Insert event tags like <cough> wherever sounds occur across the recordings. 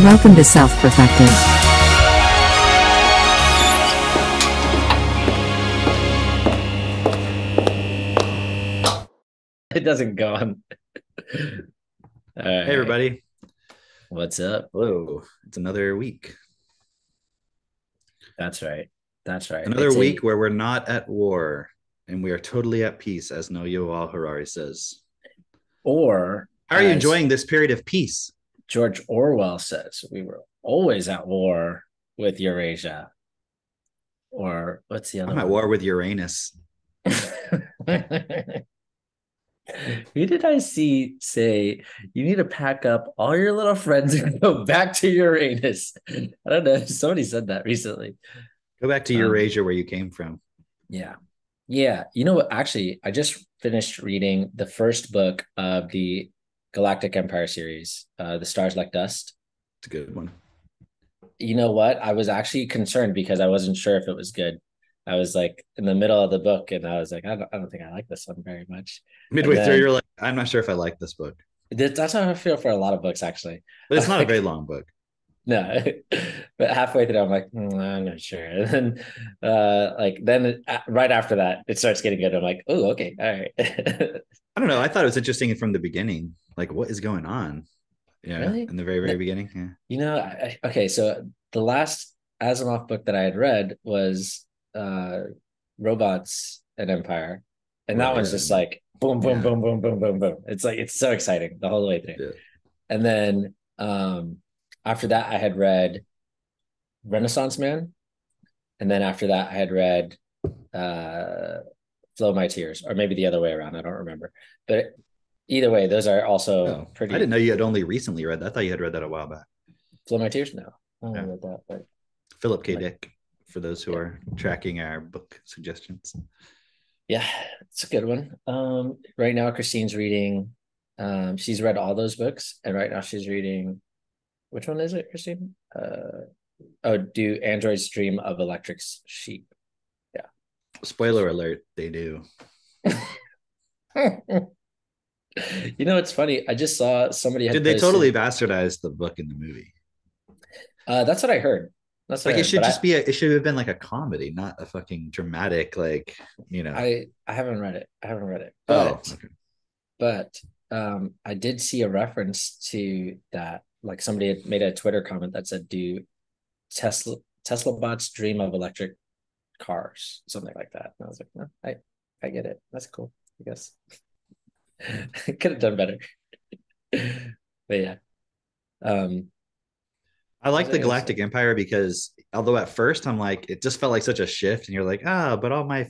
Welcome to Self Perfected. It doesn't go on. All right. Hey, everybody. What's up? Hello. It's another week. That's right. That's right. Another It's a- week where we're not at war and we are totally at peace, as Noah Yuval Harari says. or How are you as enjoying this period of peace? George Orwell says we were always at war with Eurasia. Or what's the other I'm at one? war with Uranus. <laughs> Who did I see say you need to pack up all your little friends and go back to Uranus? I don't know. Somebody said that recently. Go back to Um, Eurasia where you came from. Yeah. Yeah. You know what? Actually, I just finished reading the first book of the Galactic Empire series, uh, The Stars Like Dust. It's a good one. You know what? I was actually concerned because I wasn't sure if it was good. I was like in the middle of the book and I was like, I don't, I don't think I like this one very much. Midway And through, you're like, I'm not sure if I like this book. That's how I feel for a lot of books, actually. But it's not a <laughs> very long book. No, <laughs> but halfway through, I'm like, "Hmm, I'm not sure. <laughs> And then, uh, like then uh, right after that, it starts getting good. I'm like, oh, okay, all right. <laughs> I don't know. I thought it was interesting from the beginning. Like, what is going on? Yeah. Really? In the very, very beginning. Yeah. You know, I, okay, so the last Asimov book that I had read was uh Robots and Empire. And that one's just like boom, boom, Yeah. boom, boom, boom, boom, boom. It's like it's so exciting the whole way through. Yeah. And then um after that I had read Renaissance Man. And then after that I had read uh Flow My Tears, or maybe the other way around. I don't remember. But either way, those are also Oh, pretty I didn't know you had only recently read that. I thought you had read that a while back. Flow My Tears? No. I Yeah. haven't read that, but Philip K. Dick, for those who are tracking our book suggestions. Yeah, it's a good one. Um, right now Christine's reading. Um, she's read all those books, and right now she's reading. Which one is it, Christine? Uh, oh, do androids dream of electric sheep? Yeah. Spoiler alert, they do. <laughs> you know, it's funny. I just saw somebody had Did they totally bastardize the book in the movie? Uh, that's what I heard. That's Like it heard, should but just be a, it should have been like a comedy, not a fucking dramatic, like, you know. I, I I haven't read it. I haven't read it. oh, okay. but um I did see a reference to that. Like somebody had made a Twitter comment that said, "Do Tesla Tesla bots dream of electric cars?" Something like that. And I was like, "No, I I get it. That's cool. I guess <laughs> could have done better." but yeah, um, I like the Galactic Empire because although at first I'm like, it just felt like such a shift, and you're like, ah, but all my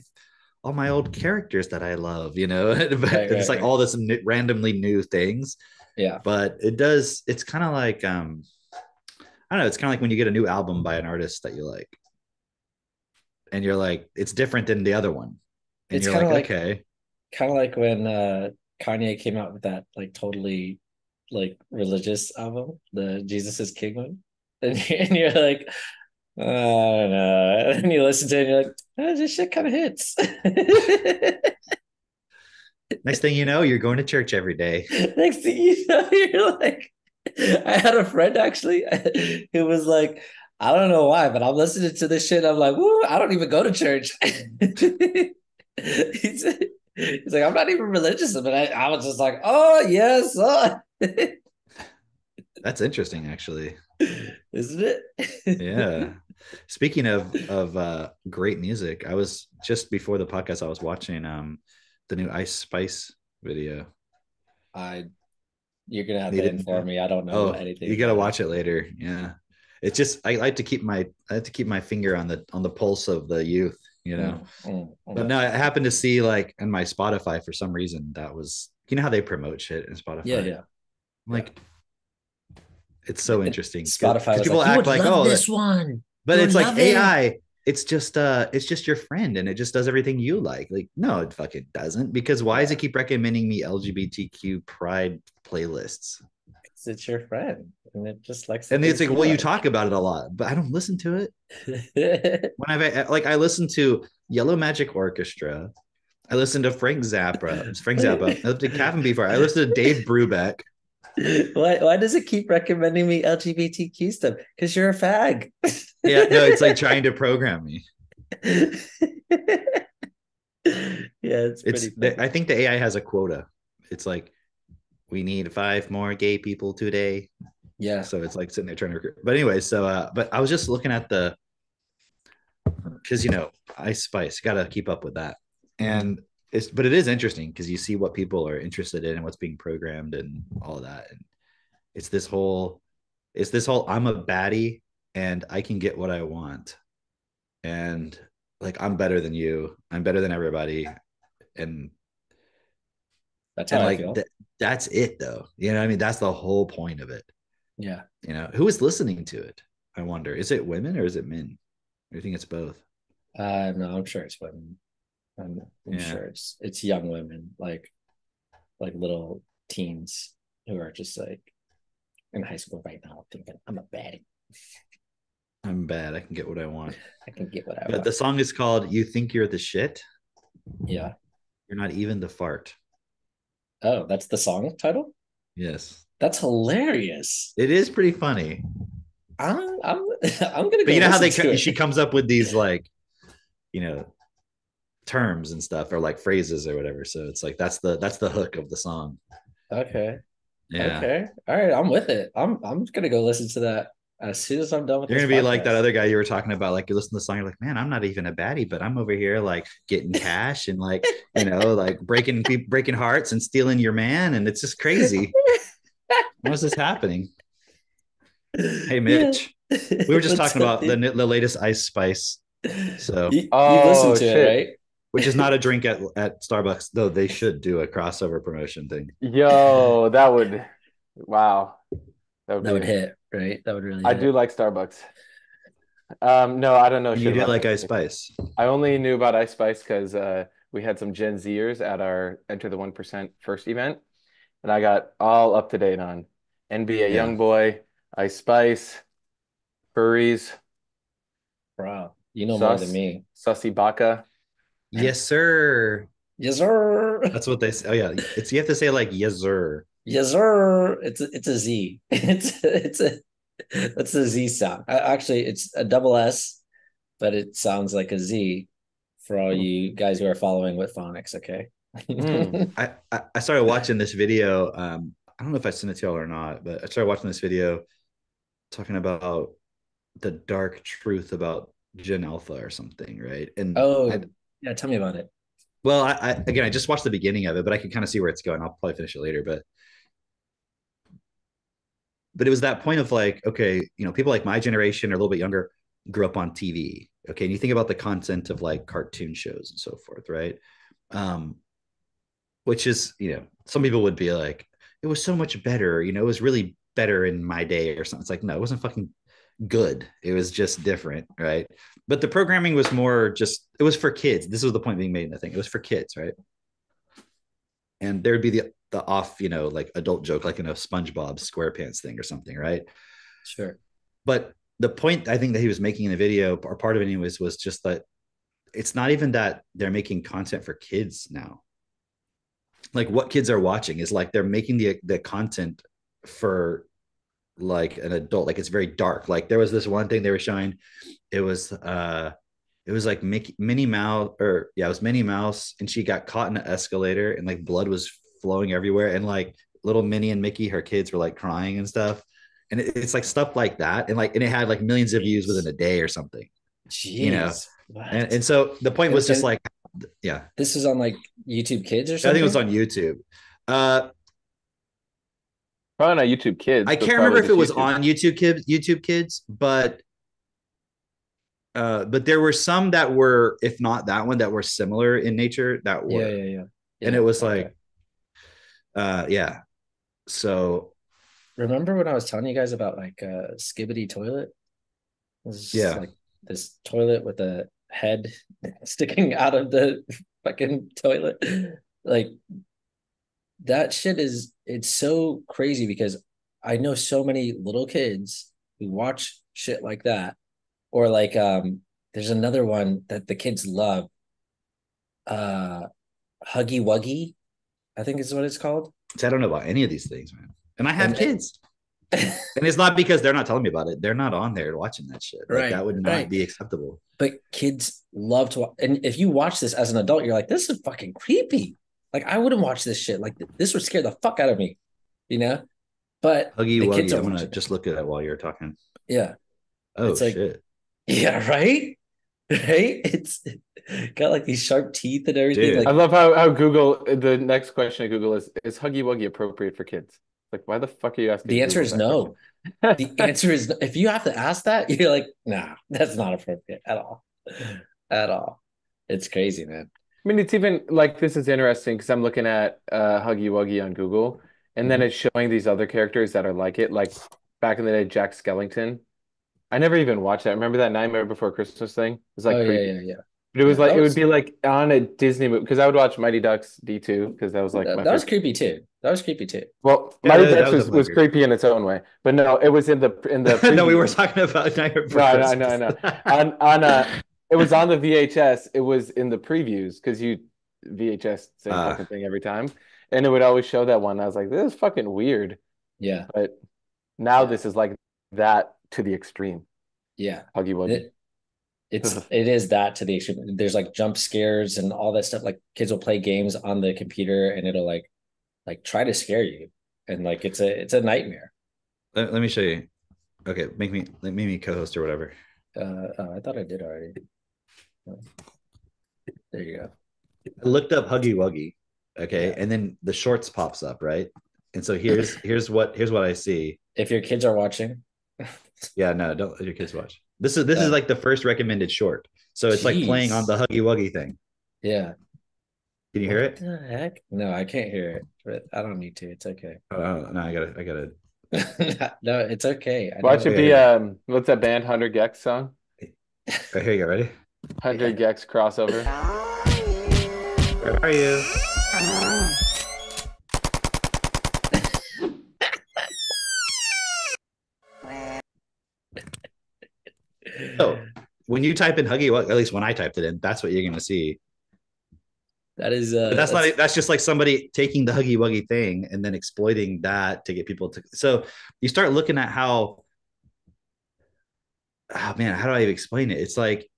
all my old characters that I love, you know, <laughs> but Right, it's right, like right. all this new, randomly new things. Yeah, But it does, it's kind of like um I don't know, it's kind of like when you get a new album by an artist that you like. And you're like, it's different than the other one. And It's you're like, like- okay. kind of like when uh Kanye came out with that like totally like religious album, the Jesus is King one, <laughs> and, and you're like, I don't know, <laughs> and you listen to it, and you're like, oh, this shit kind of hits. <laughs> Next thing you know, you're going to church every day. <laughs> Next thing you know, <laughs> you're like, I had a friend actually <laughs> who was like, I don't know why, but I'm listening to this shit. I'm like, woo, I don't even go to church. he's, he's like, I'm not even religious, but I, I was just like, oh yes, uh. That's interesting, actually. isn't it? yeah speaking of of uh great music i was just before the podcast i was watching um the new ice spice video I, you're gonna have You to inform me. I don't know oh anything. you gotta watch it later yeah it's just i like to keep my i like to keep my finger on the on the pulse of the youth you know Mm, mm, mm. but no i happened to see like in my spotify for some reason that was you know how they promote shit in spotify yeah, yeah. I'm like it's so interesting. Spotify people like, act like oh this one. but You it's like it. AI. It's just uh it's just your friend and it just does everything you like. Like, no, it fucking doesn't. Because why does it keep recommending me LGBTQ pride playlists It's your friend, and it just likes. And it's like, well, you talk about it a lot, but I don't listen to it. <laughs> When I've like I listen to Yellow Magic Orchestra, I listen to Frank Zappa, Frank Zappa, I listen to Captain Beefheart, I listen to Dave Brubeck. <laughs> why why does it keep recommending me LGBTQ stuff? Because you're a fag. <laughs> yeah, no, it's like trying to <laughs> program me. yeah, it's It's the, I think the AI has a quota. It's like we need five more gay people today. yeah, So it's like sitting there trying to recruit. But anyway, so uh, but I was just looking at the because you know Ice Spice got to keep up with that, and it's but it is interesting because you see what people are interested in and what's being programmed and all of that, and it's this whole it's this whole I'm a baddie and I can get what I want, and like I'm better than you, I'm better than everybody, and that's how and I like th- that's it though. You know, what I mean that's the whole point of it. yeah, You know, who is listening to it? I wonder. Is it women or is it men? Or do you think it's both? uh, no, I'm sure it's women. I'm, I'm Yeah. sure it's it's young women, like like little teens who are just like in high school right now, thinking I'm a baddie. I'm bad. I can get what I want. <laughs> I can get what I But want. the song is called "You Think You're the Shit." yeah. You're not even the fart. Oh, that's the song title. Yes, That's hilarious. it is pretty funny. I'm I'm <laughs> I'm gonna go. But you know how they it. she comes up with these <laughs> like, you know, terms and stuff or like phrases or whatever. So it's like that's the that's the hook of the song. Okay. Yeah. Okay. All right. I'm with it. I'm I'm gonna go listen to that as soon as I'm done with You're gonna be like that other guy you were talking about. Like you listen to the song, you're like, man, I'm not even a baddie, but I'm over here like getting cash and like, you know, <laughs> like breaking breaking hearts and stealing your man, and it's just crazy. <laughs> What is this happening? Hey, Mitch, we were just <laughs> That's talking about the the latest Ice Spice, so You, you Oh, listened to shit. it, right? Which is not a <laughs> drink at at Starbucks, though they should do a crossover promotion thing. Yo, that would wow. That would, That would hit, right? That would really. I hit. do like Starbucks. Um, no, I don't know. You shit do like. Ice Spice. I only knew about Ice Spice because uh, we had some Gen Zers at our Enter the One Percent first event, and I got all up to date on NBA Yeah. YoungBoy, Ice Spice, Furries, Bro, you know more than me. Sussy Baka. Yes, sir. Yes, sir. <laughs> That's what they say. Oh yeah, it's you have to say like yes, sir. Yes, sir. It's a, it's a Z. <laughs> It's it's a that's a Z sound. Actually, it's a double S, but it sounds like a Z for all you guys who are following with phonics. Okay. Hmm. <laughs> I, I I started watching this video. Um, I don't know if I sent it to y'all or not, but I started watching this video talking about the dark truth about Gen Alpha or something, right? And oh, I- yeah. Tell me about it. well, I, I again, I just watched the beginning of it, but I can kind of see where it's going. I'll probably finish it later, but but it was that point of like, okay, you know, people like my generation or a little bit younger grew up on TV. Okay, and you think about the content of like cartoon shows and so forth, right? Um, which is, you know, some people would be like, it was so much better, you know, it was really better in my day or something. It's like, no, it wasn't fucking good. It was just different, right? But the programming was more just it was for kids. This was the point being made in the thing. It was for kids, right? And there'd be the the off, you know, like adult joke, like in a SpongeBob SquarePants thing or something, right? Sure. But the point I think that he was making in the video, or part of it anyways, was just that it's not even that they're making content for kids now. Like what kids are watching is like they're making the the content for like an adult. Like it's very dark. Like there was this one thing they were showing. It was uh it was like Mickey, Minnie Mouse, or yeah, it was Minnie Mouse, and she got caught in an escalator, and like blood was flowing everywhere, and like little Minnie and Mickey, her kids were like crying and stuff, and it, it's like stuff like that, and like and it had like millions of views within a day or something, Jeez. know, and and so the point was just like, yeah, this is on like YouTube Kids or something I think it was on YouTube. Uh, Probably not YouTube Kids. I can't remember if probably it was YouTube. on YouTube Kids, YouTube Kids, but uh, but there were some that were, if not that one, that were similar in nature that were, Yeah, yeah, yeah. and it was okay. like, uh, yeah. So Remember when I was telling you guys about like uh Skibidi toilet? Was Yeah. like this toilet with a head <laughs> sticking out of the fucking toilet. Like that shit is it's so crazy because I know so many little kids who watch shit like that. Or like um there's another one that the kids love. Uh Huggy Wuggy, I think is what it's called. I don't know about any of these things, man. And I have And- kids. <laughs> And it's not because they're not telling me about it. They're not on there watching that shit. Like, Right, that would not right. be acceptable. but kids love to watch. And if you watch this as an adult, you're like, this is fucking creepy. Like I wouldn't watch this shit. Like this would scare the fuck out of me, you know. But Huggy the Wuggy. I'm gonna watching. just look at that while you're talking. yeah, Oh It's like- shit. yeah, right, <laughs> right. It's got like these sharp teeth and everything. Dude. Like I love how, how Google, the next question at Google is, is Huggy Wuggy appropriate for kids? Like, why the fuck are you asking? the answer Google <laughs> is no. The answer is if you have to ask that, you're like, nah, <laughs> that's not appropriate at all, at all. It's crazy, man. I mean, it's even like this is interesting because I'm looking at uh, Huggy Wuggy on Google, and Mm-hmm. then it's showing these other characters that are like it. Like back in the day, Jack Skellington. I never even watched that. Remember that Nightmare Before Christmas thing? It was like oh creepy. yeah, yeah, yeah. But it was Yeah, like that it was- would be like on a Disney movie because I would watch Mighty Ducks D2 because that was like that, my that was creepy too. That was creepy too. Well, Yeah, Mighty that- that Ducks was was, a was bugger. creepy in its own way, but no, it was in the in the <laughs> no, we were talking about Nightmare Before No, I know, I know, Christmas. <laughs> on on uh it was on the VHS. It was in the previews because you VHS same Ah. fucking thing every time, and it would always show that one. I was like, this is fucking weird. Yeah, But now Yeah. this is like that to the extreme. yeah. Huggy Wuggy. It, it's <laughs> it is that to the extreme. There's like jump scares and all that stuff. Like kids will play games on the computer and it'll like like try to scare you. And like it's a it's a nightmare. let, let me show you. Okay, make me let me co-host or whatever. Uh oh, I thought I did already. There you go. I looked up Huggy Wuggy. Okay, Yeah. and then the shorts pops up, right? And so here's <laughs> here's what here's what I see. If your kids are watching, <laughs> Yeah, no, don't let your kids watch. This is this Uh, is like the first recommended short. So it's like playing on the Huggy Wuggy thing. yeah. Can you hear it? the heck? No, I can't hear it, but I don't need to. It's okay. Oh, no, I gotta I gotta <laughs> no, it's okay. I Watch know- it be um what's that band Hunter Gex song? right here you go, ready? Hunter Yeah. Gex crossover. Where are you? Oh, when you type in Huggy Wuggy, at least when I typed it in, that's what you're gonna see. that is uh But that's not that's just like somebody taking the Huggy Wuggy thing and then exploiting that to get people to so you start looking at how oh man, how do I even explain it? It's like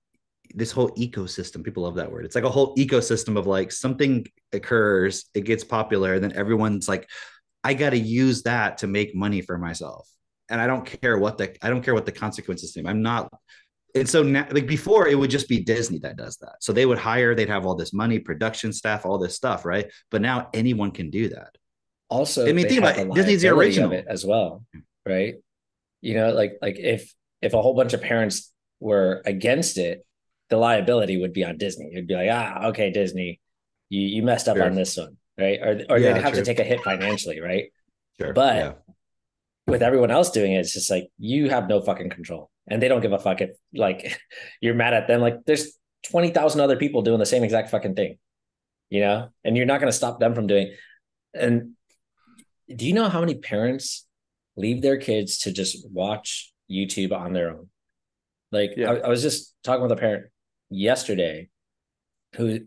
this whole ecosystem. People love that word. It's like a whole ecosystem of like something occurs, it gets popular, and then everyone's like, I gotta use that to make money for myself. And I don't care what the I don't care what the consequences seem. I'm not and so now like before it would just be disney that does that so they would hire they'd have all this money production staff all this stuff right but now anyone can do that also I mean, think about it. Disney's the original. it as well right you know like like if if a whole bunch of parents were against it the liability would be on disney it'd be like ah okay disney you you messed up Sure. on this one right or, or Yeah, they'd have true. to take a hit financially right sure But- yeah. with everyone else doing it, it's just like you have no fucking control, and they don't give a fuck if like <laughs> you're mad at them. Like there's twenty thousand other people doing the same exact fucking thing, you know, and you're not going to stop them from doing. And do you know how many parents leave their kids to just watch YouTube on their own? Like Yeah. I, I was just talking with a parent yesterday, who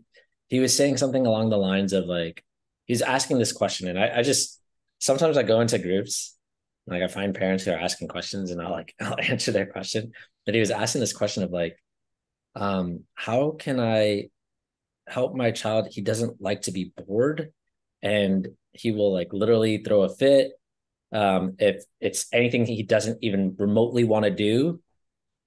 he was saying something along the lines of like he's asking this question, and I, I just sometimes I go into groups like I find parents who are asking questions and I'll like <laughs> I'll answer their question. But he was asking this question of like, um, how can I help my child? He doesn't like to be bored and he will like literally throw a fit. Um, if it's anything he doesn't even remotely want to do.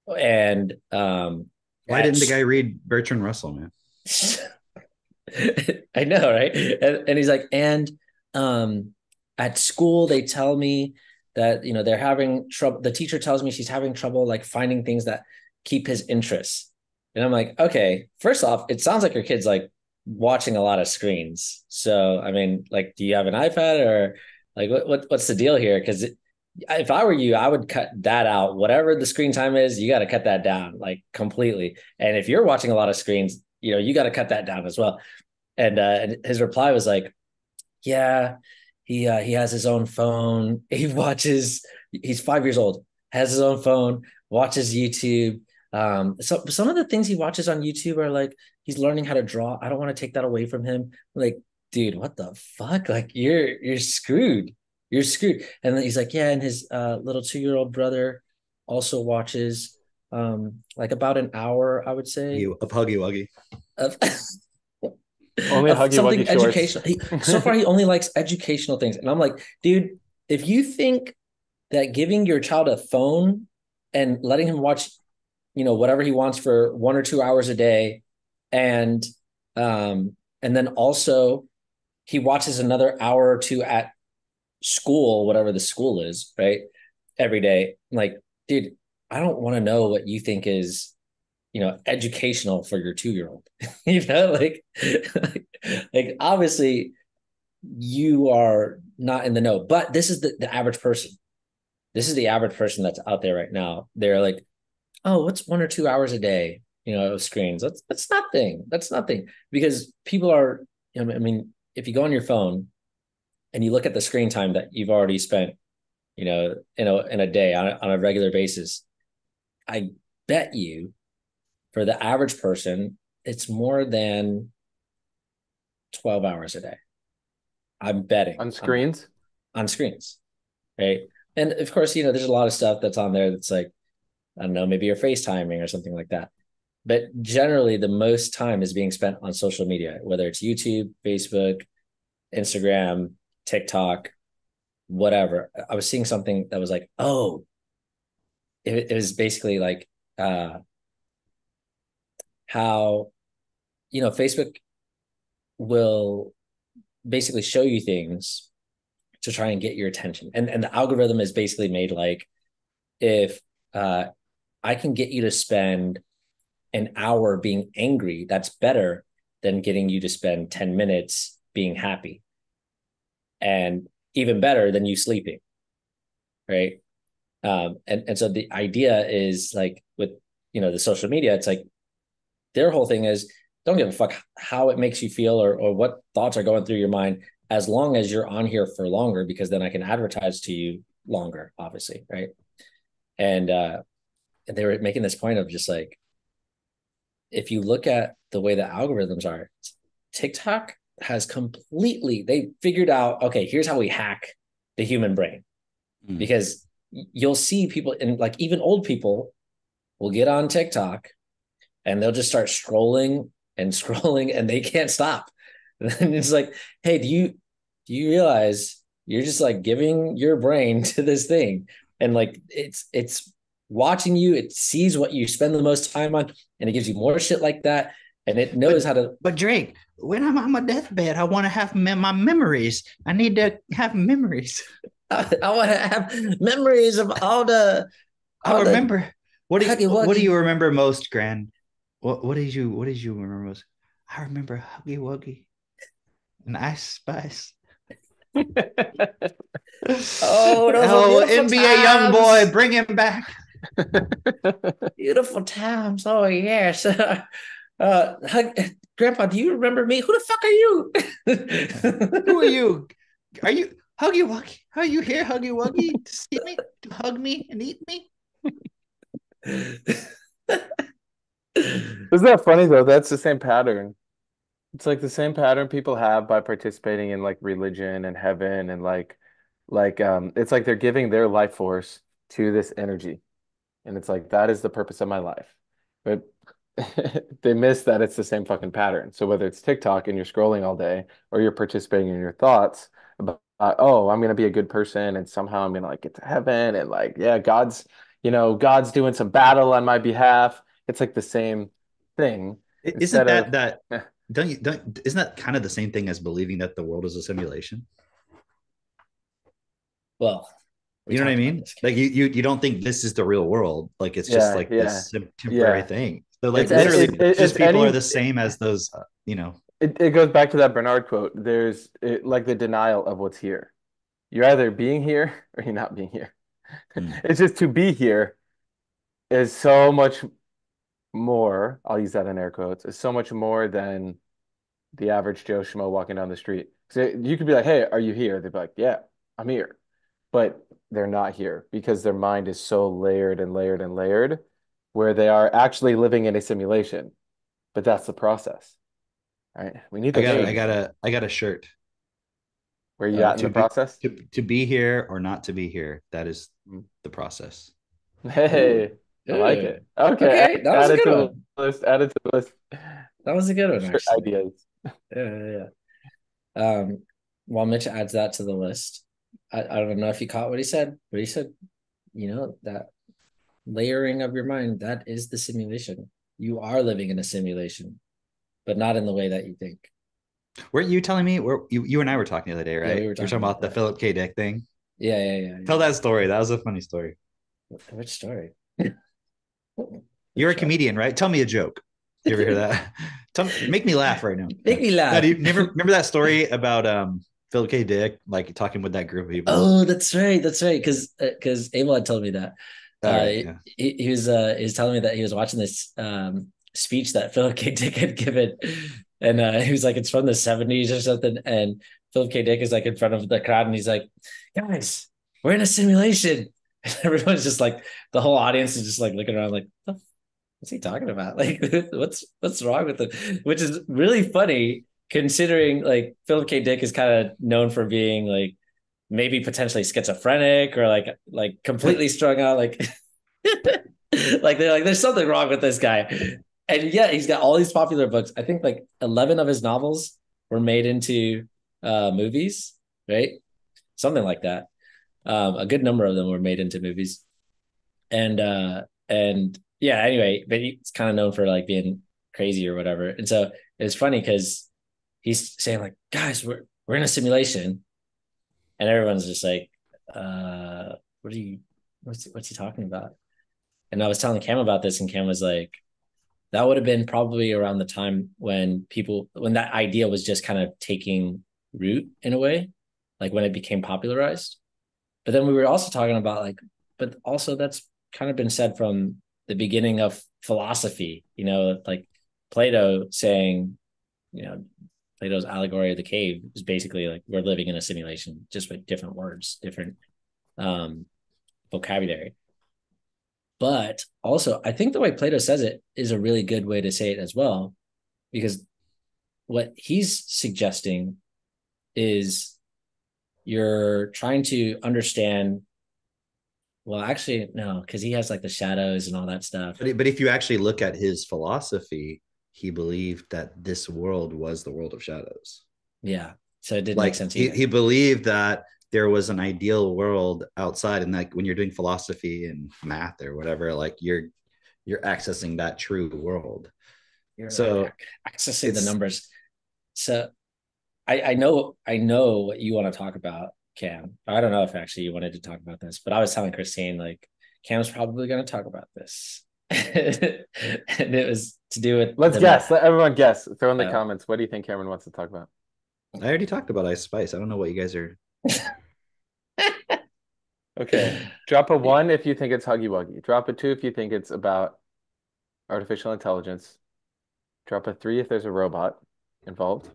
And um why didn't the guy read bertrand russell man <laughs> I know, right? And, and he's like, and um, at school they tell me that you know they're having trouble. The teacher tells me she's having trouble like finding things that keep his interest. And I'm like, okay, first off, it sounds like your kid's like watching a lot of screens. So I mean, like, do you have an iPad or like what, what what's the deal here? Because if I were you, I would cut that out. Whatever the screen time is, you got to cut that down like completely. And if you're watching a lot of screens, you know, you got to cut that down as well. And uh, and his reply was like, "Yeah, he uh, he has his own phone. <laughs> He watches. He's five years old. Has his own phone. Watches YouTube. Um, so some of the things he watches on YouTube are like he's learning how to draw. I don't want to take that away from him. Like, dude, what the fuck? Like, you're you're screwed. You're screwed. And then he's like, yeah, and his uh, little two year old brother also watches um like about an hour, I would say. You of Huggy Wuggy. Of, <laughs> Only of Huggy something Wuggy shorts. educational. He, so far, he only likes educational things, and I'm like, dude, if you think that giving your child a phone and letting him watch, you know, whatever he wants for one or two hours a day, and um, and then also he watches another hour or two at school, whatever the school is, right? Every day. Like, dude, I don't want to know what you think is, you know, educational for your two year old. <laughs> you know, like, like, <laughs> like obviously you are not in the know, but this is the, the average person. This is the average person that's out there right now. They're like, oh, what's one or two hours a day, you know, of screens? That's that's nothing. That's nothing. Because people are, you know, I mean, if you go on your phone and you look at the screen time that you've already spent, you know, in a in a day on a, on a regular basis, I bet you, for the average person, it's more than twelve hours a day. I'm betting on screens. On, on screens, right? And of course, you know, there's a lot of stuff that's on there that's like, I don't know, maybe you're FaceTiming or something like that. But generally, the most time is being spent on social media, whether it's YouTube, Facebook, Instagram, TikTok, whatever. I was seeing something that was like, oh, it, it was basically like uh, how, you know, Facebook will basically show you things to try and get your attention. And and the algorithm is basically made like if uh I can get you to spend an hour being angry, that's better than getting you to spend 10 minutes being happy. And even better than you sleeping. Right. Um, and, and so the idea is like with you know the social media, it's like their whole thing is don't give a fuck how it makes you feel or, or what thoughts are going through your mind as long as you're on here for longer because then i can advertise to you longer obviously right and uh they were making this point of just like if you look at the way the algorithms are tiktok has completely they figured out okay here's how we hack the human brain mm. because you'll see people and like even old people will get on tiktok and they'll just start scrolling and <laughs> scrolling and they can't stop. <laughs> And it's like, hey, do you do you realize you're just like giving your brain <laughs> to this thing and like it's it's watching you, it sees what you spend the most time on, and it gives you more shit like that. And it knows but, how to. But Drake, when I'm on my deathbed, I want to have me- my memories. I need to have memories. <laughs> I, I want to have memories of all the. All I remember. The, what do you, what do you remember most, Grand? What what did you what did you remember most? I remember Huggy Wuggy and Ice Spice. oh, oh NBA young boy, bring him back. <laughs> <laughs> beautiful times. Oh yes. Uh, Grandpa, do you remember me? Who the fuck are you? <laughs> Who are you? Are you Huggy Wuggy? Are you here, Huggy Wuggy, to see me, to hug me and eat me? Isn't that funny though? That's the same pattern. It's like the same pattern people have by participating in like religion and heaven and like like um it's like they're giving their life force to this energy. And it's like that is the purpose of my life. But <laughs> they miss that it's the same fucking pattern. So whether it's TikTok and you're scrolling all day or you're participating in your thoughts about oh, I'm gonna be a good person and somehow I'm gonna like get to heaven and like yeah, God's you know, God's doing some battle on my behalf it's like the same thing. Isn't that of, that? <laughs> Don't you don't? Isn't that kind of the same thing as believing that the world is a simulation? Well, you know what I mean? Like you, you, you don't think this is the real world? Like it's just like yeah. this temporary yeah. thing. So like it's, literally, it's, it's, just people any, are the same as those. Uh, you know, it, it goes back to that Bernard quote. There's it, like the denial of what's here. You're either being here <laughs> or you're not being here. Mm. It's just to be here is so much more, I'll use that in air quotes, is so much more than the average Joe Schmo walking down the street. So you could be like, hey, are you here? They'd be like, yeah, I'm here. But they're not here because their mind is so layered and layered and layered where they are actually living in a simulation. But that's the process. All right. We need I got, I got a I got a shirt. Where you Uh, at in to the be- process? To, to be here or not to be here, that is the process. Hey, I like it. Okay, Okay, that was add a good to one. the list. Add it to the list. That was a good one, Sure, ideas. Yeah, yeah, yeah. Um, while Mitch adds that to the list, I, I don't know if you caught what he said, but he said, you know, that layering of your mind, that is the simulation. You are living in a simulation, but not in the way that you think. Weren't you telling me? Where you, you and I were talking the other day, right? we were you were talking talking about about the. Philip K. Dick thing. Yeah, yeah, yeah. yeah. Tell that story. That was a funny story. Which story? <laughs> You're a comedian, right? Tell me a joke. You ever hear that? <laughs> Tell make me laugh right now. <laughs> Make me laugh. No, do you never remember that story about um Philip K. Dick, like talking with that group of people? Oh, that's right. That's right. Because because Abel had told me that. Uh, right, yeah. he, he was uh he was telling me that he was watching this um speech that <laughs> Philip K. Dick had given, and uh, he was like, it's from the seventies or something, and Philip K. Dick is like in front of the crowd, and he's like, guys, we're in a simulation. <laughs> And everyone's just like, the whole audience is just like looking around, like, what's he talking about? <laughs> Like, what's what's wrong with it? Which is really funny considering like Philip K. Dick is kind of known for being like maybe potentially schizophrenic or like like completely strung out like <laughs> like they're like there's something wrong with this guy. And yet he's got all these popular books. I think like 11 of his novels were made into uh movies right? Something like that. Um a good number of them were made into movies. And uh and yeah anyway but he's kind of known for like being crazy or whatever. And so it's funny because he's saying like guys we're we're in a simulation and everyone's just like uh what are you what's what's he talking about? And i was telling cam about this and cam was like that would have been probably around the time when people when that idea was just kind of taking root in a way like when it became popularized. But then we were also talking about like but also that's kind of been said from the beginning of philosophy you know like plato saying you know Plato's allegory of the cave is basically like we're living in a simulation, just with different words, different um, vocabulary. But also, I think the way Plato says it is a really good way to say it as well, because what he's suggesting is you're trying to understand. Well, actually, no, because he has like the shadows and all that stuff. But, but if you actually look at his philosophy, he believed that this world was the world of shadows. Yeah, so it did like make sense. he, he believed that there was an ideal world outside and like when you're doing philosophy and math or whatever like you're you're accessing that true world You're So, accessing the numbers. So I I know I know what you want to talk about, Cam. I don't know if actually you wanted to talk about this, but I was telling Christine like Cam's probably going to talk about this. <laughs> and it was to do with Let's the- guess. Let everyone guess. Throw in the Yeah. comments. What do you think Cameron wants to talk about? i already talked about ice spice i don't know what you guys are <laughs> Okay. Drop a one if you think it's Huggy Wuggy. Drop a two if you think it's about artificial intelligence. Drop a three if there's a robot involved.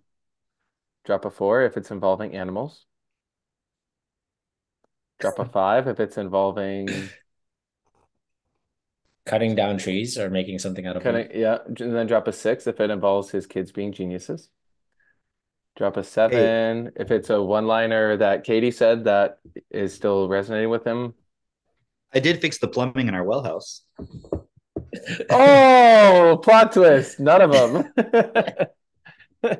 Drop a four if it's involving animals. Drop a five if it's involving cutting down trees or making something out of cutting, wood. yeah, and then drop a six if it involves his kids being geniuses. Drop a seven if it's a one-liner that Katie said that is still resonating with him. i did fix the plumbing in our well house <laughs> Oh, plot twist. None of them. <laughs>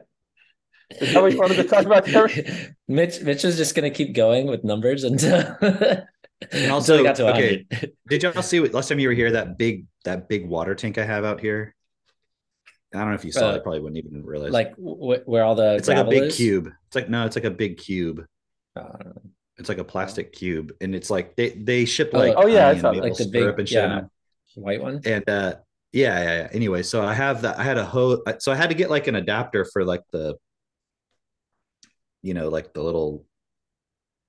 Is that what you wanted to talk about, Cameron? Mitch Mitch is just going to keep going with numbers until <laughs> And also, he got to okay, <laughs> did y'all see what last time you were here that big that big water tank i have out here? I don't know if you saw Uh, it probably wouldn't even realize. like wh- where all the it's like a big is? cube. It's like no it's like a big cube. Uh, it's like a plastic cube and it's like they they ship Oh, like oh, yeah, I honey and saw that. like the big and yeah, white one. and uh yeah, yeah yeah. Anyway so i have that i had a hose so i had to get like an adapter for like the you know like the little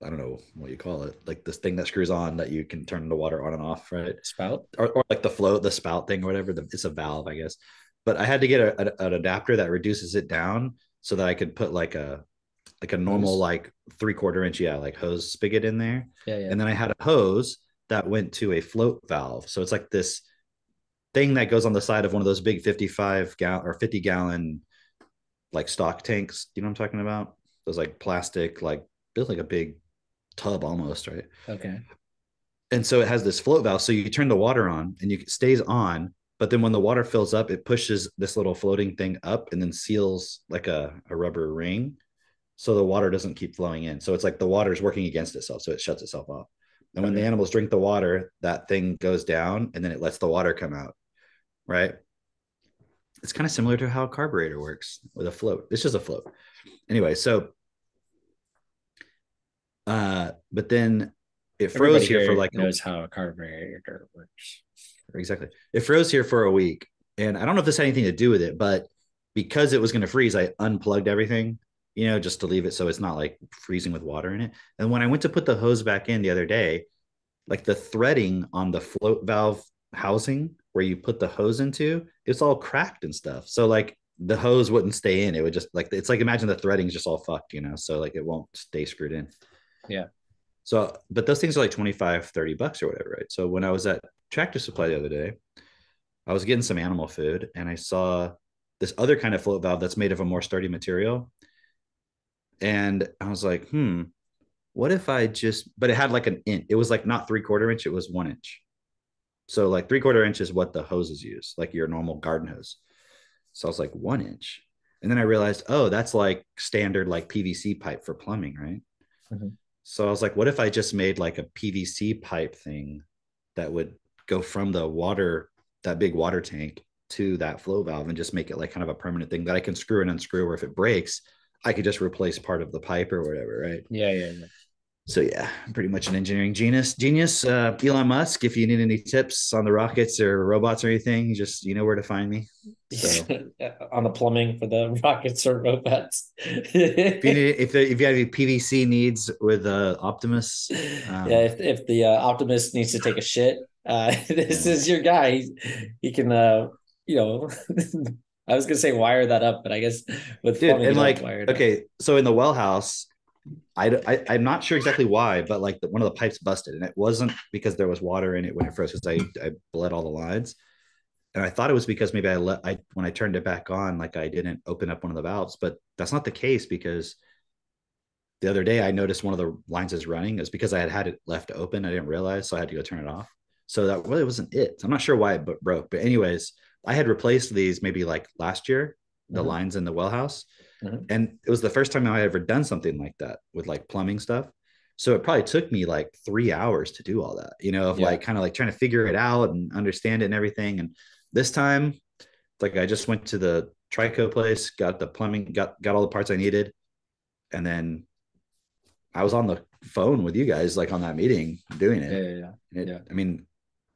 i don't know what you call it like this thing that screws on that you can turn the water on and off right Spout. or, or like the float the spout thing or whatever the, it's a valve i guess but i had to get a, a- an adapter that reduces it down so that i could put like a like a normal Hose? like three quarter inch yeah like hose spigot in there Yeah, yeah. and then I had a hose that went to a float valve. So it's like this thing that goes on the side of one of those big 55 gallon or 50 gallon like stock tanks. You know what I'm talking about? Those like plastic, like built like a big tub almost, right? Okay. And so it has this float valve. So you turn the water on and you it stays on, but then when the water fills up, it pushes this little floating thing up and then seals like a, a rubber ring. So the water doesn't keep flowing in. So it's like the water is working against itself. So it shuts itself off. And when the animals drink the water, that thing goes down and then it lets the water come out. Right. It's kind of similar to how a carburetor works with a float. It's just a float. Anyway, so uh, but then it froze Everybody here for like a- knows how a carburetor works. exactly. It froze here for a week. And I don't know if this had anything to do with it, but because it was going to freeze, I unplugged everything, you know, just to leave it so it's not like freezing with water in it. And when I went to put the hose back in the other day, like the threading on the float valve housing where you put the hose into, it's all cracked and stuff. So like the hose wouldn't stay in. It would just like it's like imagine the threading's just all fucked, you know. So like it won't stay screwed in. Yeah. So, but those things are like 25, 30 bucks or whatever, right? So when I was at Tractor Supply the other day, I was getting some animal food and I saw this other kind of float valve that's made of a more sturdy material. And I was like, hmm, what if I just, but it had like an inch. It was like not three quarter inch, it was one inch. So like three quarter inch is what the hoses use, like your normal garden hose. So I was like, one inch. And then I realized, oh, that's like standard like PVC pipe for plumbing, right? Mhm. So I was like, what if I just made like a PVC pipe thing that would go from the water, that big water tank to that flow valve and just make it like kind of a permanent thing that I can screw and unscrew, or if it breaks, I could just replace part of the pipe or whatever, right? Yeah, yeah, yeah. So yeah, I'm pretty much an engineering genius. Genius, uh, Elon Musk. If you need any tips on the rockets or robots or anything, just you know where to find me. So <laughs> on the plumbing for the <laughs> rockets or robots. if you need, if, if you have any PVC needs with uh, Optimus, um, yeah, if, if the uh, Optimus needs to take a shit, uh, <laughs> this Yeah. is your guy. He, he can, uh, you know, I was gonna say wire that up, but I guess with dude, plumbing, and like it up. okay, so in the well house, I, I I'm not sure exactly why, but like the, one of the pipes busted, and it wasn't because there was water in it when it froze, because I I bled all the lines, and I thought it was because maybe I let I when I turned it back on, like I didn't open up one of the valves, but that's not the case because the other day I noticed one of the lines is running. It's because I had had it left open. I didn't realize, so I had to go turn it off. So that really wasn't it. I'm not sure why it broke, but anyways, I had replaced these maybe like last year, the Mhm. lines in the well house, Mhm. and it was the first time I had ever done something like that with like plumbing stuff. So it probably took me like three hours to do all that, you know, of Yeah. like kind of like trying to figure it out and understand it and everything. And this time, it's like I just went to the Trico place, got the plumbing, got got all the parts I needed, and then I was on the phone with you guys, like on that meeting, doing it. yeah, yeah, yeah, it- yeah. I mean,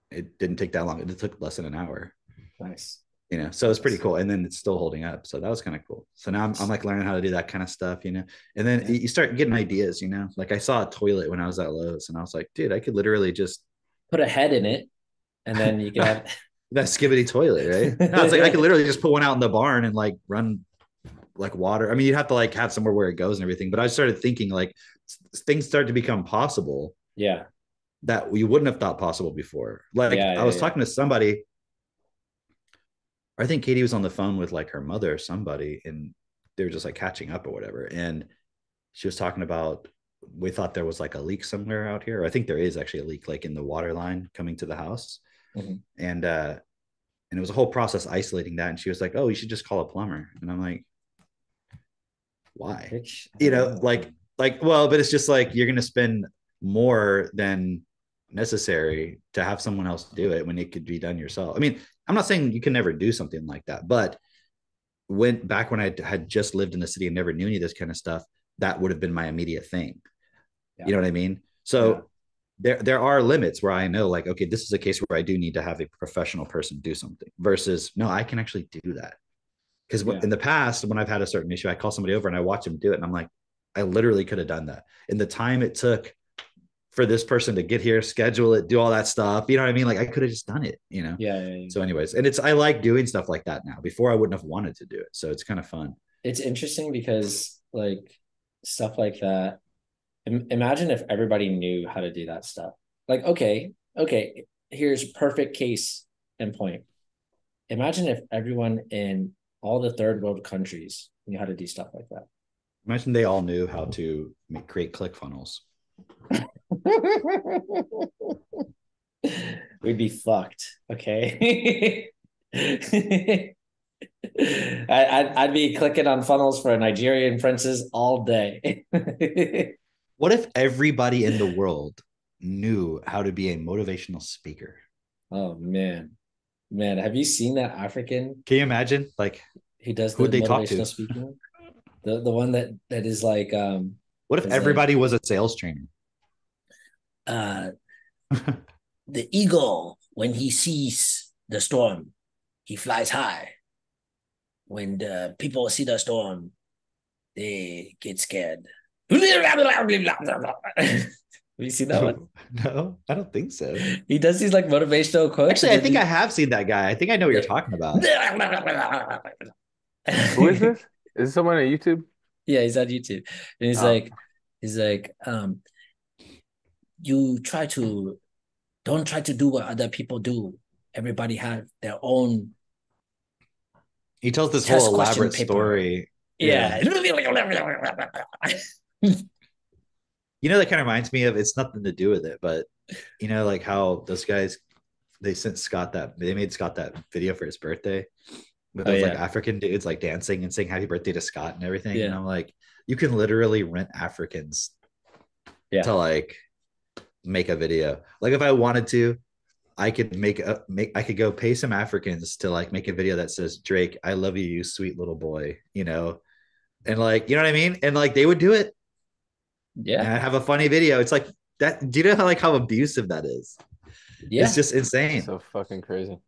it didn't take that long. It took less than an hour, nice. You know. So it's pretty cool. And then it's still holding up. So that was kind of cool. So now I'm, I'm like learning how to do that kind of stuff, you know. And then Yeah. you start getting ideas, you know. Like I saw a toilet when I was at Lowe's, and I was like, dude, I could literally just Put a head in it, and then you can have. <laughs> that skibidi toilet, right? <laughs> I was like, I could literally just put one out in the barn and like run like water. I mean, you'd have to like have somewhere where it goes and everything. But I started thinking like things start to become possible yeah, that we wouldn't have thought possible before. Like Yeah, I was talking to somebody. I think Katie was on the phone with like her mother or somebody, and they were just like catching up or whatever. And she was talking about we thought there was like a leak somewhere out here. I think there is actually a leak like in the water line coming to the house. Mhm. And uh and it was a whole process isolating that. And she was like, Oh, you should just call a plumber. And I'm like, why? Which, you know, like like well, but it's just like you're gonna spend more than necessary to have someone else do it when it could be done yourself. I mean, I'm not saying you can never do something like that, but when back when I had just lived in the city and never knew any of this kind of stuff, that would have been my immediate thing. Yeah. You know what I mean? So Yeah. there there are limits where I know like okay, this is a case where I do need to have a professional person do something versus no, I can actually do that. Because Yeah. in the past, when I've had a certain issue, I call somebody over and I watch them do it, and I'm like, I literally could have done that. In the time it took for this person to get here, schedule it, do all that stuff, you know what I mean? Like I could have just done it, you know. yeah, yeah, yeah. So, anyways, and it's I like doing stuff like that now. Before I wouldn't have wanted to do it, so it's kind of fun. it's interesting because like stuff like that im- imagine if everybody knew how to do that stuff like okay okay here's perfect case and point imagine if everyone in all the third world countries knew how to do stuff like that Imagine they all knew how to make, create click funnels. <laughs> We'd be fucked. Okay. <laughs> I, I'd, I'd be clicking on funnels for Nigerian princes all day. <laughs> What if everybody in the world knew how to be a motivational speaker? oh man, man, have you seen that African? Can you imagine? Like, He does the Who'd they talk to? speaking. The the one that that is like um what if It's like- everybody was a sales trainer? Uh <laughs> the eagle when he sees the storm he flies high when the people see the storm they get scared <laughs> have you seen that one <laughs> no, I don't think so. he does these like motivational quotes Actually, I think I have seen that guy. I think I know what you're talking about. Who is this? Is this someone on YouTube? yeah he's on youtube and he's Oh. like he's like um you try to don't try to do what other people do everybody have their own He tells this whole elaborate paper. story. Yeah. <laughs> You know, that kind of reminds me of it's nothing to do with it, but you know, like how those guys they sent Scott that they made Scott that video for his birthday with Oh, those like. African dudes like dancing and saying happy birthday to Scott and everything. And I'm like, you can literally rent Africans Yeah. to like make a video. Like if I wanted to, I could make a make I could go pay some Africans to like make a video that says Drake, I love you, you sweet little boy, you know, and like you know what I mean, and like they would do it yeah. and have a funny video. It's like that. Do you know how like how abusive that is? Yeah. It's just insane. So fucking crazy.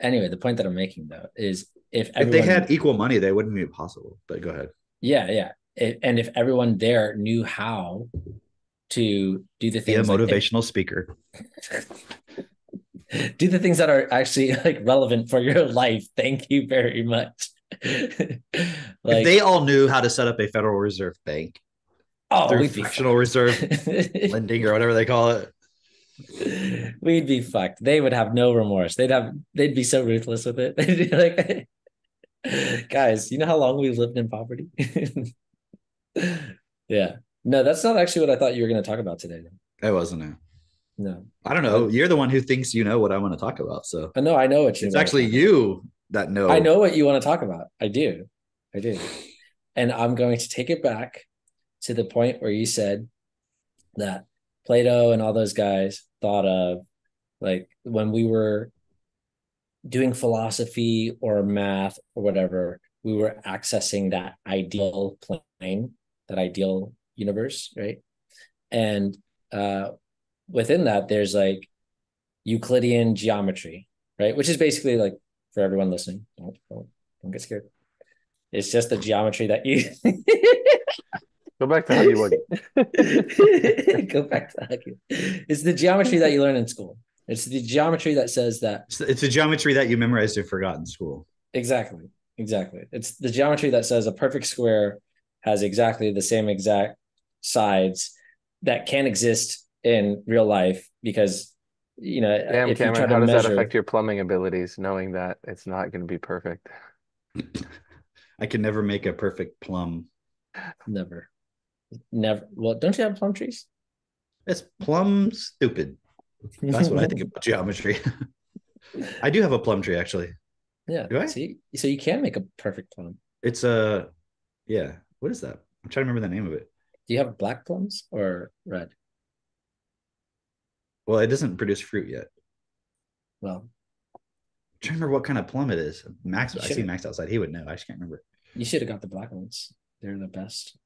anyway, the point that I'm making though is if if they had equal money, they wouldn't be possible. But go ahead. yeah, yeah, It- and if everyone there knew how to do the things. Be a things like motivational speaker. <laughs> do the things that are actually like relevant for your life. Thank you very much. <laughs> like, if they all knew how to set up a Federal Reserve bank oh, through fractional reserve <laughs> lending or whatever they call it, we'd be fucked. They would have no remorse. They'd have they'd be so ruthless with it. They'd be like, guys, you know how long we've lived in poverty? yeah. No, that's not actually what I thought you were going to talk about today. that wasn't it. No, I don't know. You're the one who thinks you know what I want to talk about. So I know. I know what you. it's actually you that know. I know what you want to talk about. I do. I do. And I'm going to take it back to the point where you said that Plato and all those guys thought of like when we were doing philosophy or math or whatever, we were accessing that ideal plane, that ideal universe, right? And uh, within that, there's like Euclidean geometry, right? Which is basically like for everyone listening, don't, don't, don't get scared. It's just the geometry that you <laughs> Go back to how you would. <laughs> go back to Huggy. It's the geometry that you learn in school. It's the geometry that says that It's, a geometry that you memorized and forgot in school. exactly, exactly. It's the geometry that says a perfect square has exactly the same exact sides that can exist in real life because you know Damn, if you try Cameron, to how does that affect your plumbing abilities, knowing that it's not going to be perfect? <laughs> I can never make a perfect plum. never, never. Well, don't you have plum trees? It's plum stupid. That's what I think about <laughs> geometry. <laughs> I do have a plum tree actually. Yeah. Do I? See, so you can make a perfect plum. It's a yeah. What is that? I'm trying to remember the name of it. Do you have black plums or red? Well, it doesn't produce fruit yet. Well, I'm trying to remember what kind of plum it is. Max, I see Max outside. He would know. I just can't remember. you should have got the black ones. They're the best.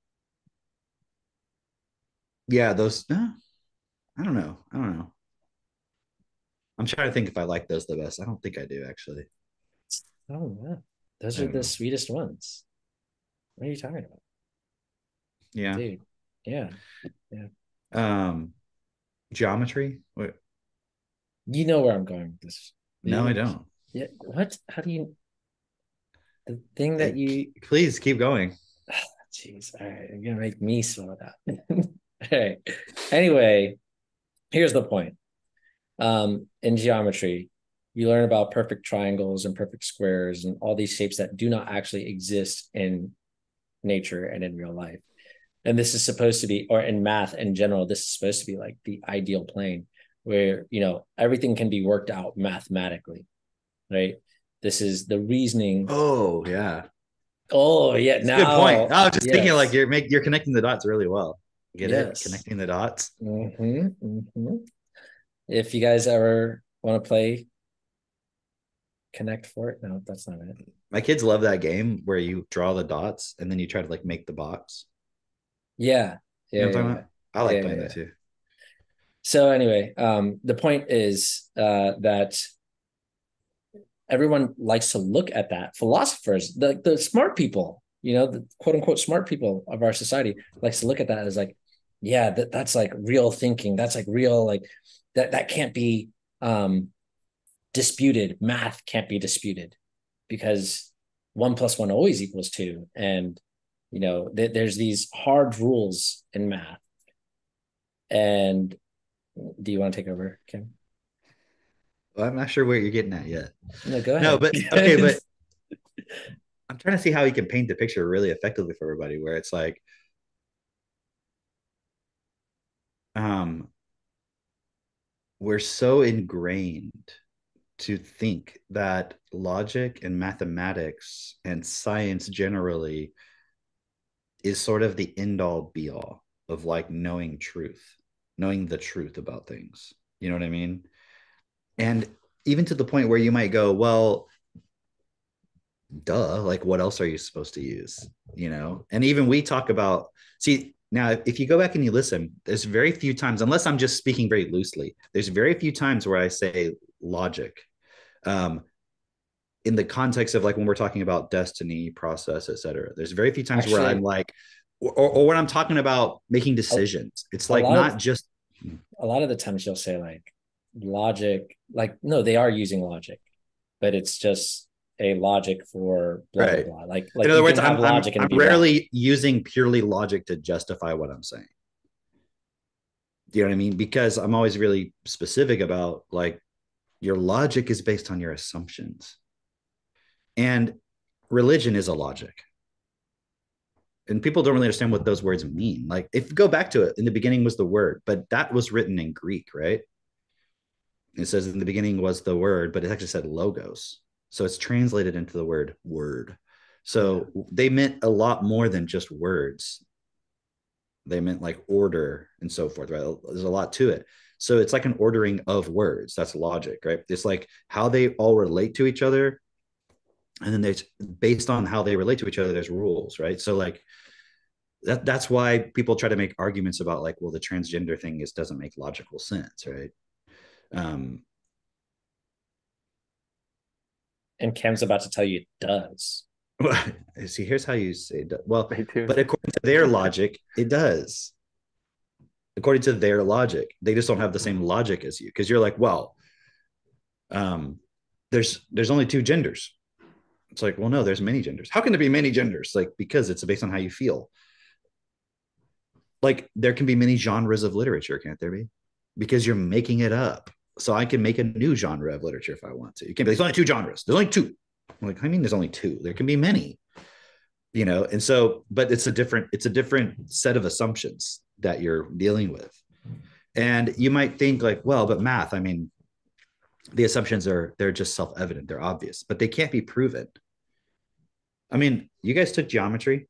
Yeah, those. No, I don't know. I don't know. I'm trying to think if I like those the best. I don't think I do actually. Oh yeah, those are the know. sweetest ones. What are you talking about, Yeah. dude? Yeah, Yeah. Um, geometry. What? you know where I'm going with this. No, I don't. Yeah. What? How do you? The thing that you. Please keep going. <sighs> Jeez. All right, you're gonna make me slow down. <laughs> all right. Anyway, here's the point. Um, in geometry, you learn about perfect triangles and perfect squares and all these shapes that do not actually exist in nature and in real life. And this is supposed to be, or in math in general, this is supposed to be like the ideal plane where, you know, everything can be worked out mathematically, right? This is the reasoning. Oh, yeah. Oh, yeah. That's now, good point. I was just thinking like you're make you're connecting the dots really well. Get Yes. it? Connecting the dots. Mhm, mhm. If you guys ever want to play Connect Four, no, that's not it. My kids love that game where you draw the dots and then you try to like make the box. Yeah. You Yeah. know what I'm yeah. I like Yeah, playing yeah, that too. So anyway, um, the point is uh, that everyone likes to look at that. Philosophers, the the smart people, you know, the quote unquote smart people of our society, likes to look at that as like, yeah, that that's like real thinking. That's like real, like that that can't be um, disputed. Math can't be disputed because one plus one always equals two, and you know, th- there's these hard rules in math. And do you want to take over, Kim? Well, I'm not sure where you're getting at yet. No, go ahead. No, but okay, but <laughs> I'm trying to see how he can paint the picture really effectively for everybody where it's like um we're so ingrained to think that logic and mathematics and science generally is sort of the end all be all of like knowing truth, knowing the truth about things. You know what I mean? And even to the point where you might go, well, duh, like what else are you supposed to use? You know? And even we talk about, see, now if you go back and you listen, there's very few times, unless I'm just speaking very loosely, there's very few times where I say logic. Um, in the context of like when we're talking about Desteni process etc there's very few times where i'm like or, or when i'm talking about making decisions it's like not of- just a lot of the times you'll say like logic, like no, they are using logic, but it's just a logic for blah Right. blah blah. Like, like in other words i'm, I'm, logic and I'm wrong. rarely using purely logic to justify what i'm saying you know what i mean because i'm always really specific about like your logic is based on your assumptions and religion is a logic. And people don't really understand what those words mean. Like if you go back to it in the beginning was the word but that was written in greek right? It says in the beginning was the word but it actually said logos. So it's translated into the word word. So they meant a lot more than just words. They meant like order and so forth right? There's a lot to it. So it's like an ordering of words. That's logic right? It's like how they all relate to each other and then there's based on how they relate to each other there's rules right so like that that's why people try to make arguments about like well the transgender thing is doesn't make logical sense right um and Cam's about to tell you it does. <laughs> see here's how you say it. well but according to their logic it does according to their logic they just don't have the same logic as you because you're like well um there's there's only two genders it's like well no there's many genders. How can there be many genders? Like because it's based on how you feel. Like there can be many genres of literature can't there be? Because you're making it up. So i can make a new genre of literature if i want to. You can't be there's only two genres. There's only two. I'm like i mean there's only two? There can be many. You know and so but it's a different it's a different set of assumptions that you're dealing with. And you might think like well but math i mean the assumptions are they're just self-evident they're obvious but they can't be proven. I mean you guys took geometry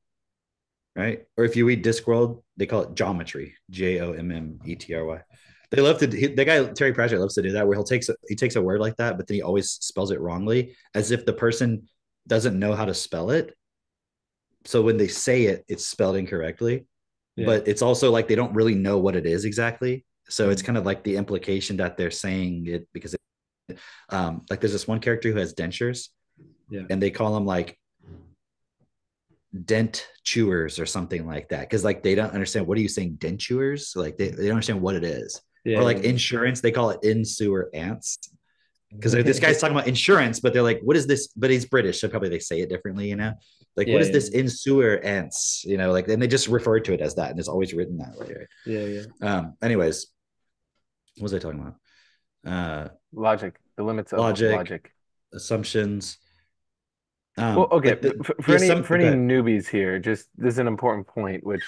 right? Or if you read discworld they call it geometry j-o-m-m-e-t-r-y they love to he, the guy terry pratchett loves to do that where he'll takes a, he takes a word like that but then he always spells it wrongly as if the person doesn't know how to spell it. So when they say it it's spelled incorrectly Yeah. but it's also like they don't really know what it is exactly. So it's mm. kind of like the implication that they're saying it because it, um like there's this one character who has dentures Yeah. and they call them like dent chewers or something like that because like they don't understand what are you saying dent chewers like they, they don't understand what it is Yeah. or like insurance they call it in sewer ants because this guy's talking about insurance but they're like what is this but he's british so probably they say it differently you know like Yeah, what is yeah. this in sewer ants you know like and they just refer to it as that and it's always written that way right? yeah, yeah. um anyways what was i talking about uh logic, the limits of Logic. logic. assumptions Um, Well, okay, the, for, for any for any newbies here, just this is an important point which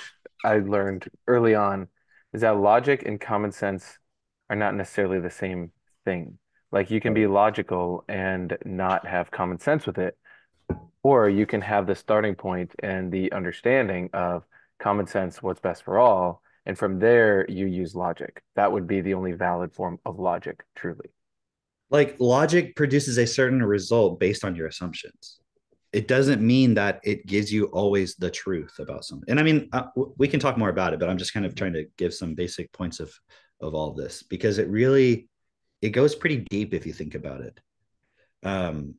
I learned early on is that logic and common sense are not necessarily the same thing. Like you can be logical and not have common sense with it, or you can have the starting point and the understanding of common sense, what's best for all, and from there you use logic. That would be the only valid form of logic, truly. like logic produces a certain result based on your assumptions. It doesn't mean that it gives you always the truth about something. And I mean, uh, we can talk more about it, but I'm just kind of trying to give some basic points of of all this because it really it goes pretty deep if you think about it. Um,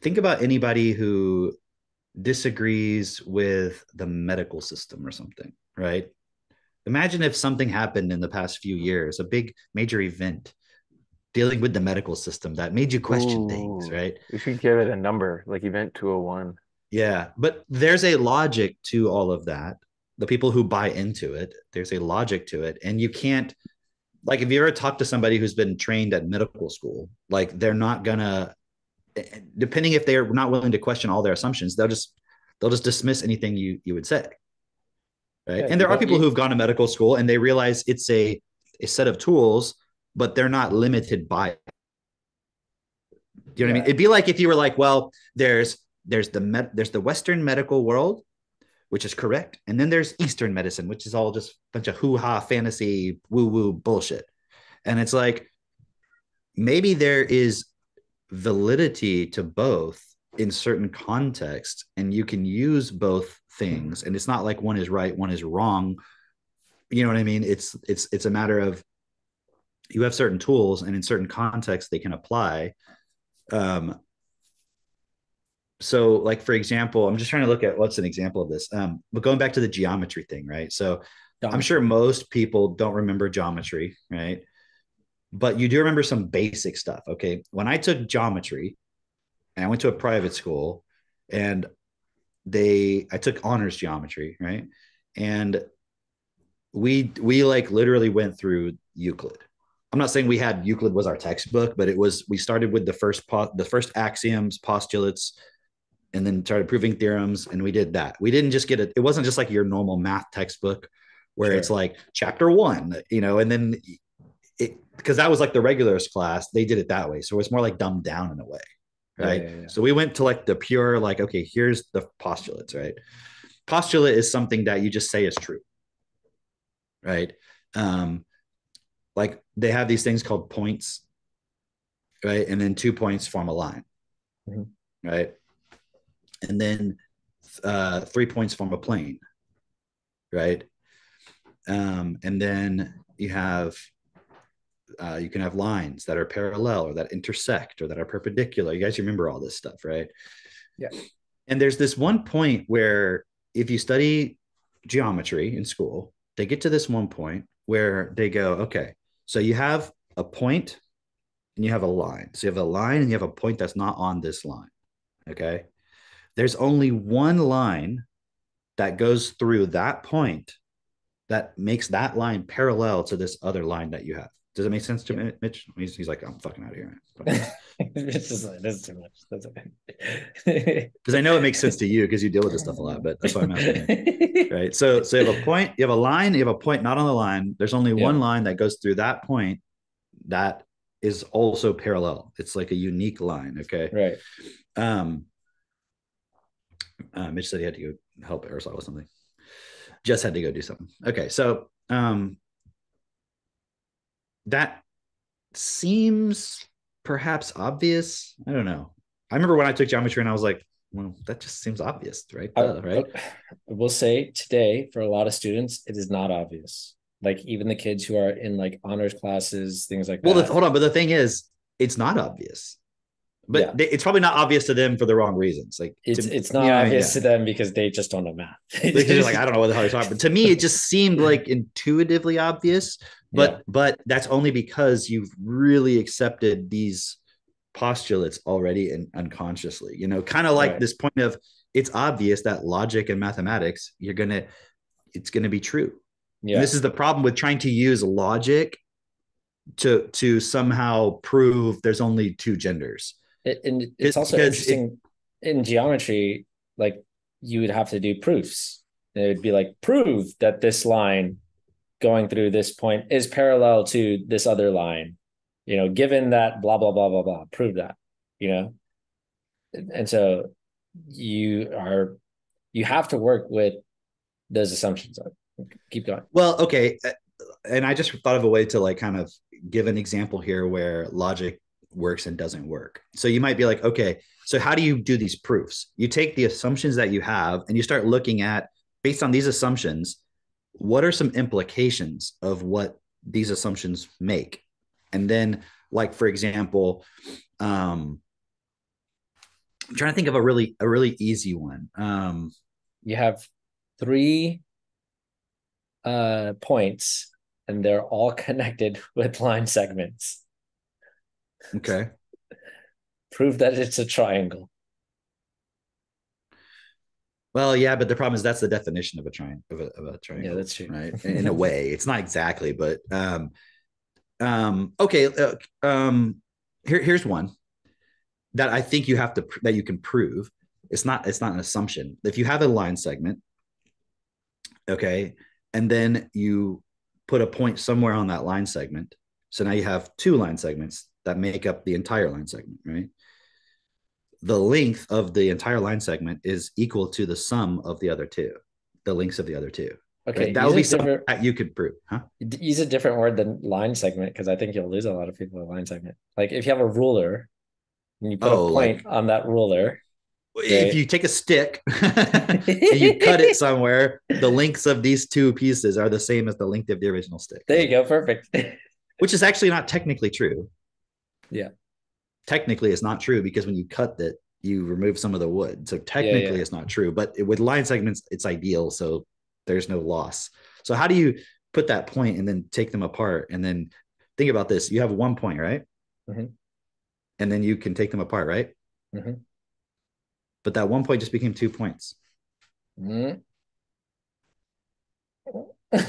think about anybody who disagrees with the medical system or something, right? Imagine if something happened in the past few years, a big major event dealing with the medical system that made you question things, right? we should give it a number, like Event 201. Yeah, but there's a logic to all of that. The people who buy into it, there's a logic to it. And you can't, like, if you ever talk to somebody who's been trained at medical school, like, they're not gonna, eh, depending if they're not willing to question all their assumptions, they'll just, they'll just dismiss anything you you would say. Right. Yeah, and there are people who've gone to medical school and they realize it's a, a set of tools, but they're not limited by it. Do you know what I mean? It'd be like if you were like, well, there's there's the med- there's the Western medical world, which is correct, and then there's Eastern medicine, which is all just a bunch of hoo ha fantasy woo woo bullshit. And it's like maybe there is validity to both in certain contexts, and you can use both things, and it's not like one is right, one is wrong. You know what I mean? It's it's it's a matter of you have certain tools, and in certain contexts they can apply. Um, so like for example i'm just trying to look at what's an example of this um but going back to the geometry thing right so i'm sure most people don't remember geometry right but you do remember some basic stuff okay when i took geometry and i went to a private school and they i took honors geometry right? And we we like literally went through euclid. I'm not saying we had euclid was our textbook but it was we started with the first po- the first axioms postulates and then started proving theorems and we did that. We didn't just get it it wasn't just like your normal math textbook where Sure. it's like chapter one you know and then it because that was like the regulars class they did it that way. So it's more like dumbed down in a way right? yeah, yeah. so we went to like the pure like okay here's the postulates right? Postulate is something that you just say is true right? Um like they have these things called points right? And then two points form a line Mhm. right? And then uh three points form a plane right? Um and then you have uh, you can have lines that are parallel or that intersect or that are perpendicular. You guys remember all this stuff, right? Yeah. And there's this one point where if you study geometry in school, they get to this one point where they go, okay, so you have a point and you have a line. So you have a line and you have a point that's not on this line. Okay. There's only one line that goes through that point that makes that line parallel to this other line that you have. Does it make sense to Mi- Mitch? He's, he's like, I'm fucking out of here. <laughs> <laughs> this is this is too much. That's okay. Because I know it makes sense to you because you deal with this stuff a lot, but that's why I'm asking. <laughs> Right. So so you have a point, you have a line, you have a point not on the line. There's only Yeah. one line that goes through that point that is also parallel. It's like a unique line. Okay. Right. Um uh, Mitch said he had to go help Aristotle with something. Just had to go do something. Okay, so um that seems perhaps obvious. I don't know. I remember when I took geometry and I was like, well, that just seems obvious, right? I, Duh, right? I will say today for a lot of students, it is not obvious. Like even the kids who are in like honors classes, things like Well, that. the, hold on, but the thing is, it's not obvious. But Yeah. they, it's probably not obvious to them for the wrong reasons. Like it's to- it's not you know what I mean? obvious Yeah. to them because they just don't know math. <laughs> Because you're like, I don't know what the hell you're talking about. To me, it just seemed like intuitively obvious, but Yeah. but that's only because you've really accepted these postulates already and unconsciously. You know, kind of like Right. this point of it's obvious that logic and mathematics, you're gonna, it's gonna be true. yeah. And this is the problem with trying to use logic to to somehow prove there's only two genders. It, and It- it's also interesting in geometry, like you would have to do proofs. It would be like prove that this line going through this point is parallel to this other line. You know, given that blah blah blah blah blah, prove that. You know, and so you are you have to work with those assumptions. Keep going. Well, okay, uh, and I just thought of a way to like kind of give an example here where logic works and doesn't work. So you might be like, okay, so how do you do these proofs? You take the assumptions that you have and you start looking at based on these assumptions, what are some implications of what these assumptions make? And then like for example, um I'm trying to think of a really a really easy one. Um you have three uh points and they're all <laughs> connected with line segments. Okay. <laughs> Prove that it's a triangle. Well, yeah, but the problem is that's the definition of a triangle of a, of a triangle. Yeah, that's true. Right. In, <laughs> in a way, it's not exactly, but um, um, okay. Uh, um, here, here's one that I think you have to that you can prove. It's not. It's not an assumption. If you have a line segment, okay, and then you put a point somewhere on that line segment, so now you have two line segments that make up the entire line segment, right? the length of the entire line segment is equal to the sum of the other two, the lengths of the other two. Okay, right? that would be something that you could prove, huh? Use a different word than line segment because I think you'll lose a lot of people with line segment. Like if you have a ruler and you put oh, a point like, on that ruler. If right? you take a stick <laughs> and you cut it <laughs> somewhere, the lengths of these two pieces are the same as the length of the original stick. There you go, perfect. <laughs> Which is actually not technically true. Yeah technically it's not true because when you cut that, you remove some of the wood. So technically yeah, yeah. it's not true. But with line segments, it's ideal. So there's no loss. So how do you put that point and then take them apart? And then think about this. You have one point, right? Mm-hmm. And then you can take them apart, right? Mm-hmm. But that one point just became two points. Mm-hmm. <laughs>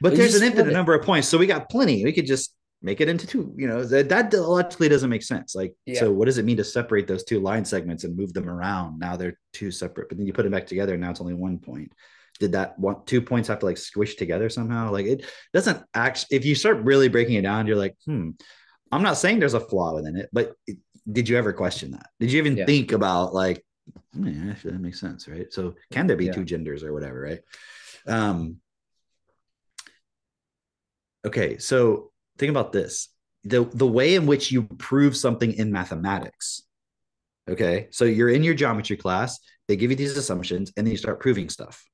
but there's an infinite number of points. So we got plenty. We could just make it into two you know that, that logically doesn't make sense. Like yeah. so what does it mean to separate those two line segments and move them around? Now they're two separate but then you put them back together and now it's only one point. Did that one two points have to like squish together somehow? Like it doesn't actually if you start really breaking it down you're like hmm i'm not saying there's a flaw within it but it, did you ever question that? Did you even yeah. think about like yeah actually that makes sense right? So can there be yeah. two genders or whatever right? Um okay so think about this. The the way in which you prove something in mathematics okay? So you're in your geometry class they give you these assumptions and then you start proving stuff.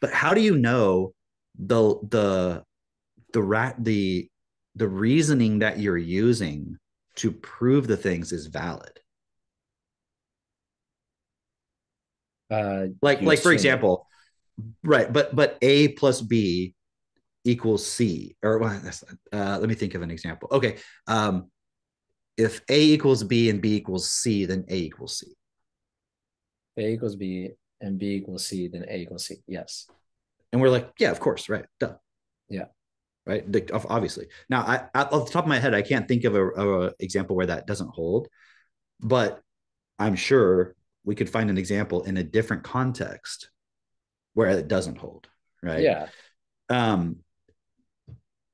But how do you know the the the rat the the reasoning that you're using to prove the things is valid? Uh like like for example right but but a plus b equals C, or uh, let me think of an example. Okay. Um, if A equals B and B equals C, then A equals C. A equals B and B equals C, then A equals C. Yes. And we're like, yeah, of course, right. Duh. Yeah. Right. Obviously. Now, I, off the top of my head, I can't think of a, of a example where that doesn't hold, but I'm sure we could find an example in a different context where it doesn't hold. Right. Yeah. Um,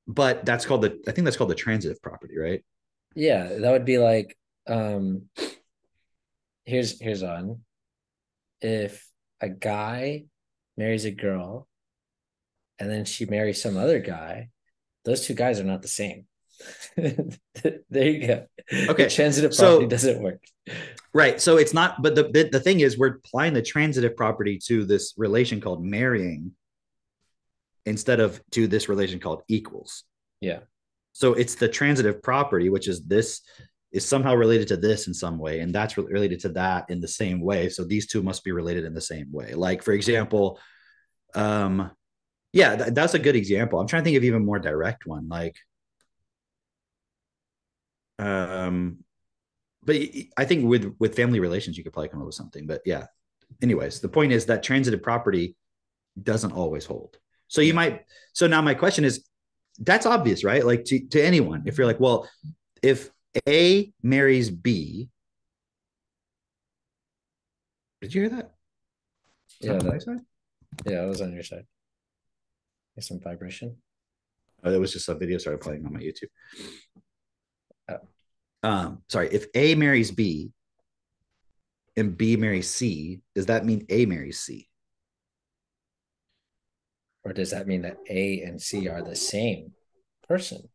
but that's called the I think that's called the transitive property, right? Yeah, that would be like um here's here's on if a guy marries a girl and then she marries some other guy, those two guys are not the same. <laughs> there you go. Okay. The transitive property so, doesn't work. Right. So it's not, but the, the the thing is, we're applying the transitive property to this relation called marrying, instead of to this relation called equals. Yeah. So it's the transitive property, which is this is somehow related to this in some way, and that's related to that in the same way. So these two must be related in the same way. Like for example, um, yeah, th- that's a good example. I'm trying to think of even more direct one, like, um, but I think with with family relations, you could probably come up with something. But yeah, anyways, the point is that transitive property doesn't always hold. So you might. So now my question is, that's obvious, right? Like to to anyone, if you're like, well, if A marries B, Did you hear that? Yeah, On my that, side? yeah, it was on your side. There's some vibration. Oh, that was just a video started playing on my YouTube. Oh. Um, sorry. If A marries B and B marries C, does that mean A marries C? Or does that mean that A and C are the same person?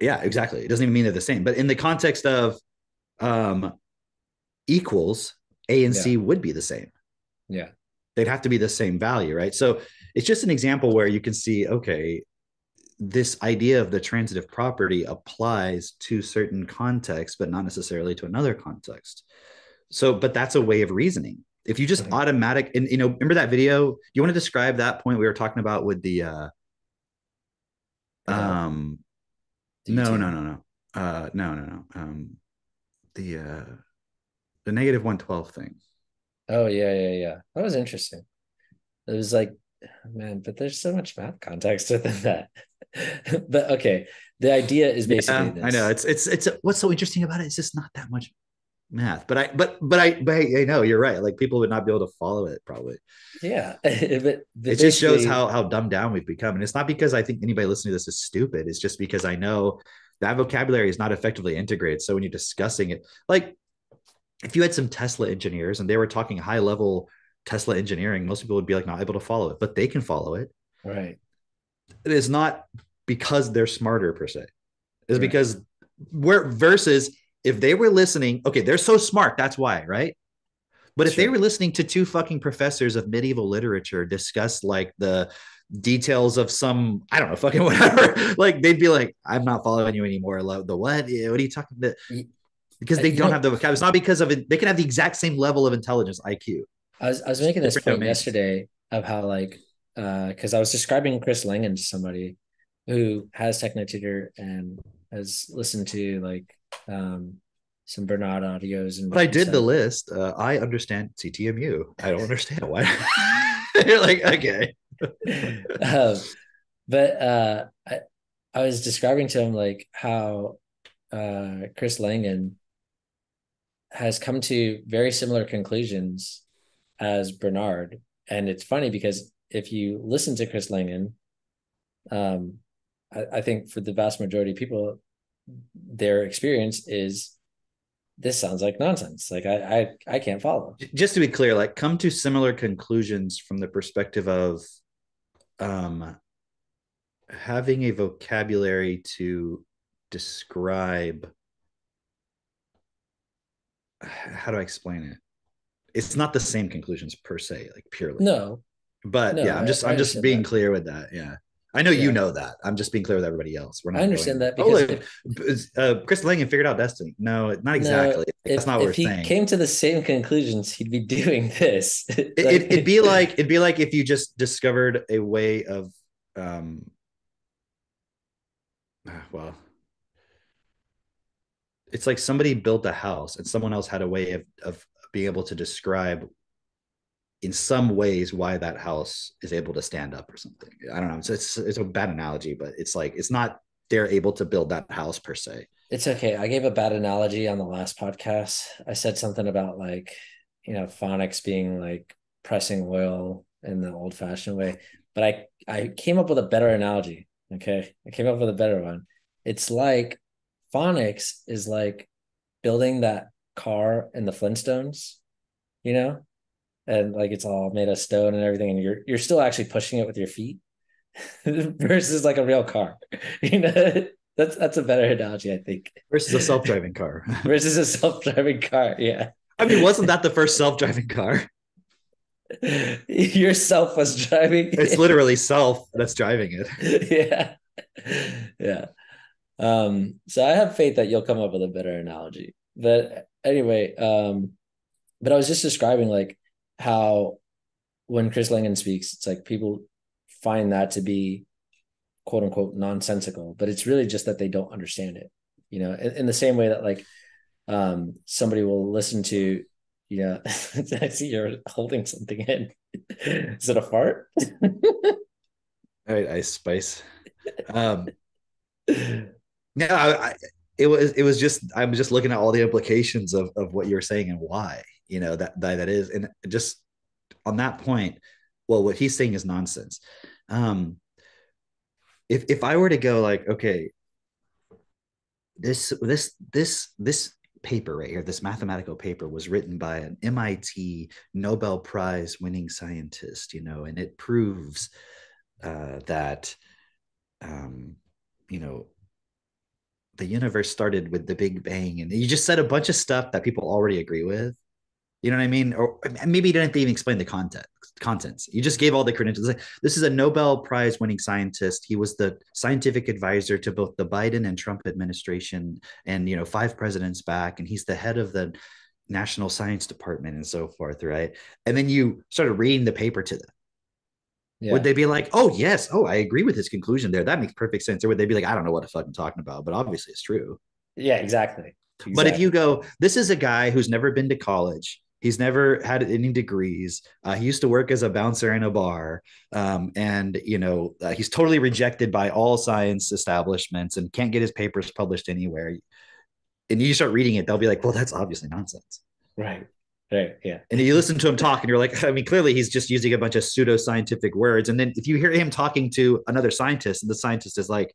Yeah, exactly. It doesn't even mean they're the same. But in the context of um equals, A and C would be the same. Yeah. They'd have to be the same value, right? So it's just an example where you can see, okay, this idea of the transitive property applies to certain contexts, but not necessarily to another context. So, but that's a way of reasoning. If you just Mhm. automatic and you know, remember that video? You want to describe that point we were talking about with the uh um DT. no, no, no, no. Uh no, no, no. Um the uh the negative 112 thing. Oh yeah, yeah, yeah. That was interesting. It was like, man, but there's so much math context <laughs> within that. but okay, the idea is basically Yeah, this. I know. It's it's it's what's so interesting about it. It's just not that much math. But I but but I but I, know you're right. Like people would not be able to follow it probably. yeah, <laughs> but, but It just shows how how dumbed down we've become. And it's not because I think anybody listening to this is stupid. It's just because I know that vocabulary is not effectively integrated. So when you're discussing it, like if you had some Tesla engineers and they were talking high level Tesla engineering, most people would be like not able to follow it, but they can follow it. right. it is not because they're smarter per se. It's Right. because we're versus if they were listening, okay, they're so smart, that's why, right? But if they were listening to two fucking professors of medieval literature discuss like the details of some, I don't know, fucking <laughs> whatever, like they'd be like, I'm not following you anymore. The what? Yeah, What are you talking about? Because uh, they don't have the vocabulary. It's not because of it. They can have the exact same level of intelligence, IQ. I was I was making this Different point domains. yesterday of how like uh because I was describing Chris Langan to somebody who has TechnoTutor and has listened to like um some Bernard audios and But I did the list. Uh, I understand CTMU. I don't understand why. You're <laughs> <laughs> like, okay. <laughs> um, but uh, I, I was describing to him like how uh, Chris Langan has come to very similar conclusions as Bernard, and it's funny because if you listen to Chris Langan, um, I, I think for the vast majority of people, their experience is this sounds like nonsense. Like I I, I can't follow. Just to be clear, like come to similar conclusions from the perspective of um having a vocabulary to describe how do I explain it? It's not the same conclusions per se, like purely. No, But No, yeah, I'm just I I'm just being that. clear with that. Yeah. I know you know that. I'm just being clear with everybody else. We're not I understand going, that oh, because look, uh, Chris Langan figured out Desteni. No, not exactly. That's if, not what if we're he saying. came to the same conclusions, he'd be <laughs> doing this. <laughs> it, it, it'd be <laughs> like it'd be like if you just discovered a way of um ah, well it's like somebody built a house and someone else had a way of of being able to describe in some ways why that house is able to stand up or something i don't know it's it's, it's a bad analogy but it's like it's not they're able to build that house per se it's okay. I gave a bad analogy on the last podcast. I said something about like, you know, phonics being like pressing oil in the old fashioned way, but I I came up with a better analogy. Okay, I came up with a better one. It's like phonics is like building that car in the Flintstones, you know, and like it's all made of stone and everything, and you're you're still actually pushing it with your feet <laughs> versus like a real car, <laughs> you know. That's that's a better analogy, I think. versus a self-driving car <laughs> Versus a self-driving car, yeah. i mean wasn't that the first self-driving car Yourself was driving. it's literally self that's driving it yeah, yeah. Um, so I have faith that you'll come up with a better analogy. But anyway, um, but I was just describing like how when Chris Langan speaks, it's like people find that to be quote unquote nonsensical, but it's really just that they don't understand it. You know, in, in the same way that like um somebody will listen to you <laughs> know I see you're holding something in. <laughs> Is it a fart? <laughs> All right, Ice Spice. Um, no, I, I, it was it was just I'm just looking at all the implications of of what you're saying and why you know that that, that is and just on that point well what he's saying is nonsense. Um if if I were to go like okay this this this this paper right here this mathematical paper was written by an MIT Nobel Prize winning scientist you know and it proves uh, that um, you know the universe started with the big bang and you just said a bunch of stuff that people already agree with you know what i mean or maybe you didn't even explain the content contents you just gave all the credentials this is a nobel prize winning scientist he was the scientific advisor to both the biden and trump administration and you know five presidents back and he's the head of the national science department and so forth right and then you started reading the paper to them yeah. Would they be like, oh, yes, oh, I agree with his conclusion there. That makes perfect sense. Or would they be like, I don't know what the fuck I'm talking about, but obviously it's true. Yeah, exactly. exactly. But if you go, this is a guy who's never been to college. He's never had any degrees. Uh, he used to work as a bouncer in a bar, um, and you know uh, he's totally rejected by all science establishments and can't get his papers published anywhere. And you start reading it, they'll be like, "Well, that's obviously nonsense." Right. Right. Yeah. And you listen to him talk, and you're like, I mean, clearly he's just using a bunch of pseudo scientific words. And then if you hear him talking to another scientist, and the scientist is like,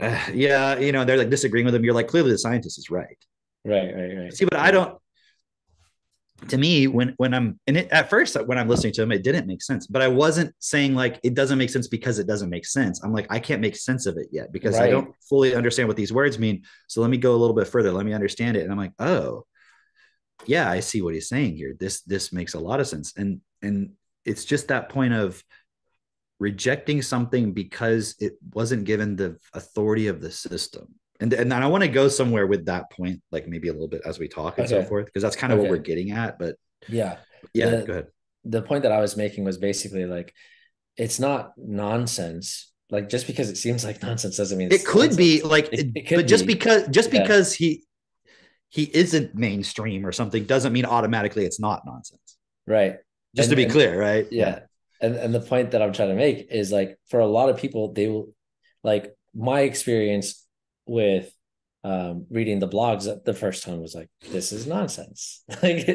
uh, yeah, you know, they're like disagreeing with him. You're like, clearly the scientist is right. Right. Right. Right. See, but I don't. To me, when when I'm and it, at first when I'm listening to him, it didn't make sense. But I wasn't saying like it doesn't make sense because it doesn't make sense. I'm like I can't make sense of it yet because right. I don't fully understand what these words mean. So let me go a little bit further. Let me understand it. And I'm like, oh, yeah, I see what he's saying here. This this makes a lot of sense. And and it's just that point of rejecting something because it wasn't given the authority of the system. And and I want to go somewhere with that point, like maybe a little bit as we talk and okay. so forth, because that's kind of okay. what we're getting at. But yeah, yeah, the, go ahead. The point that I was making was basically like it's not nonsense like just because it seems like <laughs> nonsense doesn't mean it could nonsense. be like it, it but just be. because just yeah. because he he isn't mainstream or something doesn't mean automatically it's not nonsense. Right. Just and, to be and, clear, right? Yeah. yeah. And and the point that I'm trying to make is like for a lot of people, they will like my experience with um reading the blogs the first time was like this is nonsense <laughs> like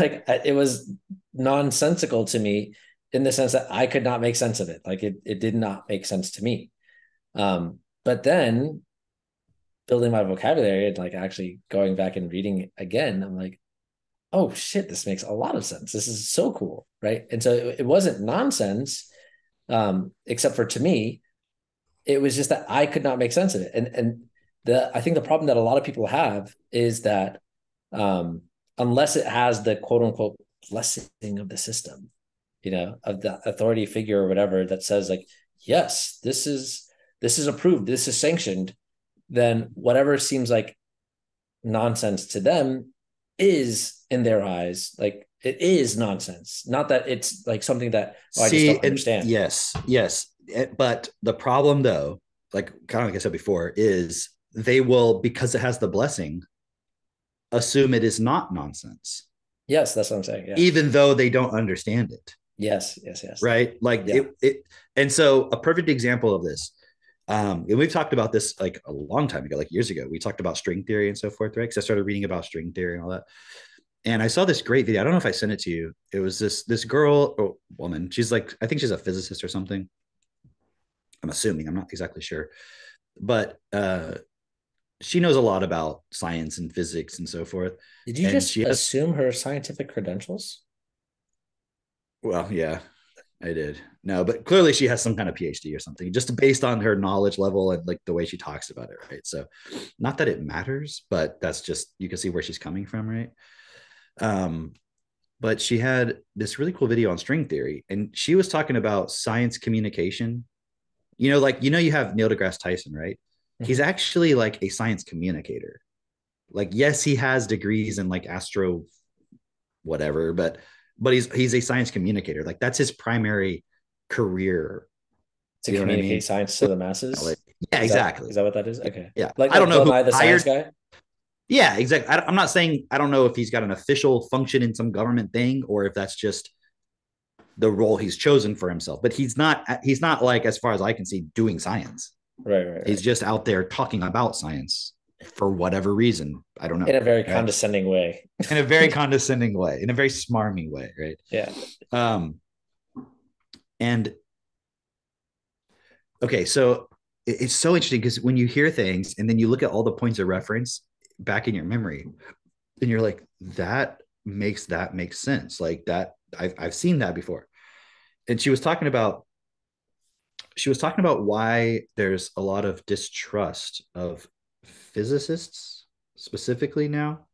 like it was nonsensical to me in the sense that i could not make sense of it like it, it did not make sense to me um but then building my vocabulary and like actually going back and reading again, I'm like, oh shit, this makes a lot of sense. This is so cool. Right. And so it, it wasn't nonsense, um, except for to me, it was just that I could not make sense of it. And and the I think the problem that a lot of people have is that um, unless it has the quote unquote blessing of the system, you know, of the authority figure or whatever that says like, yes, this is this is approved, this is sanctioned, then whatever seems like nonsense to them is in their eyes like it is nonsense. Not that it's like something that oh, See, I just don't understand. yes yes. Eh, but the problem though like kind of like i said before is they will because it has the blessing assume it is not nonsense yes that's what i'm saying yeah. even though they don't understand it yes yes yes right like yeah. it, it and so a perfect example of this um, and we've talked about this like a long time ago, like years ago. We talked about string theory and so forth, right? Because I started reading about string theory and all that. And I saw this great video. I don't know if I sent it to you. It was this this girl or woman. She's like, I think she's a physicist or something. I'm assuming. I'm not exactly sure, but uh, she knows a lot about science and physics and so forth. Did you and just assume her scientific credentials? Well, yeah, I did. No, but clearly she has some kind of PhD or something, just based on her knowledge level and like the way she talks about it, right? So, not that it matters, but that's just you can see where she's coming from, right? Um, but she had this really cool video on string theory, and she was talking about science communication. You know, like you know, you have Neil deGrasse Tyson, right? Mm-hmm. He's actually like a science communicator. Like, yes, he has degrees in like astro, whatever, but but he's he's a science communicator. Like that's his primary career. To you communicate I mean? science to the masses. Yeah, is exactly. That, is that what that is? Okay. Yeah. Like I don't know who the hired, science guy. Yeah, exactly. I, am not saying I don't know if he's got an official function in some government thing or if that's just the role he's chosen for himself. But he's not. He's not like, as far as I can see, doing science. Right, right, right. He's just out there talking about science for whatever reason. I don't know. in a very Right. condescending way. in a very <laughs> condescending way, in a very smarmy way, right? Yeah. Um, and okay, so it- it's so interesting because when you hear things and then you look at all the points of reference back in your memory, and you're like, that makes that make sense. Like that, I've I've seen that before. And she was talking about she was talking about why there's a lot of distrust of physicists specifically now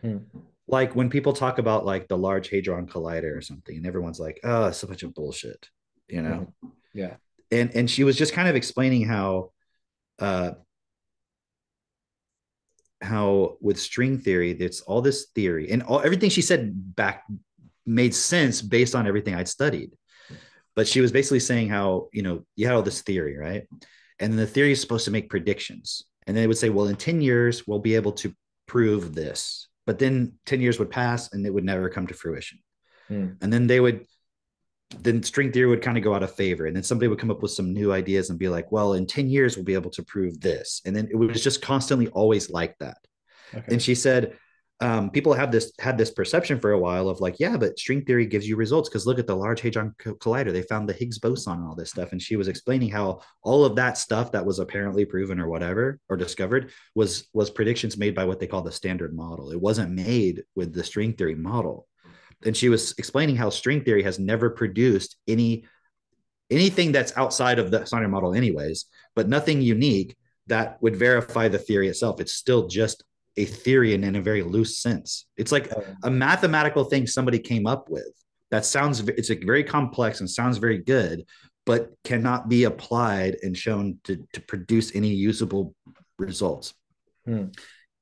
Hmm. like when people talk about like the large hadron collider or something and everyone's like oh it's a bunch of bullshit you know Yeah. and and she was just kind of explaining how uh how with string theory it's all this theory and all everything she said back made sense based on everything i'd studied but she was basically saying how you know you had all this theory right? And then the theory is supposed to make predictions. And they would say well in 10 years we'll be able to prove this. But then 10 years would pass and it would never come to fruition. Hmm. and then they would then string theory would kind of go out of favor. And then somebody would come up with some new ideas and be like well in 10 years we'll be able to prove this. And then it was just constantly always like that. Okay. and she said um, people have this had this perception for a while of like yeah but string theory gives you results because look at the large hadron collider. They found the higgs boson and all this stuff and she was explaining how all of that stuff that was apparently proven or whatever or discovered was was predictions made by what they call the standard model. It wasn't made with the string theory model. And she was explaining how string theory has never produced any anything that's outside of the standard model anyways but nothing unique that would verify the theory itself. It's still just a theory and in a very loose sense. It's like Oh, a mathematical thing somebody came up with that sounds it's a very complex and sounds very good but cannot be applied and shown to, to produce any usable results. Hmm.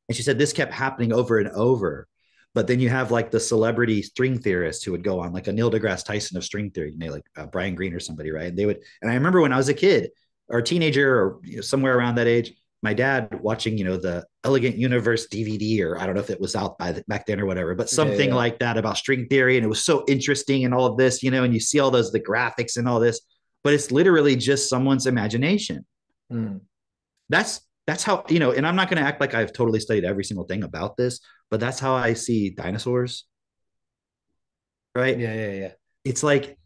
and she said this kept happening over and over but then you have like the celebrity string theorists who would go on like a neil degrasse tyson of string theory you know like uh, brian greene or somebody right? And they would and i remember when i was a kid or a teenager or you know, somewhere around that age my dad watching you know the elegant universe dvd or i don't know if it was out by the, back then or whatever but something yeah. like that about string theory and it was so interesting and all of this you know and you see all those the graphics and all this but it's literally just someone's imagination Hmm. that's that's how you know and i'm not going to act like i've totally studied every single thing about this but that's how i see dinosaurs right Yeah, yeah, yeah. it's like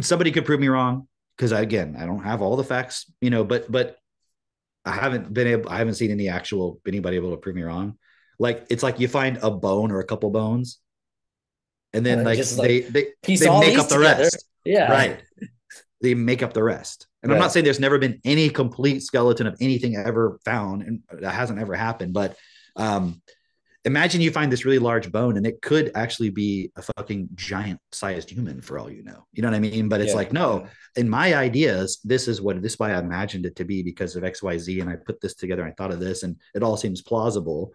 somebody could prove me wrong because again i don't have all the facts you know but but i haven't been able i haven't seen any actual anybody able to prove me wrong. Like it's like you find a bone or a couple bones and then And like just, like, they they, they make up the together. rest. Yeah. right. They make up the rest. And i'm not saying there's never been any complete skeleton of anything ever found and that hasn't ever happened but um imagine you find this really large bone and it could actually be a fucking giant sized human for all you know. You know what i mean? But it's Yeah. like no in my ideas this is what this is why i imagined it to be because of xyz and i put this together and i thought of this and it all seems plausible.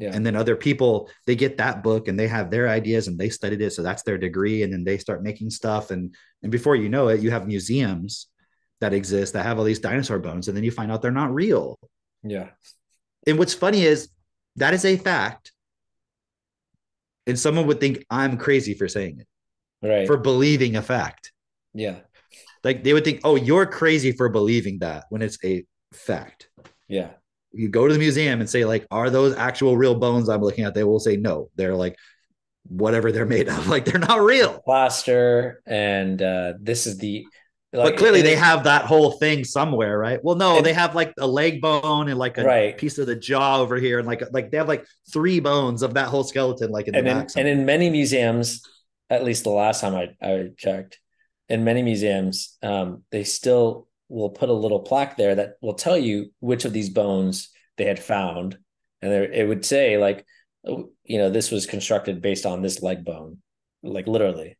Yeah. and then other people they get that book and they have their ideas and they studied it. So that's their degree. And then they start making stuff. And and before you know it you have museums that exist that have all these dinosaur bones. And then you find out they're not real. Yeah. and what's funny is that is a fact. And someone would think i'm crazy for saying it Right. for believing a fact. Yeah. like they would think oh you're crazy for believing that when it's a fact. Yeah. you go to the museum and say like are those actual real bones i'm looking at? They will say no. They're like whatever they're made of. <laughs> Like they're not real. Plaster and uh this is the but clearly they it- have that whole thing somewhere right? Well no they have like a leg bone and like a Right. piece of the jaw over here and like like they have like three bones of that whole skeleton like in and the in, and in many museums, at least the last time I, I checked, in many museums, um, they still will put a little plaque there that will tell you which of these bones they had found, and there it would say like, oh, you know, this was constructed based on this leg bone, like literally,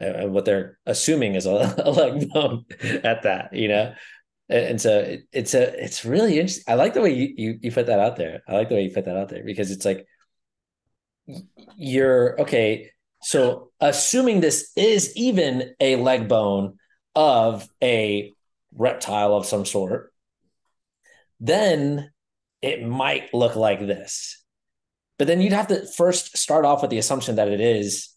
and what they're assuming is a, <laughs> a leg bone at that, you know. And and so it, it's a it's really interesting. I like the way you, you you put that out there. I like the way you put that out there because it's like you're okay. So assuming this is even a leg bone of a reptile of some sort, then it might look like this. But then you'd have to first start off with the assumption that it is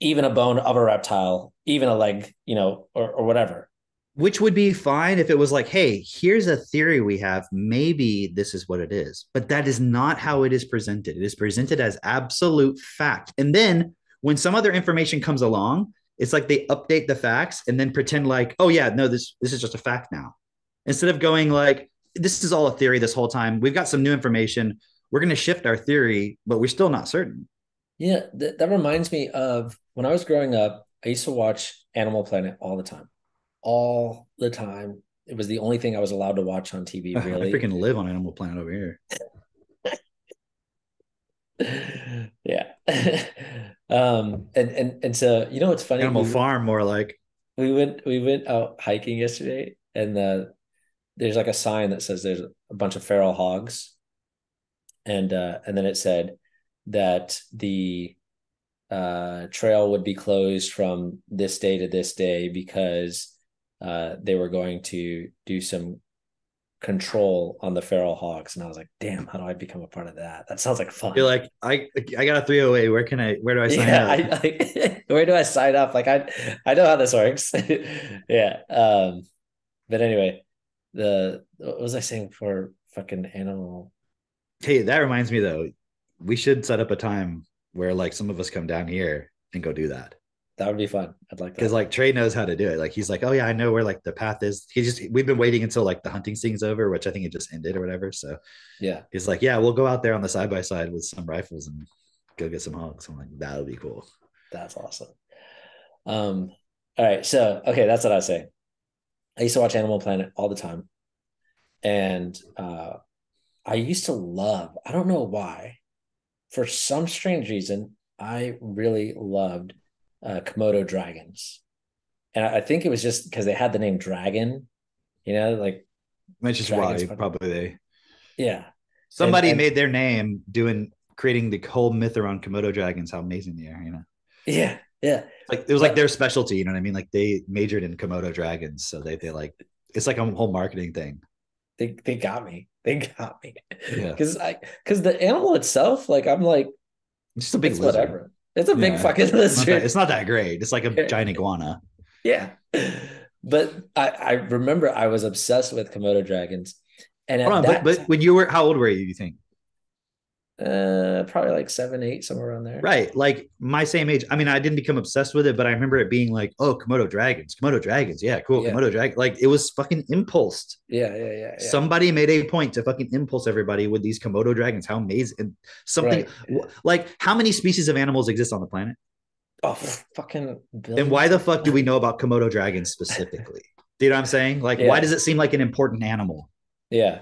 even a bone of a reptile, even a leg, you know, or, or whatever. which would be fine if it was like, hey, here's a theory we have. Maybe this is what it is. But that is not how it is presented. It is presented as absolute fact. And then when some other information comes along, it's like they update the facts and then pretend like, oh yeah, no, this this is just a fact now. Instead of going like, this is all a theory this whole time. We've got some new information. We're going to shift our theory, but we're still not certain. Yeah, th- that reminds me of when I was growing up. I used to watch Animal Planet all the time, all the time. It was the only thing I was allowed to watch on TV. <laughs> Really, I freaking live on Animal Planet over here. <laughs> yeah. <laughs> um, and and and so you know what's funny? Animal we, Farm, more like. We went we went out hiking yesterday, and the there's like a sign that says there's a bunch of feral hogs, and uh, and then it said that the uh, trail would be closed from this day to this day because uh, they were going to do some control on the feral hogs. And i was like damn how do i become a part of that? That sounds like fun. You're like i i got a 308 where can i where do i sign yeah, up? I, I, <laughs> where do i sign up? Like i i know how this works. <laughs> Yeah um but anyway the what was i saying for fucking animal. Hey that reminds me though we should set up a time where like some of us come down here and go do that that would be fun. I'd like that. Because like Trey knows how to do it. Like he's like, oh yeah, I know where like the path is. He just we've been waiting until like the hunting season's over, which I think it just ended or whatever. So yeah, he's like, yeah, we'll go out there on the side by side with some rifles and go get some hogs. I'm like, that would be cool. That's awesome. Um, all right, so okay, that's what I saying. I used to watch Animal Planet all the time, and uh, I used to love. I don't know why, for some strange reason, I really loved uh, Komodo dragons, and I think it was just because they had the name dragon. You know, like which is why probably they. Yeah, somebody and, and, made their name doing creating the whole myth around Komodo dragons. How amazing they are! You know. Yeah, yeah. Like it was like their specialty. You know what I mean? Like they majored in Komodo dragons, so they they like it's like a whole marketing thing. They they got me. <laughs> They got me. Yeah. Because I because the animal itself, like I'm like, it's just a big lizard. whatever. It's a big fucking lizard. It's not, that, it's not that great. It's like a giant iguana. Yeah. But I, I remember I was obsessed with Komodo dragons. And on, but, but when you were, how old were you, do you think? Uh probably like seven eight somewhere around there right like my same age i mean i didn't become obsessed with it but i remember it being like oh komodo dragons komodo dragons yeah cool yeah. komodo dragon like it was fucking impulsed yeah, yeah yeah yeah somebody made a point to fucking impulse everybody with these komodo dragons how amazing something right. like how many species of animals exist on the planet oh fucking billion. and why the fuck do we know about komodo dragons specifically do you know what i'm saying like yeah. why does it seem like an important animal yeah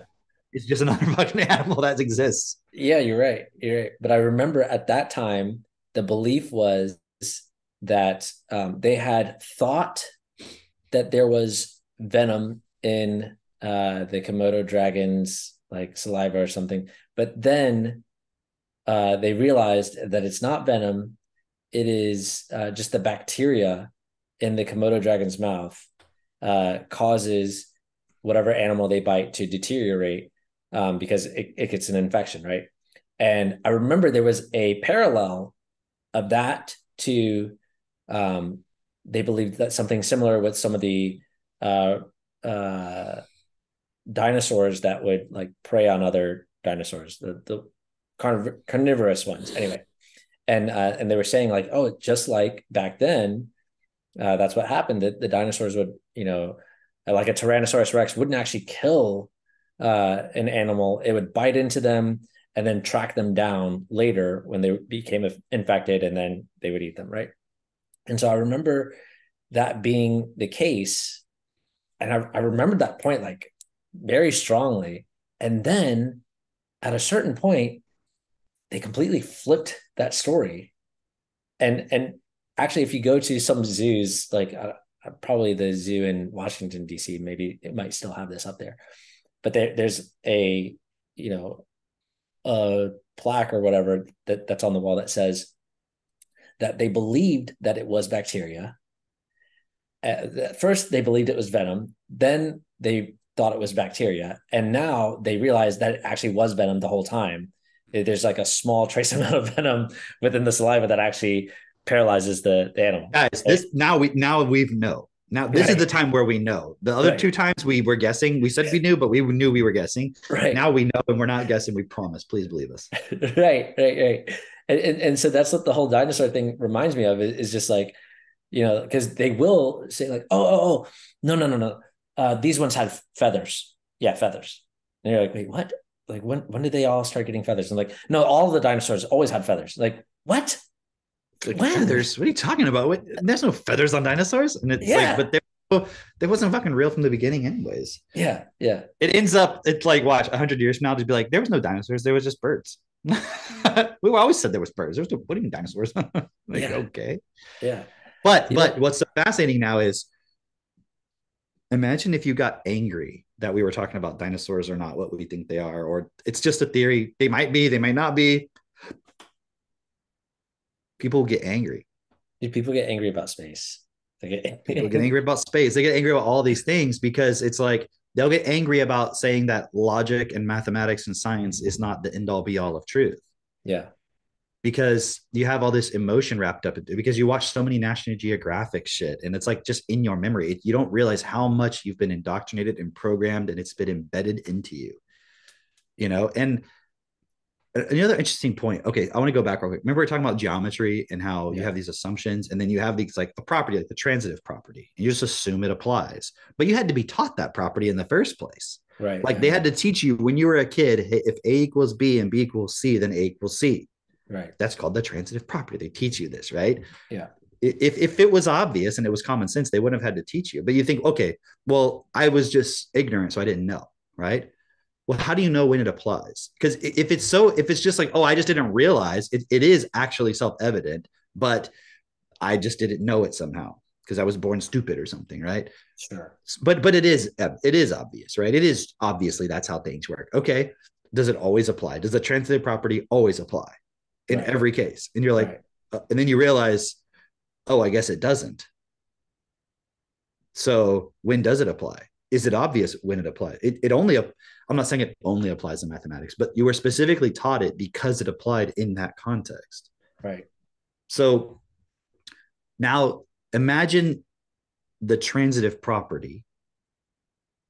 it's just another <laughs> fucking animal that exists. Yeah, you're right. You're right. But I remember at that time, the belief was that um, they had thought that there was venom in uh, the Komodo dragon's like saliva or something. But then uh, they realized that it's not venom, it is uh, just the bacteria in the Komodo dragon's mouth uh, causes whatever animal they bite to deteriorate um, because it, it gets an infection, right? And I remember there was a parallel of that to um, they believed that something similar with some of the uh, uh, dinosaurs that would like prey on other dinosaurs, the the carniv- carnivorous ones, anyway. And uh, and they were saying like, oh, just like back then, uh, that's what happened. That the dinosaurs would, you know, like a Tyrannosaurus Rex wouldn't actually kill uh, an animal, it would bite into them and then track them down later when they became infected, and then they would eat them, right? And so I remember that being the case, and I, I remembered that point like very strongly. And then at a certain point, they completely flipped that story, and and actually, if you go to some zoos, like uh, probably the zoo in Washington D.C., maybe it might still have this up there but there, there's a you know a plaque or whatever that, that's on the wall that says that they believed that it was bacteria. Uh, at first, they believed it was venom. Then they thought it was bacteria, and now they realize that it actually was venom the whole time. There's like a small trace <laughs> amount of venom within the saliva that actually paralyzes the, the animal. Guys, this now we now we know Now this Right. is the time where we know. The other Right. two times we were guessing. We said we knew, but we knew we were guessing. right Now we know and we're not guessing. We promise. Please believe us. <laughs> right, right, right. And, and and so that's what the whole dinosaur thing reminds me of is, just like, you know, because they will say like, oh, oh, oh, no, no, no, no. Uh, these ones had feathers. Yeah, feathers. And you're like, wait, what? Like when when did they all start getting feathers? And like, no, all the dinosaurs always had feathers. Like, what? Like, When? feathers? What are you talking about? What? There's no feathers on dinosaurs. And it's Yeah. like, but they they wasn't fucking real from the beginning, anyways. Yeah, yeah. It ends up. It's like watch hundred years from now to be like, there was no dinosaurs. There was just birds. <laughs> we always said there was birds. There was no what do you mean dinosaurs? <laughs> like Yeah. okay. Yeah. But You but what's so fascinating now is imagine if you got angry that we were talking about dinosaurs or not, what we think they are, or it's just a theory. They might be, they might not be. People get angry. Dude, people get angry about space. They get, <laughs> People get angry about space. They get angry about all these things because it's like they'll get angry about saying that logic and mathematics and science is not the end all be all of truth. Yeah. because you have all this emotion wrapped up because you watch so many National Geographic shit and it's like just in your memory. It, you don't realize how much you've been indoctrinated and programmed and it's been embedded into you. You know, and Uh, another interesting point. Okay, I want to go back real quick. Remember we are talking about geometry and how you have these assumptions and then you have these like a property like the transitive property. And you just assume it applies. But you had to be taught that property in the first place. Right. Like they had to teach you when you were a kid, hey, if A equals B and B equals C, then A equals C right. that's called the transitive property. They teach you this, right? Yeah. If if it was obvious and it was common sense, they wouldn't have had to teach you. But you think, okay, well, I was just ignorant, so I didn't know, right? Well, how do you know when it applies? Because if it's so, if it's just like, oh, I just didn't realize, it, it is actually self-evident, but I just didn't know it somehow because I was born stupid or something, right? Sure. but but it is it is obvious right it is obviously that's how things work okay does it always apply does the transitive property always apply in Right. every case and you're like Right. uh, and then you realize oh i guess it doesn't so when does it apply is it obvious when it applies it, it only i'm not saying it only applies in mathematics but you were specifically taught it because it applied in that context Right. so now imagine the transitive property,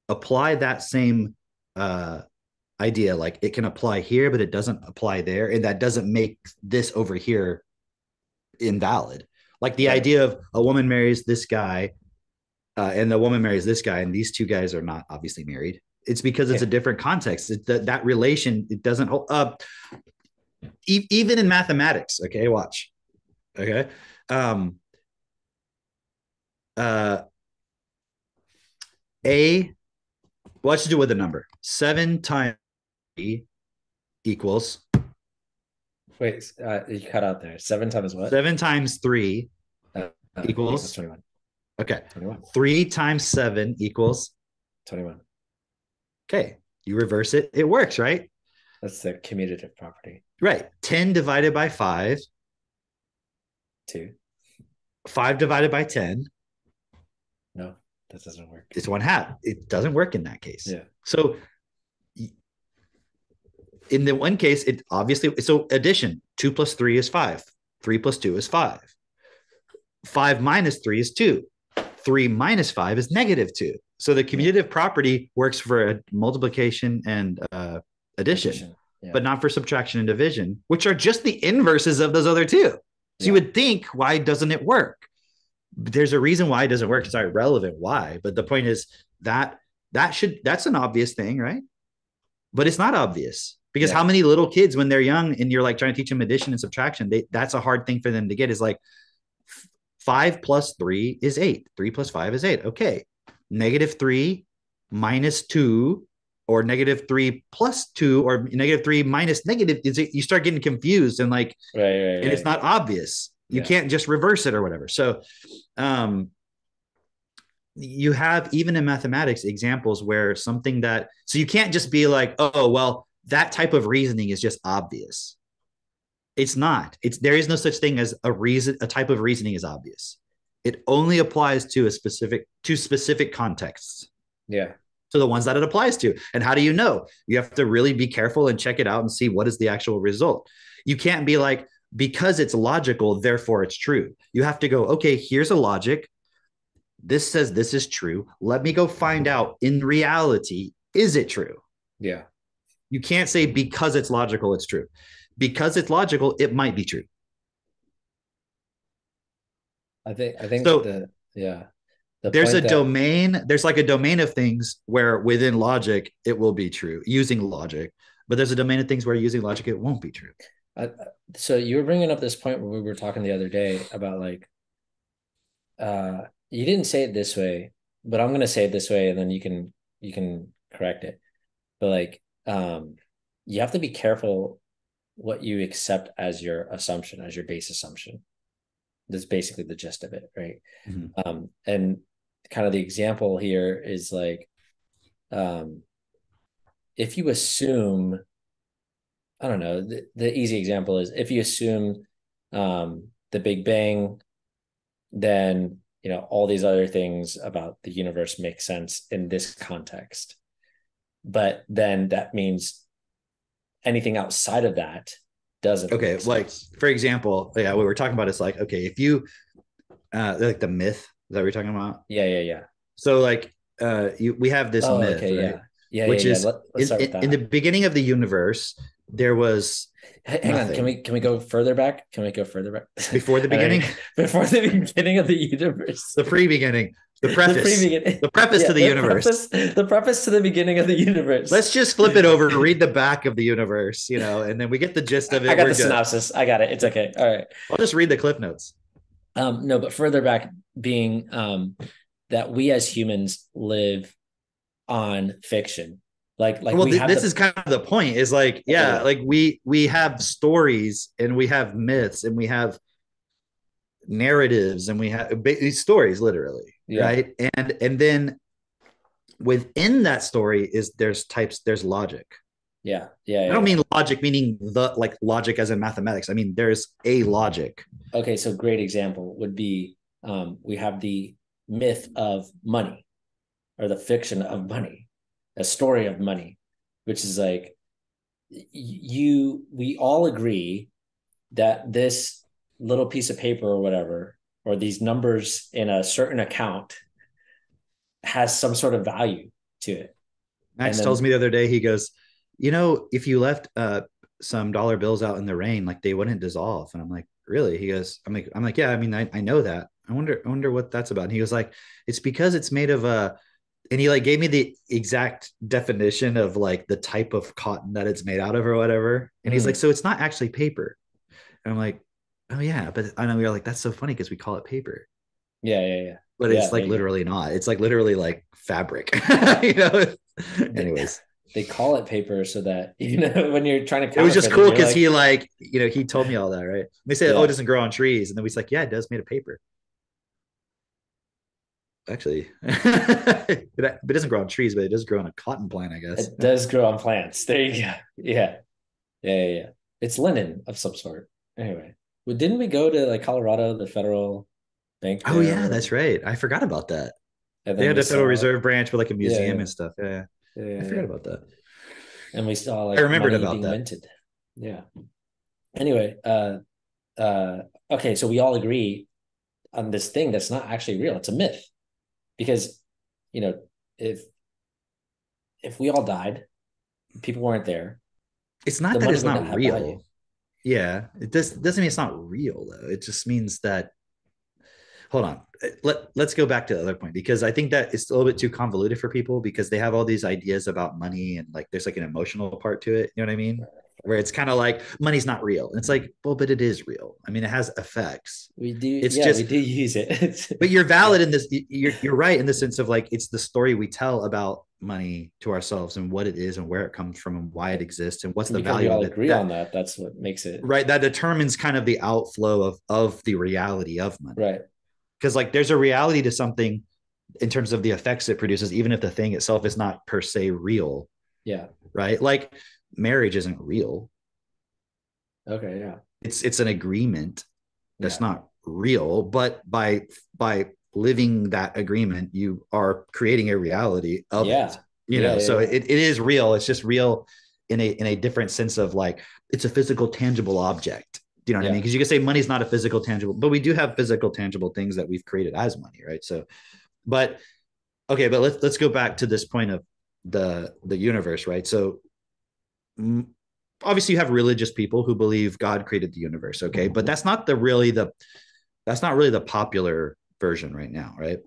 apply that same uh, idea, like it can apply here, but it doesn't apply there. And that doesn't make this over here invalid. Like the Right. idea of a woman marries this guy uh, and the woman marries this guy, and these two guys are not obviously married. It's because it's Yeah. a different context. It, that, that relation, it doesn't hold up. E- even in mathematics, okay, watch. Okay. Um, uh, a, well, let's do with the number. Seven times three equals Wait, uh, you cut out there. Seven times what? seven times three. Uh, equals? 21. Okay. 21. Three times seven equals. 21. Okay. You reverse it. It works, right? That's the commutative property. Right. 10 divided by five, Two. five divided by 10 No, that doesn't work. It's one half. It doesn't work in that case. Yeah. So in the one case, it obviously so addition two plus three is five, three plus two is five, five minus three is two, three minus five is negative two. So the commutative property works for a multiplication and uh, addition, Addition. Yeah. but not for subtraction and division, which are just the inverses of those other two. So you would think, why doesn't it work? There's a reason why it doesn't work. It's not relevant why, but the point is that that should that's an obvious thing, right? But it's not obvious because Yeah. how many little kids when they're young and you're like trying to teach them addition and subtraction, they that's a hard thing for them to get. Is like five plus three is eight. Three plus five is eight. Okay, negative three minus two or negative three plus two or negative three minus negative is it, you start getting confused and like right, right, right. and it's not obvious you Yeah. can't just reverse it or whatever so um you have even in mathematics examples where something that so you can't just be like oh well that type of reasoning is just obvious it's not it's there is no such thing as a reason a type of reasoning is obvious it only applies to a specific to specific contexts Yeah. to the ones that it applies to. And how do you know? You have to really be careful and check it out and see what is the actual result. You can't be like, because it's logical, therefore it's true. You have to go, okay, here's a logic. this says this is true. Let me go find out in reality, is it true? Yeah. You can't say because it's logical, it's true. Because it's logical, it might be true. I think I think So- the yeah. The There's a that- domain, there's like a domain of things where within logic, it will be true using logic. But there's a domain of things where using logic, it won't be true. I, so you were bringing up this point where we were talking the other day about like uh you didn't say it this way but i'm going to say it this way and then you can you can correct it but like um you have to be careful what you accept as your assumption as your base assumption that's basically the gist of it right Mhm. um and kind of the example here is like um if you assume I don't know. The, the easy example is if you assume um, the Big Bang, then you know all these other things about the universe make sense in this context. But then that means anything outside of that doesn't. Okay, like for example, yeah, what we're talking about is like, okay, if you uh like the myth, is that what you're talking about? yeah, yeah, yeah. So like uh you we have this oh, myth, okay, right? yeah, yeah, Which yeah, is yeah. Let, let's In, with in- that. in the beginning of the universe, there was H- Hang on, can we can we go further back? Can we go further back? before the <laughs> beginning, <laughs> before the beginning of the universe. the pre-beginning, <laughs> the preface, the, pre-beginning. preface to the, universe. Preface, the preface to the beginning of the universe. Let's just flip it over, read the back of the universe, you know, and then we get the gist of it. I got We're the good. synopsis. I got it. It's okay. All right. I'll just read the cliff notes. Um, no, but further back being um that we as humans live on fiction. Like like well, we th- this the- is kind of the point. Is like, yeah, Yeah. like we we have stories and we have myths and we have narratives and we have these stories, literally, Yeah. right? And and then within that story is there's types there's logic. yeah, yeah, yeah. I don't mean logic meaning the like logic as in mathematics. I mean there's a logic. okay, so great example would be um we have the myth of money or the fiction of money, a story of money, which is like you we all agree that this little piece of paper or whatever or these numbers in a certain account has some sort of value to it. Max then- tells me the other day, he goes, you know, if you left uh some dollar bills out in the rain, like they wouldn't dissolve. And I'm like, really? He goes, I'm like, I'm like, yeah, I mean, I, I know that. I wonder, I wonder what that's about. And he was like, it's because it's made of a and he like gave me the exact definition of like the type of cotton that it's made out of or whatever. And he's Mm. like, so it's not actually paper. And I'm like, oh yeah, but I know we are like, that's so funny because we call it paper. Yeah, yeah, yeah. But Yeah, it's like go. literally not. It's like literally like fabric. <laughs> you know. Anyways. They call it paper so that <laughs> you know when you're trying to. it was just cool because like- he like you know he told me all that right they said oh it doesn't grow on trees and then we was like yeah it does made of paper actually <laughs> it, it doesn't grow on trees but it does grow on a cotton plant i guess It does grow on plants. There you go. Yeah. Yeah, yeah, yeah. It's linen of some sort. Anyway, well, didn't we go to like Colorado, the federal bank? oh yeah that's right i forgot about that they had a federal saw- reserve branch with like a museum yeah. and stuff yeah, Yeah, i forgot about that And we saw like I remembered about being that. minted. Yeah. Anyway, uh, uh, okay, so we all agree on this thing that's not actually real. It's a myth, because you know if if we all died, people weren't there. it's not The that it's not not real value. Yeah it does doesn't mean it's not real though. It just means that hold on let, let's go back to the other point because i think that it's a little bit too convoluted for people because they have all these ideas about money and like there's like an emotional part to it you know what i mean? Where it's kind of like money's not real. And it's like well but it is real. I mean it has effects. We do. It's yeah, just- we do use it. <laughs> but you're valid in this you're, you're right in the sense of like it's the story we tell about money to ourselves and what it is and where it comes from and why it exists and what's the because we value all of it agree That- on that. That's what makes it right that determines kind of the outflow of of the reality of money right. because like there's a reality to something in terms of the effects it produces even if the thing itself is not per se real Yeah. right like marriage isn't real Okay. Yeah. it's it's an agreement that's Yeah. not real but by by living that agreement you are creating a reality of Yeah. it you Yeah, know yeah, so. It, it is real it's just real in a in a different sense of like it's a physical tangible object do you know what i mean because you can say money's not a physical tangible but we do have physical tangible things that we've created as money right so but okay, but let's let's go back to this point of the the universe, right? So obviously you have religious people who believe God created the universe, okay? But mm-hmm. that's not the really the that's not really the popular version right now, right?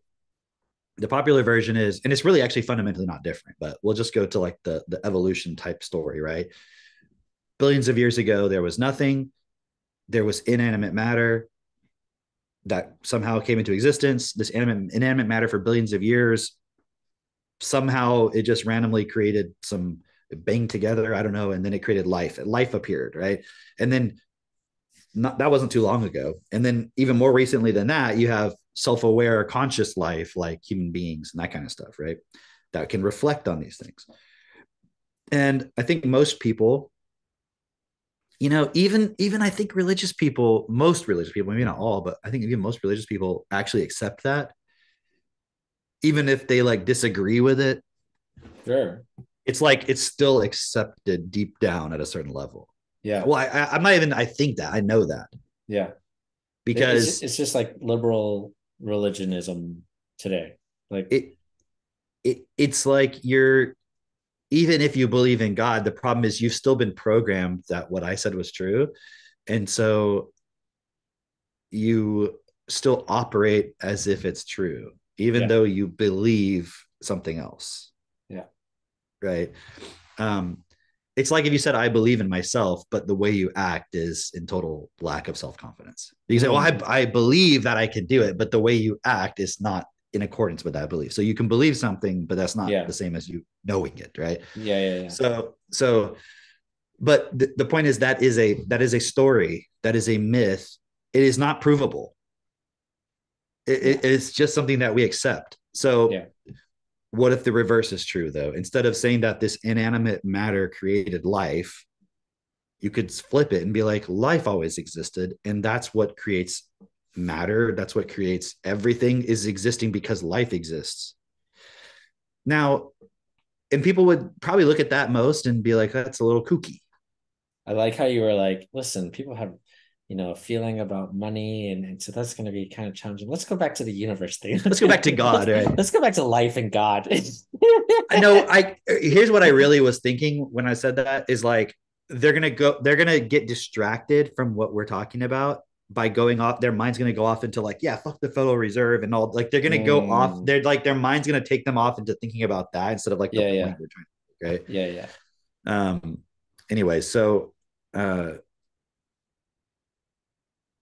The popular version is and it's really actually fundamentally not different, but we'll just go to like the the evolution type story, right? Billions of years ago there was nothing. There was inanimate matter that somehow came into existence. This inanimate, inanimate matter for billions of years. Somehow it just randomly created some banged together. I don't know. And then it created life. Life appeared, right? And then not, that wasn't too long ago. And then even more recently than that, you have self-aware, conscious life like human beings and that kind of stuff, right? That can reflect on these things. And I think most people you know even even i think religious people most religious people maybe not all but i think even most religious people actually accept that even if they like disagree with it. Sure. It's like it's still accepted deep down at a certain level. Yeah. Well i i, am not even i think that i know that. Yeah. Because it's just like liberal religionism today like it it it's like you're even if you believe in God, the problem is you've still been programmed that what I said was true. And so you still operate as if it's true, even yeah. though you believe something else. Yeah. Right. Um, it's like if you said, I believe in myself, but the way you act is in total lack of self confidence. You say, Well, I, mm. I believe that I can do it, but the way you act is not in accordance with that belief. So you can believe something, but that's not yeah. the same as you knowing it, right? Yeah, yeah, yeah. So so but th- the point is that is a that is a story, that is a myth. It is not provable. It, it, it's just something that we accept. So yeah. What if the reverse is true though? Instead of saying that this inanimate matter created life, you could flip it and be like life always existed and that's what creates matter that's what creates everything is existing because life exists now and people would probably look at that most and be like that's a little kooky i like how you were like listen people have you know feeling about money and, and so that's going to be kind of challenging let's go back to the universe thing let's go back to god let's, right <laughs> let's go back to life and god i know i here's what i really was thinking when i said that is like they're gonna go they're gonna get distracted from what we're talking about by going off, their mind's going to go off into like, yeah, fuck the Federal Reserve and all. Like they're going to mm. go off. Mm. They're like their mind's going to take them off into thinking about that instead of like the yeah, point we're trying. To, right? Yeah, yeah. Um. Anyway, so uh,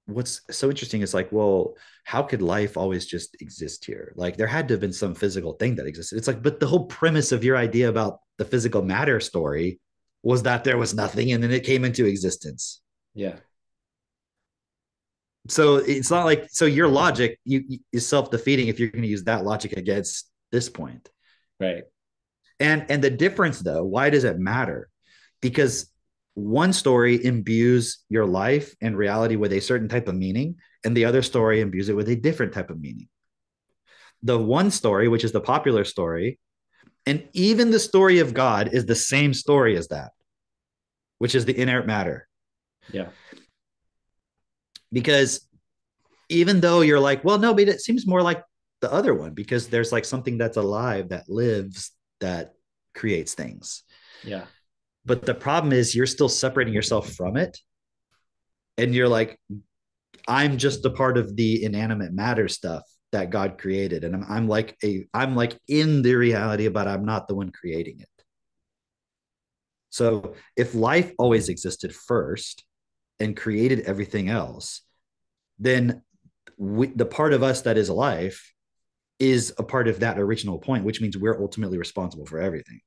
what's so interesting is like, well, how could life always just exist here? Like there had to have been some physical thing that existed. It's like, but the whole premise of your idea about the physical matter story was that there was nothing and then it came into existence. Yeah so it's not like so your logic you, you is self-defeating if you're going to use that logic against this point right and and the difference though why does it matter because one story imbues your life and reality with a certain type of meaning and the other story imbues it with a different type of meaning the one story which is the popular story and even the story of god is the same story as that which is the inert matter yeah because even though you're like, well, no, but it seems more like the other one because there's like something that's alive that lives that creates things. Yeah. But the problem is you're still separating yourself from it. And you're like, I'm just a part of the inanimate matter stuff that God created. And I'm, I'm like a I'm like in the reality, but I'm not the one creating it. So if life always existed first, and created everything else, then we, the part of us that is life is a part of that original point, which means we're ultimately responsible for everything.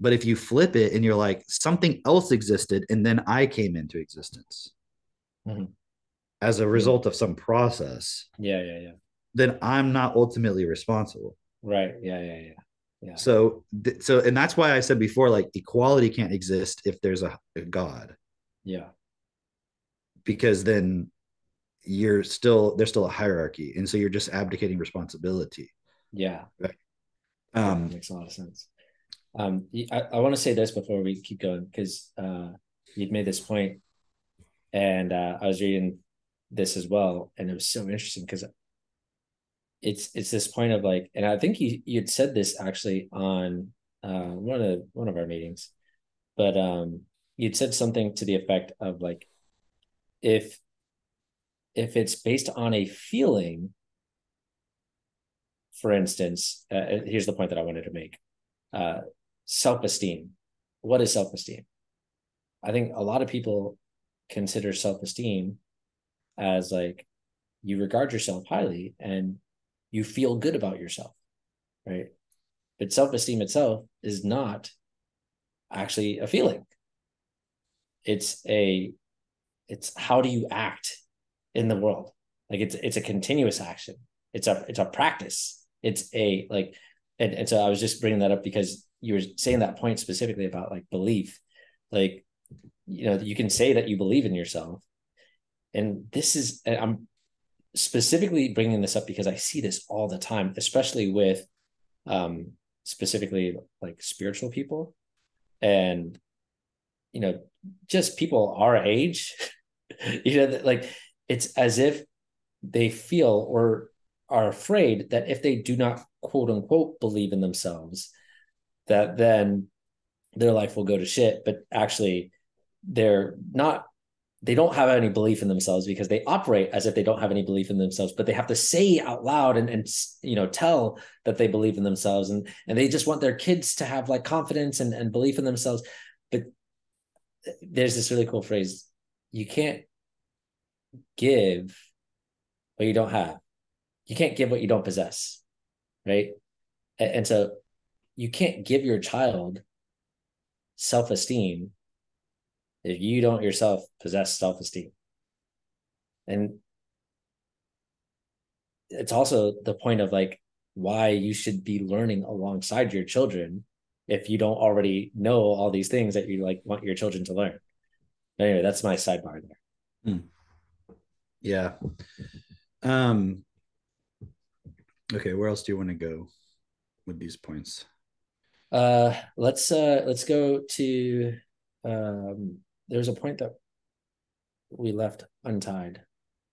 But if you flip it and you're like, something else existed and then I came into existence mm-hmm. as a result of some process. Yeah, yeah, yeah. Then I'm not ultimately responsible. Right. Yeah, yeah, yeah. Yeah. So, so, and that's why I said before, like equality can't exist if there's a, a God. Yeah because then you're still there's still a hierarchy and so you're just abdicating responsibility yeah right um yeah, makes a lot of sense um i, I want to say this before we keep going because uh you'd made this point and uh i was reading this as well and it was so interesting because it's it's this point of like, and I think you you'd said this actually on uh, one of one of our meetings, but um, you'd said something to the effect of like, if if it's based on a feeling, for instance, uh here's the point that I wanted to make: uh, self esteem. What is self esteem? I think a lot of people consider self esteem as like you regard yourself highly and you feel good about yourself, right? But self esteem itself is not actually a feeling. It's a, it's how do you act in the world? Like it's it's a continuous action. It's a it's a practice. It's a like, and, and so I was just bringing that up because you were saying that point specifically about like belief, like you know you can say that you believe in yourself, and this is I'm specifically bringing this up because I see this all the time, especially with um, specifically like spiritual people. And you know just people our age <laughs> you know like it's as if they feel or are afraid that if they do not quote unquote believe in themselves that then their life will go to shit. But actually they're not they don't have any belief in themselves because they operate as if they don't have any belief in themselves but they have to say out loud and, and you know tell that they believe in themselves. And and they just want their kids to have like confidence and, and belief in themselves. But there's this really cool phrase you can't give what you don't have. You can't give what you don't possess right? And, and so you can't give your child self-esteem if you don't yourself possess self esteem. And it's also the point of like why you should be learning alongside your children if you don't already know all these things that you like want your children to learn. Anyway, that's my sidebar there. Hmm. Yeah. Um okay, where else do you want to go with these points? Uh let's uh let's go to um there's a point that we left untied,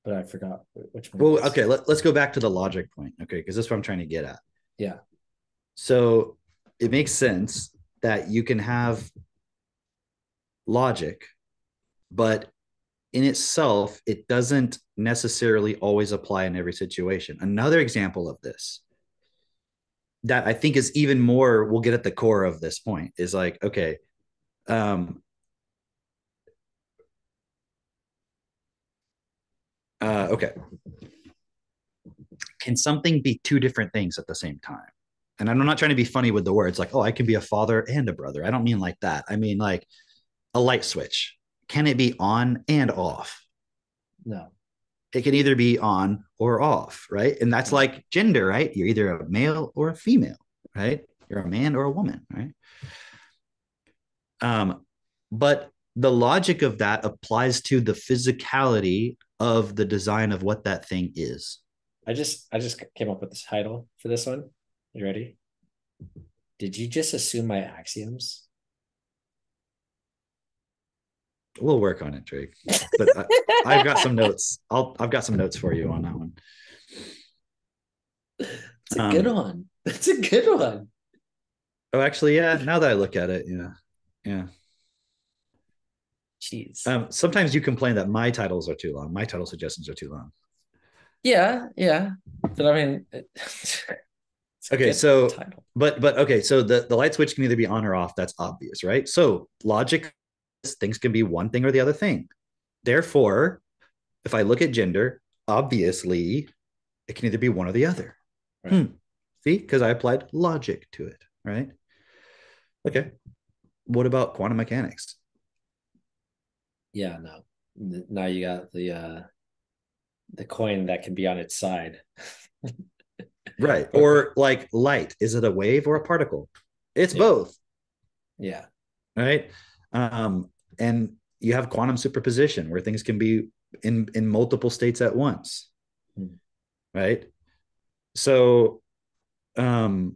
but I forgot which one. Well, okay, let, let's go back to the logic point. Okay, because that's what I'm trying to get at. Yeah. So it makes sense that you can have logic, but in itself, it doesn't necessarily always apply in every situation. Another example of this that I think is even more, we'll get at the core of this point is like, okay, um, Uh, okay. Can something be two different things at the same time? And I'm not trying to be funny with the words like, oh, I can be a father and a brother. I don't mean like that. I mean like a light switch. Can it be on and off? No. It can either be on or off, right? And that's like gender, right? You're either a male or a female, right? You're a man or a woman, right? Um, but the logic of that applies to the physicality of the design of what that thing is. I just I just came up with this title for this one. You ready? Did you just assume my axioms? We'll work on it, Drake. But I, have got some notes. I'll I've got some notes for you on that one. It's a um, good one. It's a good one. Oh, actually, yeah. Now that I look at it, yeah, yeah. Jeez. Um, sometimes you complain that my titles are too long. My title suggestions are too long. Yeah, yeah. But I mean, <laughs> okay, so title. but but okay, so the the light switch can either be on or off. That's obvious, right? So logic, things can be one thing or the other thing. Therefore, if I look at gender, obviously, it can either be one or the other. Right. Hmm. See, because I applied logic to it, right? Okay. What about quantum mechanics? yeah, no. Now you got the uh the coin that can be on its side. right. <laughs> Or like light. Is it a wave or a particle? It's yeah. both. Yeah. Right. Um, and you have quantum superposition where things can be in in multiple states at once. Hmm. Right. So um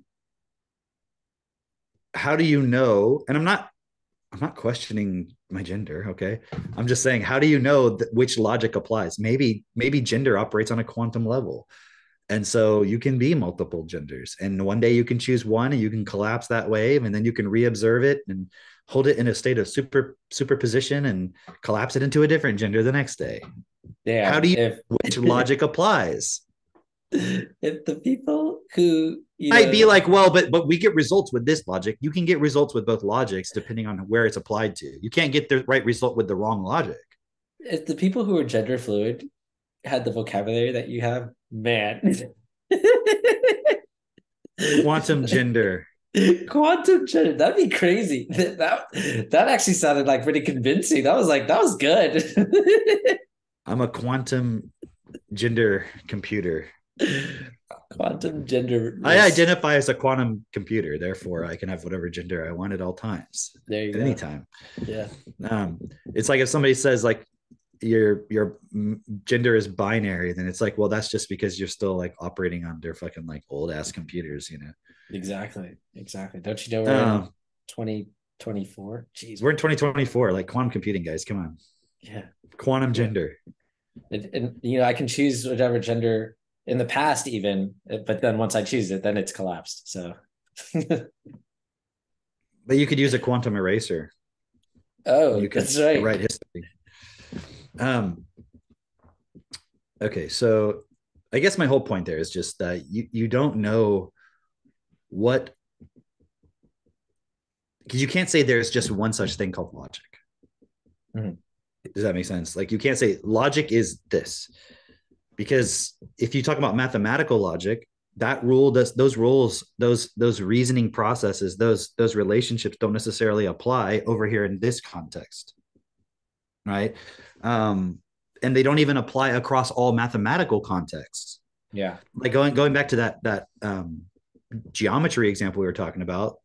how do you know and i'm not i'm not questioning my gender okay i'm just saying how do you know that which logic applies maybe maybe gender operates on a quantum level And so you can be multiple genders. And one day you can choose one and you can collapse that wave and then you can reobserve it and hold it in a state of super superposition and collapse it into a different gender the next day. Yeah. How do you if, which logic applies? <laughs> if the people who you I'd know, be like, well, but but we get results with this logic. You can get results with both logics depending on where it's applied to. You can't get the right result with the wrong logic. if the people who are gender fluid had the vocabulary that you have, man. Quantum gender. <laughs> <laughs> Quantum gender. That'd be crazy. That, <laughs> that that actually sounded like pretty convincing. That was like that was good. <laughs> I'm a quantum gender computer. Quantum gender. I identify as a quantum computer, therefore I can have whatever gender I want at all times, There you at go. any time. Yeah. Um, it's like if somebody says like your your gender is binary, then it's like, well, that's just because you're still like operating on their fucking like old ass computers, you know. Exactly. Exactly. Don't you know we're in Um, 2024? Jeez. we're in 2024, like quantum computing, guys. Come on, yeah. quantum gender. And, and you know, I can choose whatever gender in the past, even, but then once I choose it, then it's collapsed. So, <laughs> But you could use a quantum eraser. oh, you could that's right. write history. Um. Okay, so I guess my whole point there is just that you you don't know what because you can't say there's just one such thing called logic. Mhm. Does that make sense? Like you can't say logic is this because if you talk about mathematical logic, that rule does those rules, those those reasoning processes, those those relationships don't necessarily apply over here in this context, right? Um, and they don't even apply across all mathematical contexts Yeah. like going going back to that that um, geometry example we were talking about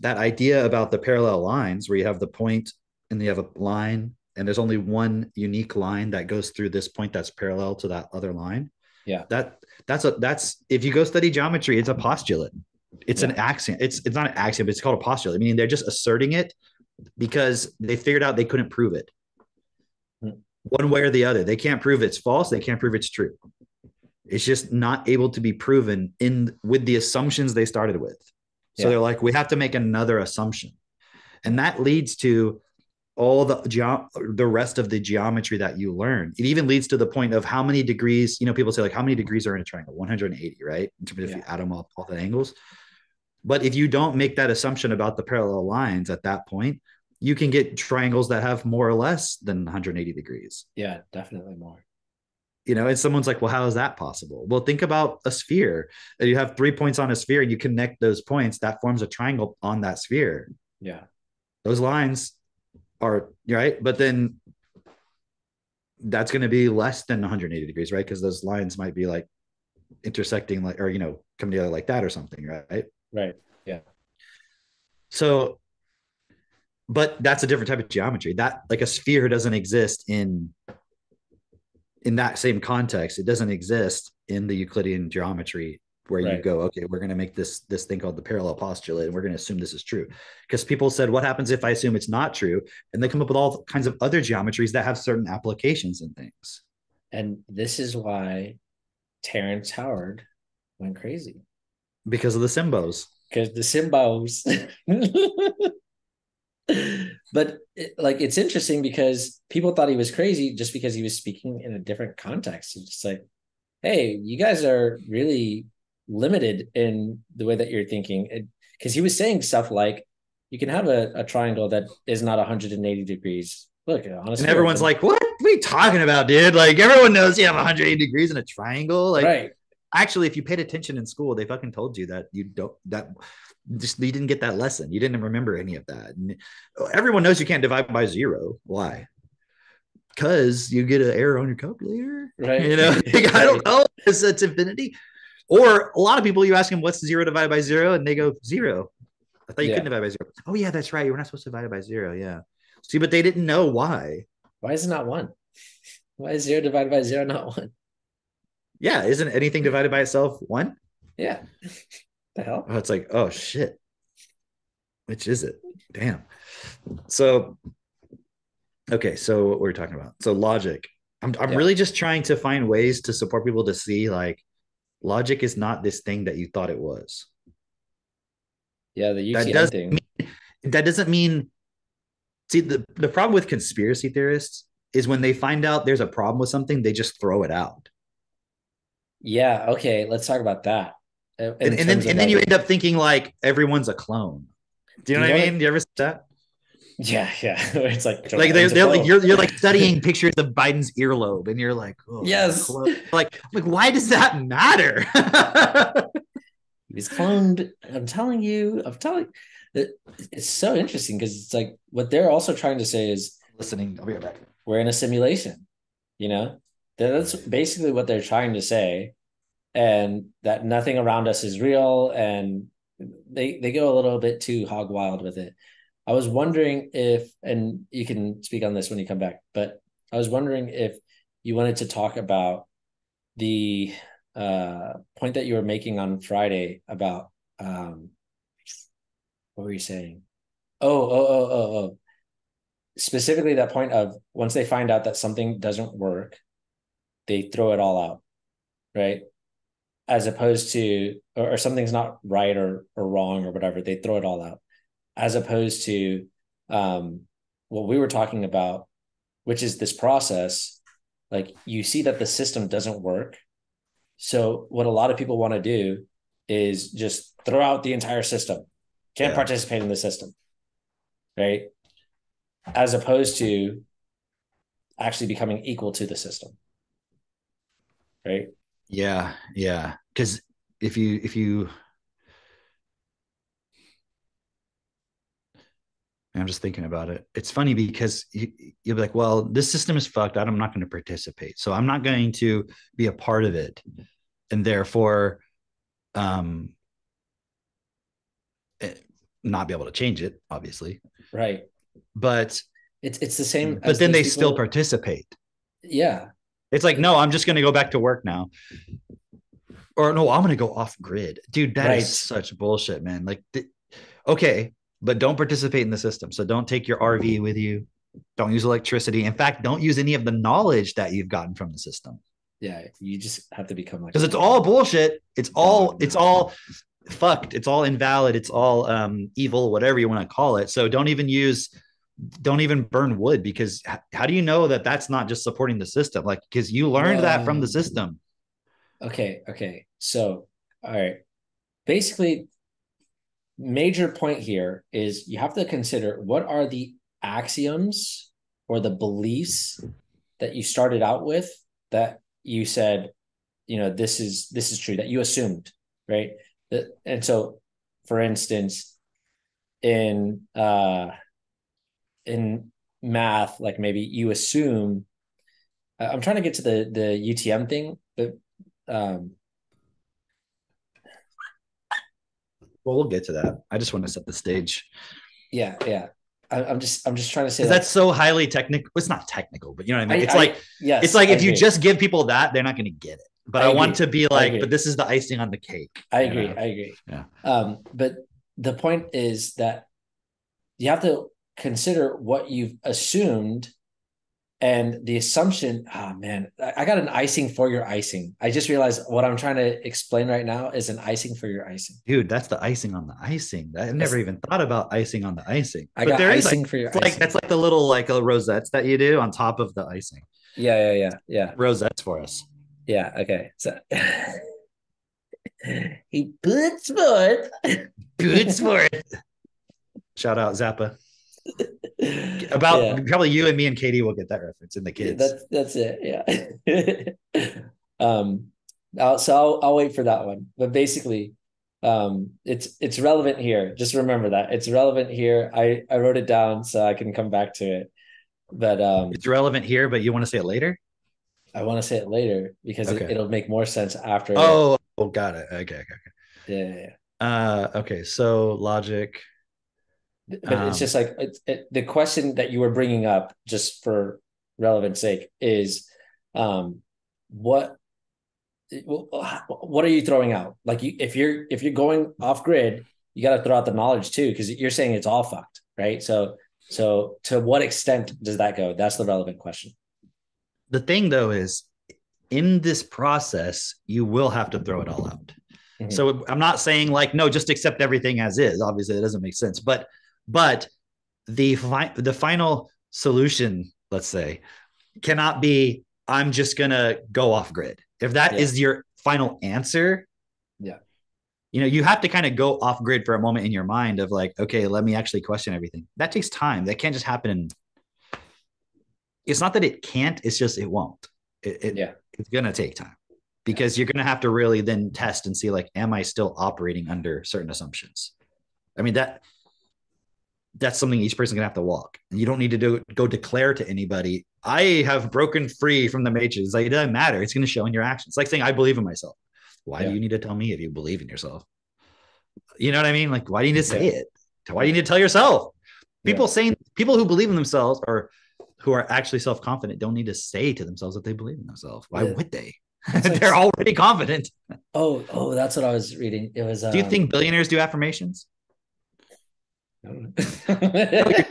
that idea about the parallel lines where you have the point and you have a line and there's only one unique line that goes through this point that's parallel to that other line. Yeah. that that's a that's if you go study geometry it's a postulate. It's an axiom. It's it's not an axiom but it's called a postulate meaning they're just asserting it because they figured out they couldn't prove it. Hmm. one way or the other. They can't prove it's false. They can't prove it's true it's just not able to be proven in with the assumptions they started with. So Yeah. they're like, we have to make another assumption, and that leads to all the geo- the rest of the geometry that you learn. It even leads to the point of how many degrees. You know, people say like, how many degrees are in a triangle? One hundred and eighty, right? In terms of if you add them all, all the angles. But if you don't make that assumption about the parallel lines at that point, you can get triangles that have more or less than 180 degrees Yeah. Definitely more. You know and someone's like well how is that possible? Well think about a sphere. You have three points on a sphere and you connect those points that forms a triangle on that sphere. Yeah. those lines are right? But then that's going to be less than 180 degrees right? Because those lines might be like intersecting like or you know coming together like that or something right? Right. Yeah. So but that's a different type of geometry. That like a sphere doesn't exist in in that same context it doesn't exist in the euclidean geometry where you go okay we're going to make this this thing called the parallel postulate and we're going to assume this is true. Because people said what happens if i assume it's not true? And they come up with all kinds of other geometries that have certain applications and things. And this is why Terrence Howard went crazy. Because of the symbos because the symbols. <laughs> but it, like it's interesting because people thought he was crazy just because he was speaking in a different context. It's just like, hey, you guys are really limited in the way that you're thinking. Because he was saying stuff like, you can have a, a triangle that is not 180 degrees. Look, honestly, and everyone's like what? what are you talking about dude like everyone knows you have 180 degrees in a triangle like right, actually if you paid attention in school they fucking told you that you don't that just you didn't get that lesson. You didn't remember any of that. And everyone knows you can't divide by zero. Why? Because you get an error on your calculator? Right. you know <laughs> like, i don't know it's, it's infinity or a lot of people you ask them what's zero divided by zero? And they go zero. I thought you Yeah. couldn't divide by zero. Oh yeah that's right. You're not supposed to divide it by zero. Yeah. See but they didn't know why. Why is it not one? Why is zero divided by zero not one? yeah isn't anything divided by itself one? Yeah. The hell? Oh, it's like, oh shit. Which is it? Damn. So, okay. So what we're talking about. So logic. I'm I'm Yeah. really just trying to find ways to support people to see like logic is not this thing that you thought it was. Yeah, the That UTM does thing. That doesn't mean see the, the problem with conspiracy theorists is when they find out there's a problem with something, they just throw it out. Yeah, okay, let's talk about that. In And, and then and then you end up thinking like everyone's a clone. Do you know You what I mean? Do you ever see that? Yeah, yeah. <laughs> it's like Like they're, they're like you're you're like <laughs> studying pictures of Biden's earlobe, and you're like, oh, Yes. like like why does that matter? <laughs> He's cloned. I'm telling you, I'm telling it, it's so interesting because it's like what they're also trying to say is Listening, I'll be right back. we're in a simulation, you know? That's basically what they're trying to say, and that nothing around us is real, and they they go a little bit too hog wild with it. I was wondering if, and you can speak on this when you come back, but I was wondering if you wanted to talk about the uh, point that you were making on Friday about um, what were you saying? Oh, oh, oh, oh, oh. Specifically, that point of once they find out that something doesn't work, they throw it all out, right? As opposed to, or, or something's not right or or wrong or whatever, they throw it all out. As opposed to um, what we were talking about, which is this process. Like you see that the system doesn't work, so what a lot of people want to do is just throw out the entire system. Can't Yeah. participate in the system. Right? As opposed to actually becoming equal to the system. Right? Yeah, yeah. Because if you if you I'm just thinking about it. It's funny because you, you'll be like, well, this system is fucked. I'm not going to participate. So I'm not going to be a part of it. And therefore, um, eh, not be able to change it, obviously. Right. But It's it's the same. but then they these still participate. Yeah. It's like, no, I'm just going to go back to work now. Or no, I'm going to go off grid. Dude, that is Right. such bullshit, man. Like, th- okay, but don't participate in the system. So don't take your RV with you. Don't use electricity. In fact, don't use any of the knowledge that you've gotten from the system Yeah. You just have to become like because it's all bullshit. It's all, it's all fucked. It's all invalid. It's all um, evil, whatever you want to call it. So don't even use, don't even burn wood because how do you know that that's not just supporting the system? Like, because you learned that from the system. Okay, okay. So, all right. Basically, major point here is you have to consider what are the axioms or the beliefs that you started out with that you said, you know, this is this is true that you assumed, right? That and so, for instance, in uh in math, like maybe you assume I'm trying to get to the the UTM thing, but um Well, we'll get to that. I just want to set the stage yeah yeah I, i'm just i'm just trying to say that's so highly technical. It's not technical, but you know what I mean. I- it's I- like yes it's like I if you just give people that, they're not going to get it. But I I, want to be like, but this is the icing on the cake. i agree know? i agree Yeah. um but the point is that you have to consider what you've assumed and the assumption oh man I, got an icing for your icing i just realized what i'm trying to explain right now is an icing for your icing Dude, that's the icing on the icing. I never even thought about icing on the icing. i but got there icing like, for your it's like that's like the little like uh, rosettes that you do on top of the icing. yeah yeah yeah yeah Rosettes for us. yeah okay so <laughs> he puts forth <laughs> Good sport. Shout out Zappa. <laughs> About Yeah. probably you and me and Katie will get that reference in the Yeah, kids. that's that's it. Yeah. <laughs> um. I'll, so I'll I'll wait for that one. But basically, um, it's it's relevant here. Just remember that it's relevant here. I I wrote it down so I can come back to it. But um, it's relevant here, but you want to say it later? I want to say it later because Okay. it, it'll make more sense after. Oh, oh, got it. Okay, okay, okay. yeah, yeah, yeah. Uh, okay. So logic. But Um, it's just like it's it, the question that you were bringing up, just for relevance sake, is um, what what are you throwing out? Like, you, if you're if you're going off grid, you got to throw out the knowledge too, because you're saying it's all fucked, right? So, so to what extent does that go? That's the relevant question. The thing though is, in this process, you will have to throw it all out. Mhm. So I'm not saying like no, just accept everything as is. Obviously, that doesn't make sense. But but the fi- the final solution, let's say, cannot be I'm just gonna go off grid. If that is Yeah. your final answer, Yeah. you know, you have to kind of go off grid for a moment in your mind of like, okay, let me actually question everything. That takes time. That can't just happen. In, it's not that it can't. It's just it won't. It, it- Yeah. it's gonna take time because you're gonna have to really then test and see like, am I still operating under certain assumptions? I mean that that's something each person gonna have to walk. And you don't need to do go declare to anybody, I have broken free from the matrix. Like it doesn't matter. It's gonna show in your actions. It's like saying I believe in myself. Why Yeah. do you need to tell me if you believe in yourself? You know what I mean? Like, why do you need to say it? Why do you need to tell yourself? Yeah. People saying people who believe in themselves or who are actually self-confident don't need to say to themselves that they believe in themselves. Why Yeah. would they? Like- <laughs> They're already confident. Oh, oh, that's what I was reading. It was. Um, Do you think billionaires do affirmations? I don't know.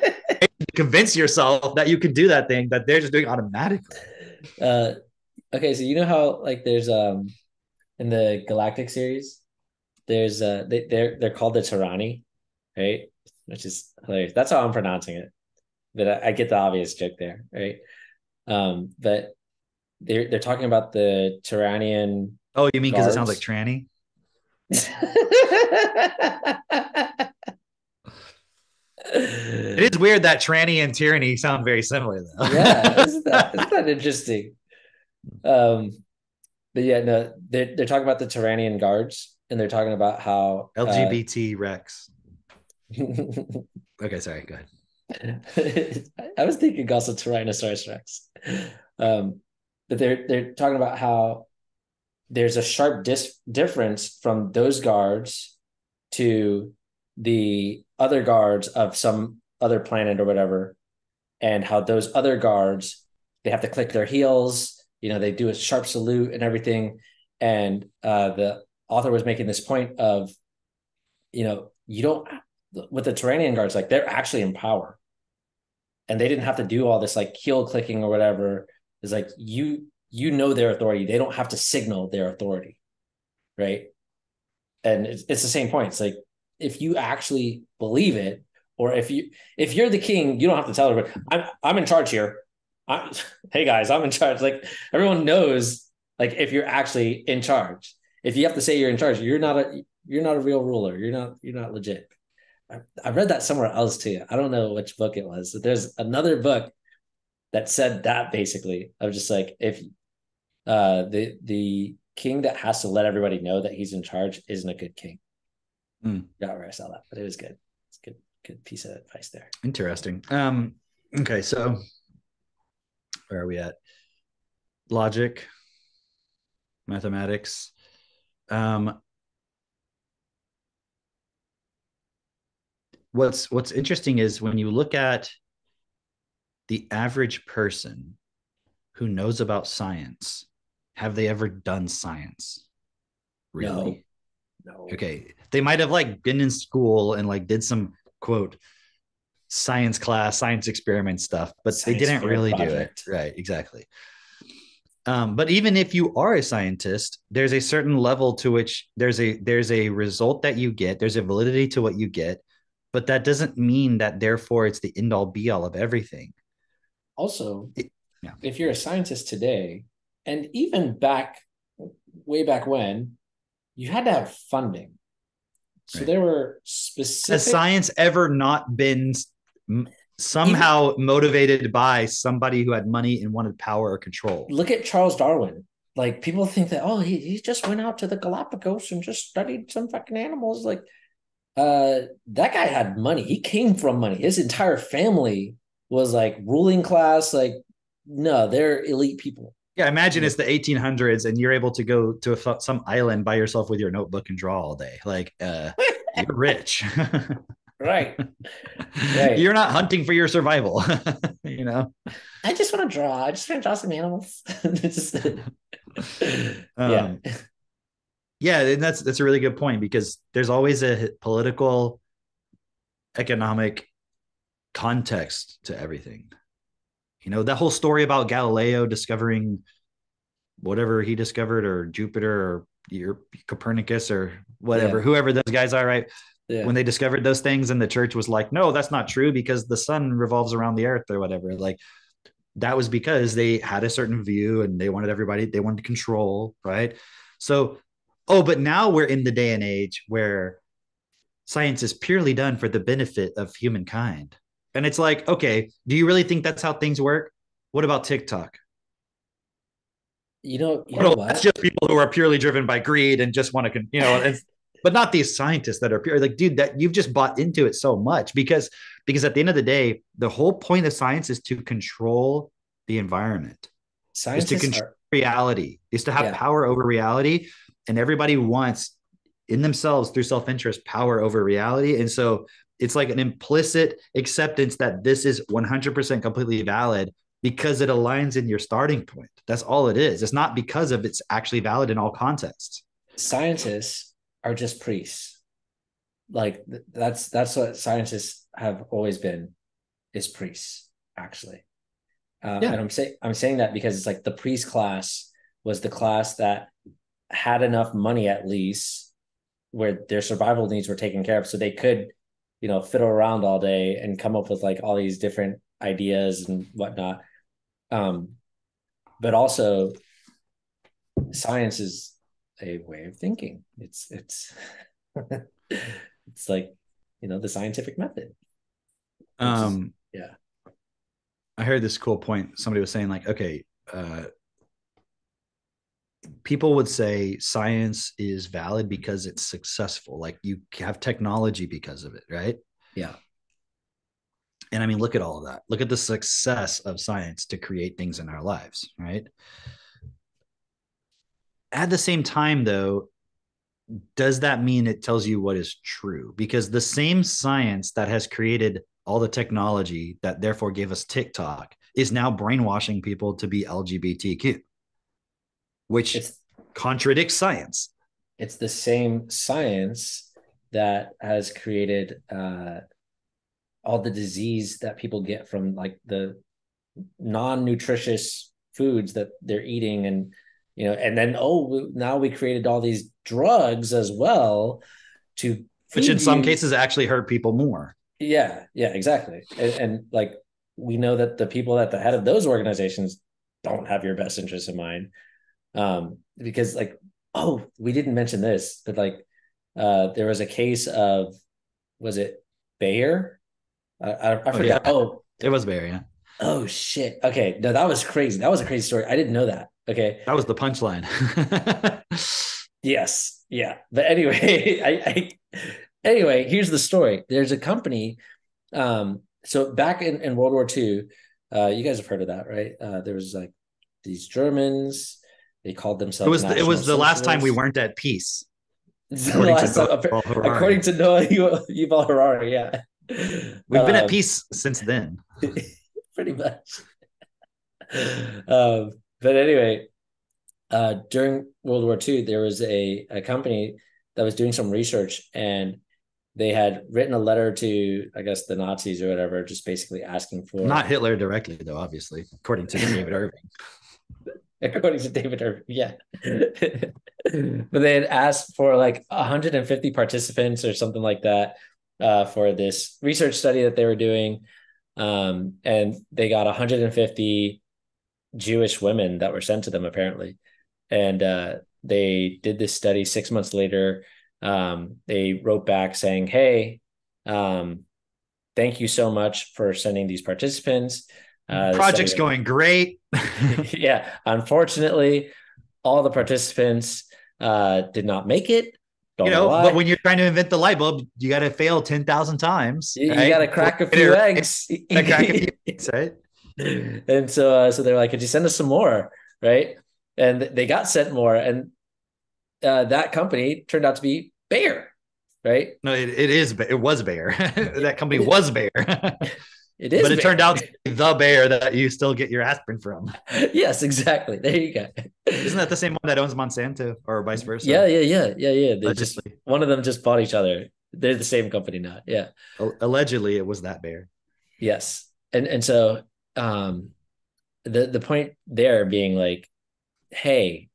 <laughs> Convince yourself that you can do that thing that they're just doing automatically. uh, okay, so you know how like there's um in the Galactic series, there's uh they, they're they're called the Tyranni, right? Which is hilarious. That's how I'm pronouncing it, but I, I get the obvious joke there, right? Um, but they're they're talking about the Tyrannian. Oh, you mean because it sounds like tranny? <laughs> It is weird that tranny and tyranny sound very similar though. yeah, isn't <laughs> that, isn't that interesting? Um, but yeah, no, they're they're talking about the Tyrannian guards, and they're talking about how uh, LGBT Rex. <laughs> Okay, sorry, go ahead. <laughs> I was thinking also Tyrannosaurus Rex, um, but they're they're talking about how there's a sharp dis- difference from those guards to the other guards of some other planet or whatever, and how those other guards they have to click their heels, you know, they do a sharp salute and everything, and uh, the author was making this point of, you know, you don't with the Tyrannian guards, like they're actually in power. And they didn't have to do all this like heel clicking or whatever. It's like you you know their authority. They don't have to signal their authority. Right. And it's, it's the same point. It's like if you actually believe it, or if you if you're the king, you don't have to tell everybody, I'm I'm in charge here. I, <laughs> hey guys, I'm in charge. Like everyone knows, like if you're actually in charge. If you have to say you're in charge, you're not a you're not a real ruler. You're not you're not legit. I, I read that somewhere else too. I don't know which book it was. There's another book that said that basically. I was just like, if uh the the king that has to let everybody know that he's in charge isn't a good king. Hmm. Not where I saw that, but it was good. It's good, good piece of advice there. Interesting. Um, okay, so where are we at? Logic, mathematics. Um, what's what's interesting is when you look at the average person who knows about science, have they ever done science? Really? No. okay. They might have like been in school and like did some quote science class science experiment stuff but Science they didn't really project. do it. right. Exactly. Um, but even if you are a scientist there's a certain level to which there's a there's a result that you get. There's a validity to what you get. But that doesn't mean that therefore it's the end all be all of everything. Also, It- yeah. if you're a scientist today, and even back way back when, you had to have funding. So Right. there were specific. has science ever not been somehow motivated by somebody who had money and wanted power or control look at Charles Darwin. Like people think that oh he, he just went out to the Galapagos and just studied some fucking animals. Like uh that guy had money. He came from money. His entire family was like ruling class. Like no, they're elite people. Yeah, imagine it's the 1800s and you're able to go to a, some island by yourself with your notebook and draw all day. Like, uh, <laughs> you're rich. <laughs> Right. Right. You're not hunting for your survival. <laughs> you know. I just want to draw. I just want to draw some animals. Just- yeah. Um, yeah, and that's that's a really good point because there's always a political, economic context to everything. You know that whole story about Galileo discovering whatever he discovered or Jupiter or your Copernicus or whatever, yeah. whoever those guys are, right? Yeah. When they discovered those things and the church was like, no, that's not true because the sun revolves around the earth or whatever. Like that was because they had a certain view and they wanted everybody, they wanted to control, right? So, oh, but now we're in the day and age where science is purely done for the benefit of humankind. And it's like, okay, do you really think that's how things work? What about TikTok? You know, you know that's just people who are purely driven by greed and just want to, you know, but not these scientists that are pure. Like, dude, that you've just bought into it so much because because at the end of the day, the whole point of science is to control the environment. Science is to control are, reality, is to have yeah. power over reality, and everybody wants in themselves through self-interest power over reality and so it's like an implicit acceptance that this is 100% completely valid because it aligns in your starting point. That's all it is. It's not because of it's actually valid in all contexts. Scientists are just priests. Like that's that's what scientists have always been is priests actually. Uh, yeah. and i'm saying i'm saying that because it's like the priest class was the class that had enough money at least where their survival needs were taken care of so they could you know fiddle around all day and come up with like all these different ideas and whatnot. Um but also science is a way of thinking. It's it's <laughs> it's like you know the scientific method. Um is, yeah. I heard this cool point somebody was saying like okay uh people would say science is valid because it's successful like you have technology because of it right? Yeah. And i mean look at all of that. Look at the success of science to create things in our lives right? At the same time though does that mean it tells you what is true? Because the same science that has created all the technology that therefore gave us tiktok is now brainwashing people to be lgbtq which it's, contradicts science. It's the same science that has created uh, all the disease that people get from like the non-nutritious foods that they're eating and you know and then oh now we created all these drugs as well to which in some cases actually hurt people more. Yeah yeah exactly. And, and, like we know that the people at the head of those organizations don't have your best interest in mind um, because like oh we didn't mention this but like uh, there was a case of was it Bayer? I, I, I oh, forgot. Yeah. Oh, it was Bayer. Yeah. Oh shit. Okay, no, that was crazy. That was a crazy story. I didn't know that. Okay, that was the punchline. <laughs> yes. Yeah. But anyway, <laughs> I, I anyway here's the story. There's a company. Um, so back in, in World War II, uh, you guys have heard of that, right? Uh, there was like these Germans they called themselves. It was the, it was the last time we weren't at peace. <laughs> According to, time, <laughs> according to Noah Yuval Harari, yeah. We've um, been at um, peace since then. <laughs> pretty much. um, but anyway, uh, during World War II, there was a, a company that was doing some research and they had written a letter to, I guess, the Nazis or whatever, just basically asking for. Not Hitler directly, though, obviously, according to David Irving <laughs> according to David Irving. Yeah. <laughs> but they had asked for like 150 participants or something like that uh, for this research study that they were doing. Um, and they got 150 Jewish women that were sent to them, apparently. And uh, they did this study six months later. Um, they wrote back saying, Hey, um, thank you so much for sending these participants. Uh, Project's going great. <laughs> <laughs> yeah. Unfortunately, all the participants uh, did not make it. Don't you know, know but when you're trying to invent the light bulb, you got to fail 10,000 times. You, right? you got to crack a few eggs. crack a few eggs, right? And so, uh, so they're like, could you send us some more? Right. And they got sent more. And uh, that company turned out to be Bayer. Right. No, it, it is. It was Bayer. <laughs> that company was Bayer. It is, but it turned out the Bayer that you still get your aspirin from. <laughs> yes, exactly. There you go. Isn't that the same one that owns Monsanto, or vice versa? Yeah, yeah, yeah, yeah, yeah. They just one of them just bought each other. They're the same company now. Yeah. Allegedly, it was that Bayer. Yes, and and so um, the the point there being like, hey,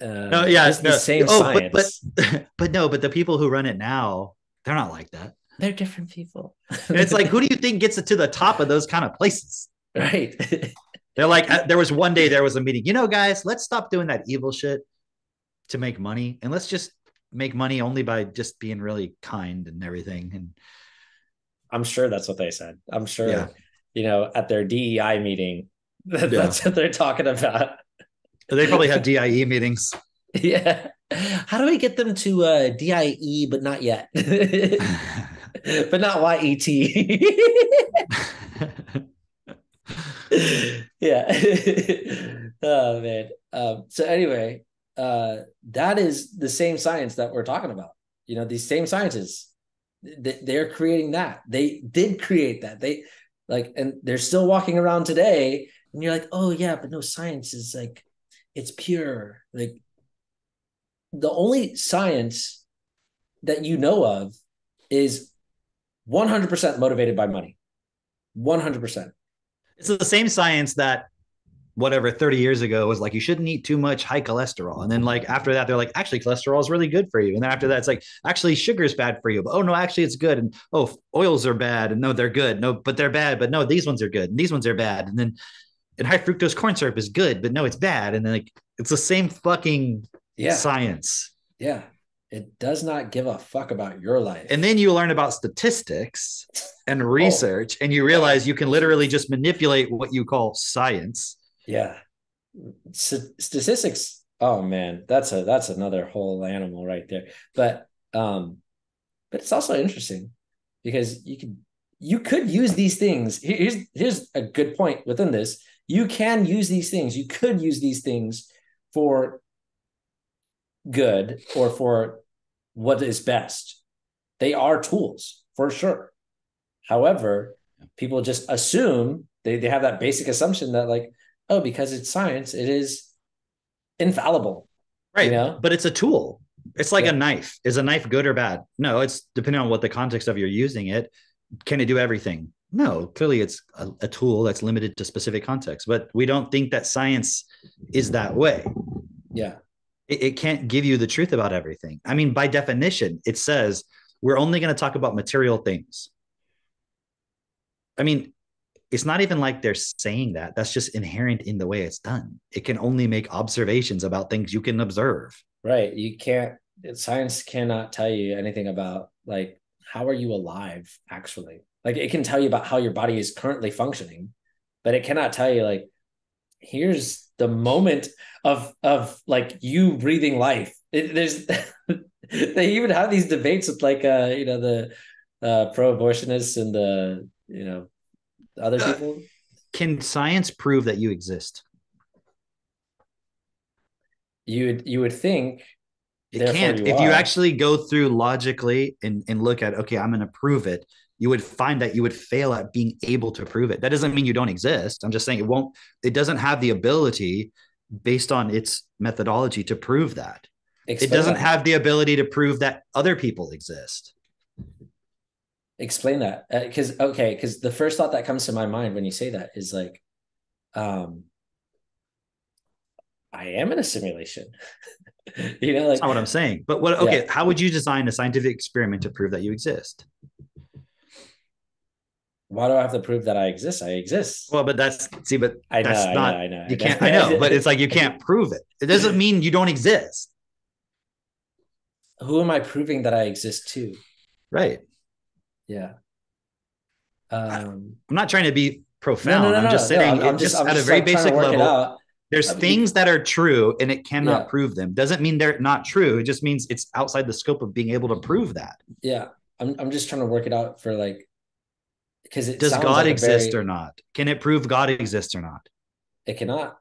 uh, No, yeah, it's the same Oh, science. but, but <laughs> but no, but the people who run it now, they're not like that. They're different people. And it's like, who do you think gets it to the top of those kind of places? right. <laughs> They're like, uh, there was one day there was a meeting. You know, guys, let's stop doing that evil shit to make money, and let's just make money only by just being really kind and everything. And I'm sure that's what they said. I'm sure, Yeah. you know, at their DEI meeting, that- <laughs> Yeah. that's what they're talking about. they probably have DIE meetings. <laughs> Yeah. How do we get them to uh, DIE, but not yet? <laughs> but not YET. <laughs> yeah. <laughs> oh man. Um, so anyway, uh, that is the same science that we're talking about. You know, these same they, they're creating that. They did create that. They like, and they're still walking around today. And you're like, oh yeah, but no, science is like, it's pure. Like, the only science that you know of is 100% motivated by money. 100%. it's the same science that whatever 30 years ago was like you shouldn't eat too much high cholesterol. And then like after that they're like actually cholesterol is really good for you. And then after that it's like actually sugar is bad for you. But oh no actually it's good. And oh oils are bad. And no they're good. No but they're bad. But no these ones are good. And these ones are bad. And then and high fructose corn syrup is good but no it's bad. And then like it's the same fucking Yeah. science. Yeah. It does not give a fuck about your life. and then you learn about statistics and <laughs> research and you realize you can literally just manipulate what you call science yeah. Statistics. Oh man, that's a that's another whole animal right there. But um but it's also interesting because you could you could use these things. Here's here's a good point within this. You can use these things. You could use these things for good or for what is best. They are tools for sure. However, people just assume they, they have that basic assumption that like, oh, because it's science, it is infallible. Right. You know? But it's a tool. It's like Yeah. a knife. Is a knife good or bad? No, it's depending on what the context of you're using it. Can it do everything? No, clearly it's a, a tool that's limited to specific context. But we don't think that science is that way. Yeah. It, it can't give you the truth about everything. I mean, by definition, it says we're only going to talk about material things. I mean, it's not even like they're saying that. That's just inherent in the way it's done. It can only make observations about things you can observe. Right. You can't science cannot tell you anything about like how are you alive actually. Like it can tell you about how your body is currently functioning, but it cannot tell you like here's the moment of of like you breathing life. It, there's <laughs> they even have these debates with like uh you know the uh pro-abortionists and the you know other Uh, people. can science prove that you exist? You would you would think It can't. you if you actually go through logically and, and look at, okay, I'm going to prove it, you would find that you would fail at being able to prove it. That doesn't mean you don't exist. I'm just saying it won't, it doesn't have the ability based on its methodology to prove that. It doesn't that. have the ability to prove that other people exist. explain that because okay because the first thought that comes to my mind when you say that is like um i am in a simulation <laughs> you know like That's not what I'm saying. But what, okay, how would you design a scientific experiment to prove that you exist? Why do i have to prove that i exist i exist Well, but that's, see, but i know that's I not, know i know you can't, I <laughs> know, but it's like you can't prove it. It doesn't mean you don't exist. who am i proving that i exist to Right. yeah um I'm not trying to be profound. no, no, I'm just no, saying, I'm, just, just I'm at just a very like, basic level, there's I mean, things that are true and it cannot Yeah. prove them. Doesn't mean they're not true. It just means it's outside the scope of being able to prove that. yeah i'm, I'm just trying to work it out for like because it Does God like exist very- or not? Can it prove God exists or not? it cannot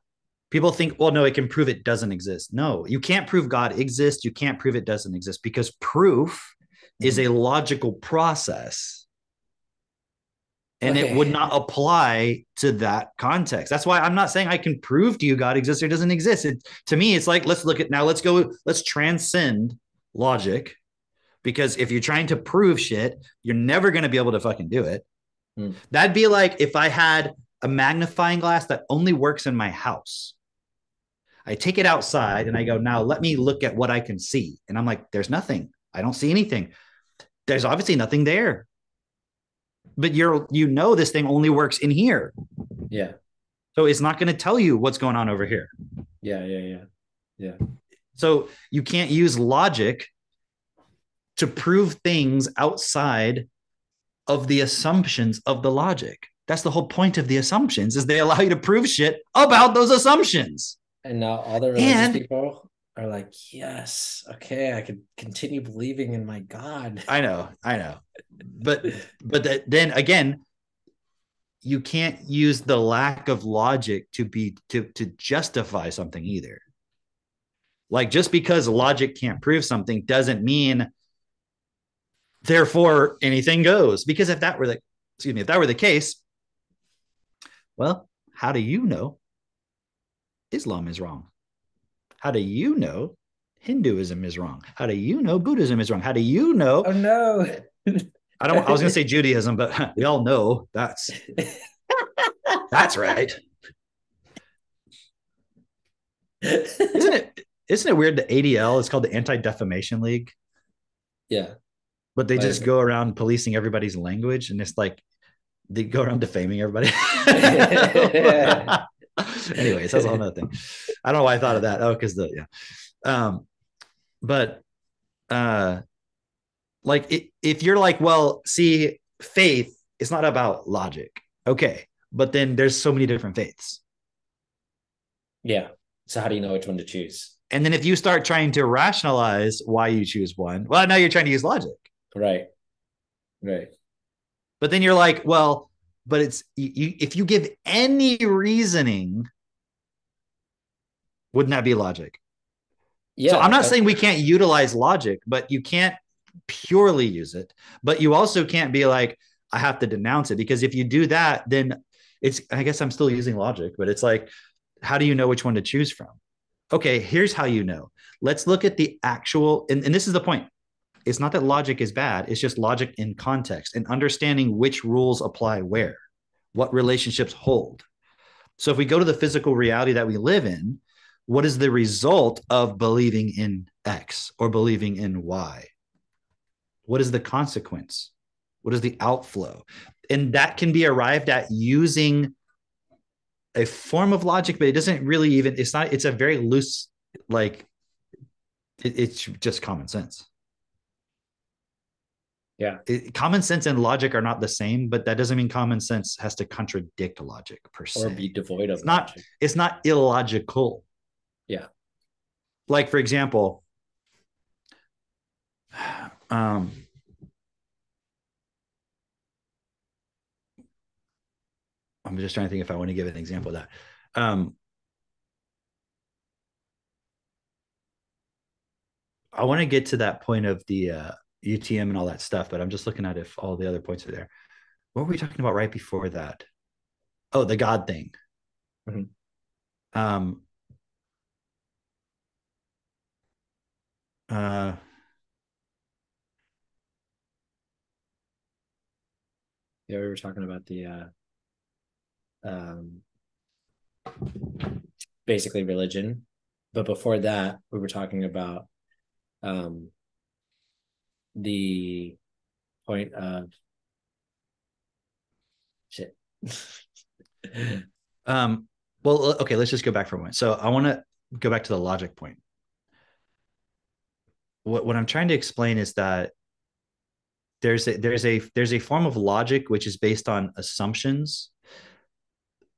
People think, well, no, it can prove it doesn't exist. No, you can't prove God exists. You can't prove it doesn't exist because proof is Mm-hmm. a logical process. And it would not apply to that context. That's why I'm not saying I can prove to you God exists or doesn't exist. It, to me, it's like, let's look at now, let's go, let's transcend logic. Because if you're trying to prove shit, you're never going to be able to fucking do it. Hmm. That'd be like if I had a magnifying glass that only works in my house. I take it outside and I go, now let me look at what I can see. And I'm like, there's nothing. I don't see anything. There's obviously nothing there. But you're you know this thing only works in here. Yeah. So it's not going to tell you what's going on over here. Yeah. Yeah. Yeah. Yeah. So you can't use logic to prove things outside of the assumptions of the logic. That's the whole point of the assumptions is they allow you to prove shit about those assumptions. And now all the religious And- people are like, yes, okay, I could continue believing in my God. I know, I know. <laughs> But but that, then again, you can't use the lack of logic to be to to justify something either. Like just because logic can't prove something doesn't mean therefore anything goes. Because if that were the excuse me, if that were the case, well, how do you know Islam is wrong? How do you know Hinduism is wrong? How do you know Buddhism is wrong? How do you know Oh no. <laughs> I don't. I was going <laughs> to say Judaism, but <laughs> we all know that's that's right. Isn't it? Isn't it weird that ADL is called the Anti Defamation League, yeah. But they Why just go around policing everybody's language, and it's like they go around defaming everybody. <laughs> <laughs> Anyways, that's a whole other thing. I don't know why I thought of that. Oh, because the yeah, um, but uh, like it, if you're like, well, see, faith is not about logic, okay, but then there's so many different faiths. Yeah. So how do you know which one to choose? And then if you start trying to rationalize why you choose one, well, now you're trying to use logic. Right. Right. But then you're like, well, but it's you, if you give any reasoning, wouldn't that be logic? Yeah. so I'm not saying we can't utilize logic, but you can't purely use it. But you also can't be like, I have to denounce it because if you do that, then it's I guess I'm still using logic, but it's like, how do you know which one to choose from? Okay, here's how you know. Let's look at the actual, and, and this is the point. It's not that logic is bad, it's just logic in context and understanding which rules apply where, what relationships hold. So if we go to the physical reality that we live in, what is the result of believing in X or believing in Y? What is the consequence? What is the outflow? And that can be arrived at using a form of logic, but it doesn't really even, it's not, it's a very loose, like, it, it's just common sense. Yeah. It, common sense and logic are not the same, but that doesn't mean common sense has to contradict logic per se or be devoid of It's not- logic. it's not illogical. Yeah. Like for example, um I'm just trying to think if I want to give an example of that. Um I want to get to that point of the uh UTM and all that stuff, but I'm just looking at if all the other points are there. What were we talking about right before that? Oh, the God thing. Mhm. Um, uh, Yeah, we were talking about the uh um basically religion. But before that, we were talking about um the point of shit. <laughs> um, well, okay, let's just go back for a moment. So I want to go back to the logic point. What what I'm trying to explain is that there's a there's a there's a form of logic which is based on assumptions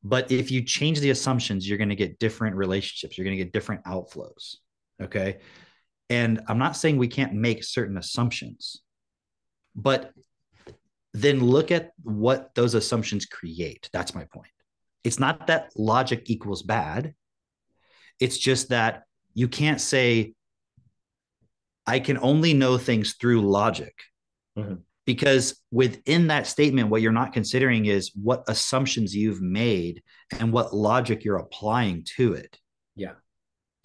but if you change the assumptions you're going to get different relationships you're going to get different outflows okay and i'm not saying we can't make certain assumptions but then look at what those assumptions create that's my point it's not that logic equals bad it's just that you can't say i can only know things through logic Mhm. because within that statement what you're not considering is what assumptions you've made and what logic you're applying to it.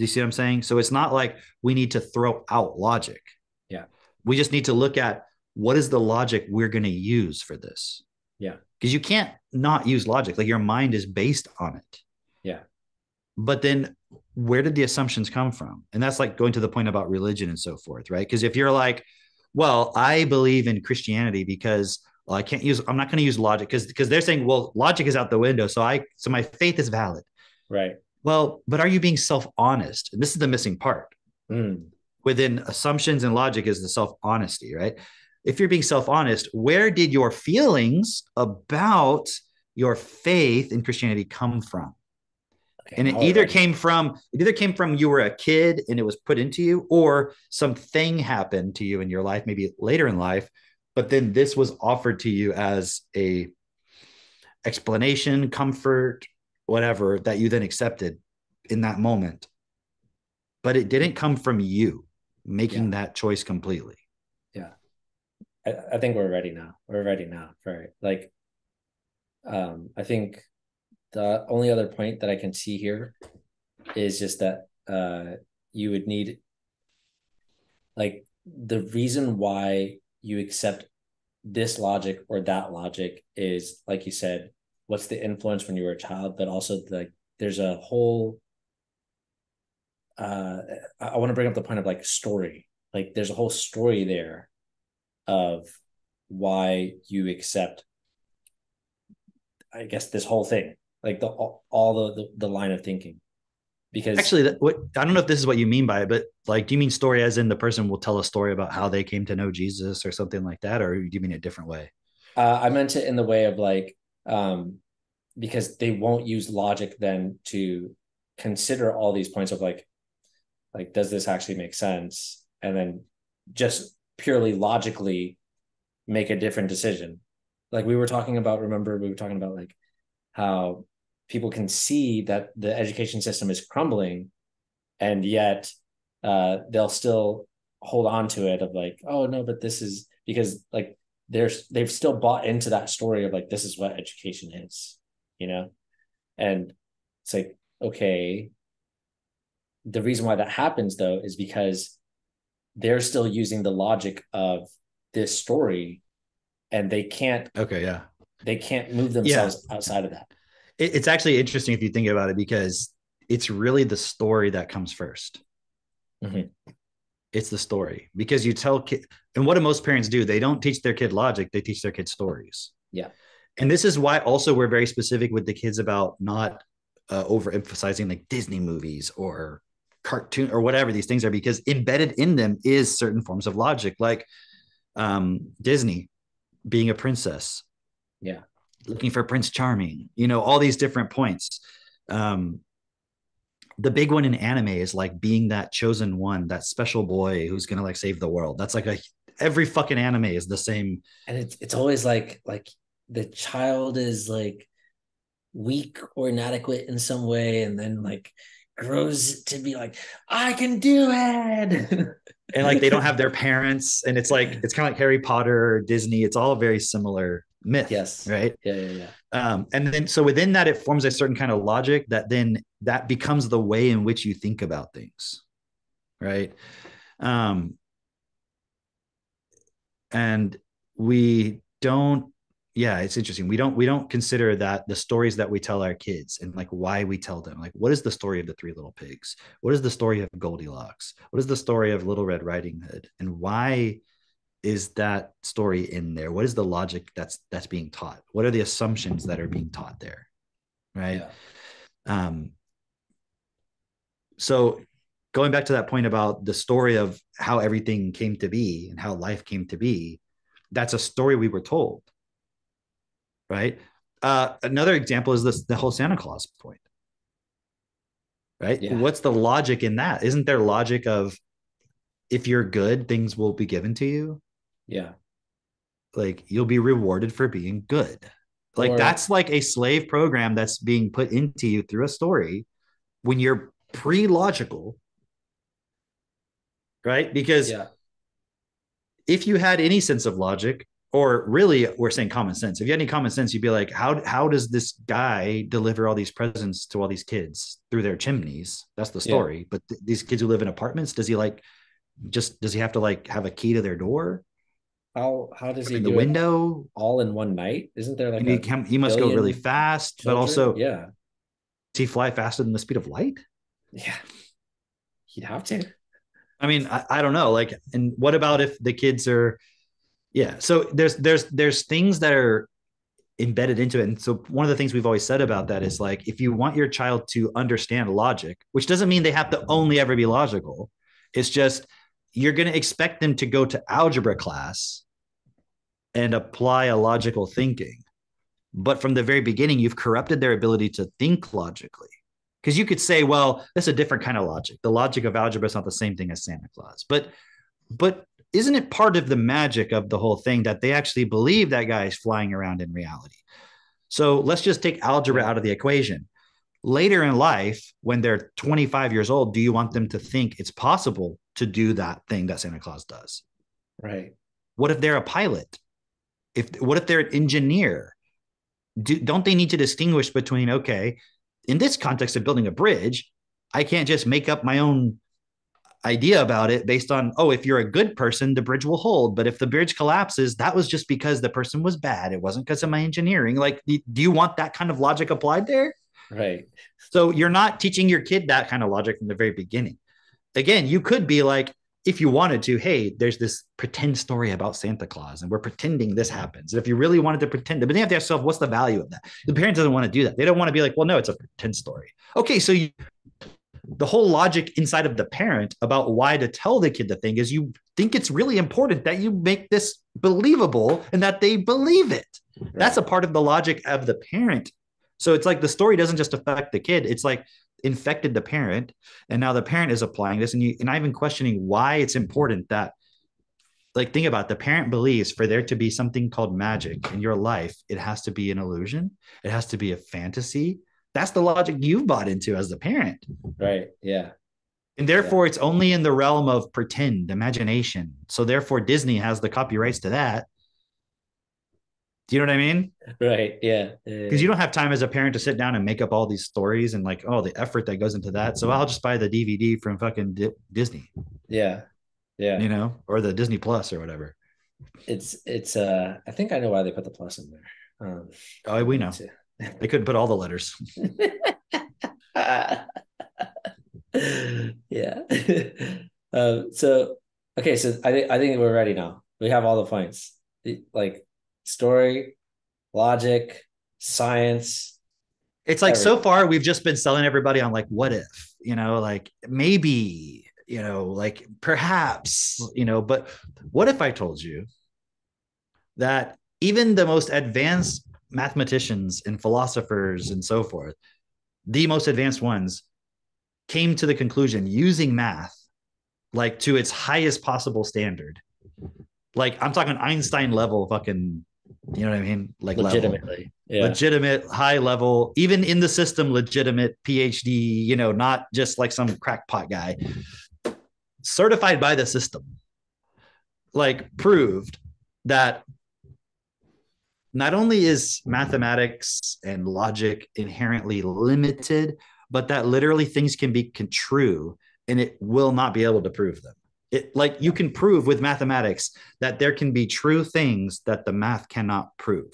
Do you see what i'm saying so it's not like we need to throw out logic Yeah. we just need to look at what is the logic we're going to use for this Yeah. because you can't not use logic like your mind is based on it Yeah. but then where did the assumptions come from? And that's like going to the point about religion and so forth, right? Because if you're like, well, I believe in Christianity because well, I can't use, I'm not going to use logic because because they're saying, well, logic is out the window, so I so my faith is valid. Right. Well, but are you being self honest? And this is the missing part. Mm. Within assumptions and logic is the self honesty, right? If you're being self honest, where did your feelings about your faith in Christianity come from? Okay, and it either came from it either came from you were a kid and it was put into you or something happened to you in your life maybe later in life but then this was offered to you as a explanation comfort whatever that you then accepted in that moment but it didn't come from you making that choice completely I, I think we're ready now. We're ready now for. Like, um, I think the only other point that I can see here is just that uh you would need like the reason why you accept this logic or that logic is like you said, what's the influence when you were a child, but also like there's a whole uh I, I want to bring up the point of like story. Like there's a whole story there of why you accept i guess this whole thing like the all, all the, the the line of thinking because actually that, what i don't know if this is what you mean by it but like do you mean story as in the person will tell a story about how they came to know jesus or something like that or do you mean a different way uh, i meant it in the way of like um because they won't use logic then to consider all these points of like like does this actually make sense? And then just purely logically make a different decision. Like we were talking about remember we were talking about like how people can see that the education system is crumbling and yet uh they'll still hold on to it of like oh no but this is because like there's they've still bought into that story of like this is what education is you know? And it's like okay. The reason why that happens though is because they're still using the logic of this story and they can't okay yeah. they can't move themselves yeah. outside of that. It, it's actually interesting if you think about it because it's really the story that comes 1st mm-hmm. It's the story because you tell kid and what do most parents do? They don't teach their kid logic they teach their kid stories. Yeah. And this is why also we're very specific with the kids about not uh, overemphasizing like disney movies or cartoon or whatever these things are because embedded in them is certain forms of logic like um disney being a princess. Yeah. Looking for prince charming you know all these different points. Um the big one in anime is like being that chosen one that special boy who's gonna like save the world. That's like a every fucking anime is the same. And it's it's always like like the child is like weak or inadequate in some way and then like grows to be like i can do it. And like they don't <laughs> have their parents and it's like it's kind of like harry potter or disney it's all very similar myth yes. right? Yeah yeah yeah. Um and then so within that it forms a certain kind of logic that then that becomes the way in which you think about things right? Um and we don't yeah it's interesting. We don't we don't consider that the stories that we tell our kids and like why we tell them like what is the story of the three little pigs? What is the story of goldilocks? What is the story of little red riding hood? And why is that story in there what is the logic that's that's being taught what are the assumptions that are being taught there right yeah. um so going back to that point about the story of how everything came to be and how life came to be that's a story we were told right? Uh, another example is this the whole Santa Claus point, right? Yeah. What's the logic in that? Isn't there logic of if you're good, things will be given to you? Yeah. Like you'll be rewarded for being good. Like Or- that's like a slave program that's being put into you through a story when you're pre-logical, right? Because Yeah. if you had any sense of logic or really we're saying common sense if you had any common sense you'd be like how how does this guy deliver all these presents to all these kids through their chimneys that's the Yeah. story but th- these kids who live in apartments does he like just does he have to like have a key to their door How how does he in do the it window all in one night? Isn't there like he, can, he must go really fast but also yeah does he fly faster than the speed of light Yeah. he'd have to. I mean, I, I don't know. Like, and what about if the kids are, yeah. So there's there's there's things that are embedded into it. And so one of the things we've always said about that is like if you want your child to understand logic, which doesn't mean they have to only ever be logical, it's just you're going to expect them to go to algebra class and apply a logical thinking. But from the very beginning, you've corrupted their ability to think logically. Because you could say, well, that's a different kind of logic. The logic of algebra is not the same thing as Santa Claus. But but isn't it part of the magic of the whole thing that they actually believe that guy is flying around in reality? So let's just take algebra out of the equation. Later in life, when they're 25 years old, do you want them to think it's possible to do that thing that Santa Claus does? Right. What if they're a pilot? If what if they're an engineer? Do, don't they need to distinguish between okay, in this context of building a bridge, I can't just make up my own idea about it based on oh if you're a good person the bridge will hold but if the bridge collapses that was just because the person was bad it wasn't because of my engineering like do you want that kind of logic applied there right so you're not teaching your kid that kind of logic from the very beginning again you could be like if you wanted to hey there's this pretend story about santa claus and we're pretending this happens. And if you really wanted to pretend but then you have to ask yourself what's the value of that? The parent doesn't want to do that. They don't want to be like well no it's a pretend story. Okay so you the whole logic inside of the parent about why to tell the kid the thing is you think it's really important that you make this believable and that they believe it. That's a part of the logic of the parent. So it's like the story doesn't just affect the kid, it's like infected the parent. And now the parent is applying this. And you and I've been questioning why it's important that like think about it, the parent believes for there to be something called magic in your life, it has to be an illusion, it has to be a fantasy, that's the logic you've bought into as the parent. Right. Yeah. And therefore, yeah. it's only in the realm of pretend, imagination. So therefore, Disney has the copyrights to that. Do you know what I mean? Right. Yeah. Because you don't have time as a parent to sit down and make up all these stories and like, oh, the effort that goes into that. So I'll just buy the DVD from fucking D- Disney. Yeah. Yeah. You know, or the Disney Plus or whatever. It's it's uh I think I know why they put the plus in there. Um, oh, we know. They couldn't put all the letters. <laughs> yeah. <laughs> um, so okay, so I think I think we're ready now. We have all the points. Like story, logic, science. It's like everything. so far we've just been selling everybody on like what if, you know, like maybe, you know, like perhaps, you know, but what if I told you that even the most advanced mathematicians and philosophers and so forth, the most advanced ones, came to the conclusion using math like to its highest possible standard. Like I'm talking Einstein level fucking, you know what I mean? Like legitimately, yeah. legitimate high level, even in the system, legitimate PhD, you know, not just like some crackpot guy, certified by the system, like proved that not only is mathematics and logic inherently limited, but that literally things can be true and it will not be able to prove them. It like you can prove with mathematics that there can be true things that the math cannot prove.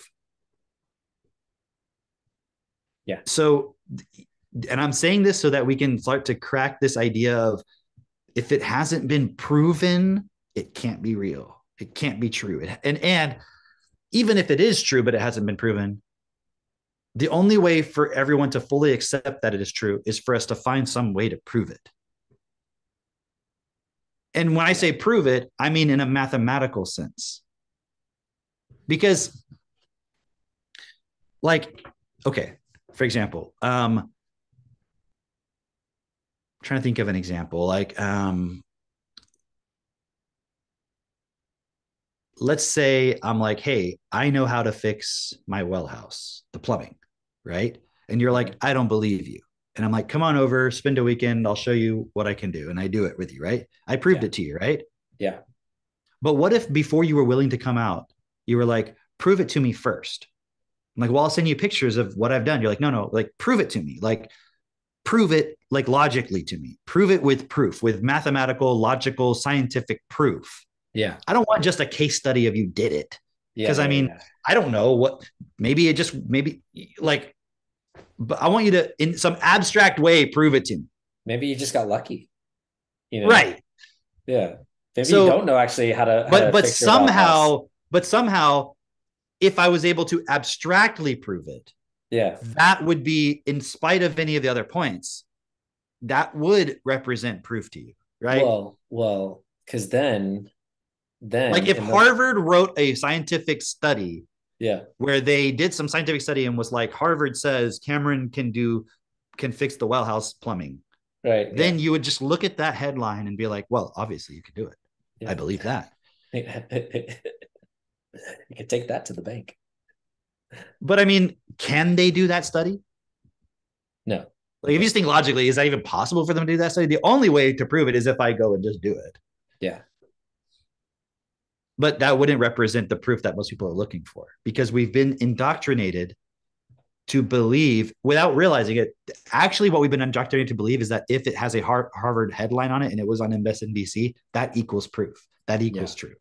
Yeah. So and I'm saying this so that we can start to crack this idea of if it hasn't been proven, it can't be real. It can't be true. And and even if it is true, but it hasn't been proven, the only way for everyone to fully accept that it is true is for us to find some way to prove it. And when I say prove it, I mean in a mathematical sense. Because, like, okay, for example, um, trying to think of an example. Like, um, let's say I'm like, hey, I know how to fix my well house, the plumbing, right? And you're like, I don't believe you. And I'm like, come on over, spend a weekend. I'll show you what I can do. And I do it with you, right? I proved yeah. it to you, right? Yeah. But what if before you were willing to come out, you were like, prove it to me first? I'm like, well, I'll send you pictures of what I've done. You're like, no, no, like prove it to me. Like, prove it like logically to me. Prove it with proof, with mathematical, logical, scientific proof. Yeah. I don't want just a case study of you did it. Because yeah, I mean, yeah. I don't know what maybe it just maybe like but I want you to in some abstract way prove it to me. Maybe you just got lucky. You know? Right. Yeah. Maybe So- you don't know actually how to. how But to but somehow, but somehow, if I was able to abstractly prove it, Yeah. that would be in spite of any of the other points, that would represent proof to you, right? Well, well, because then, then like if the- Harvard wrote a scientific study yeah, where they did some scientific study and was like Harvard says Cameron can do can fix the well house plumbing, right. then you would just look at that headline and be like, well, obviously you can do it. yeah. I believe that. <laughs> you could take that to the bank. But I mean, can they do that study? No. Like if you just think logically, is that even possible for them to do that study? The only way to prove it is if I go and just do it. Yeah. But that wouldn't represent the proof that most people are looking for because we've been indoctrinated to believe without realizing it. Actually, what we've been indoctrinated to believe is that if it has a Harvard headline on it and it was on MSNBC, that equals proof. That equals true.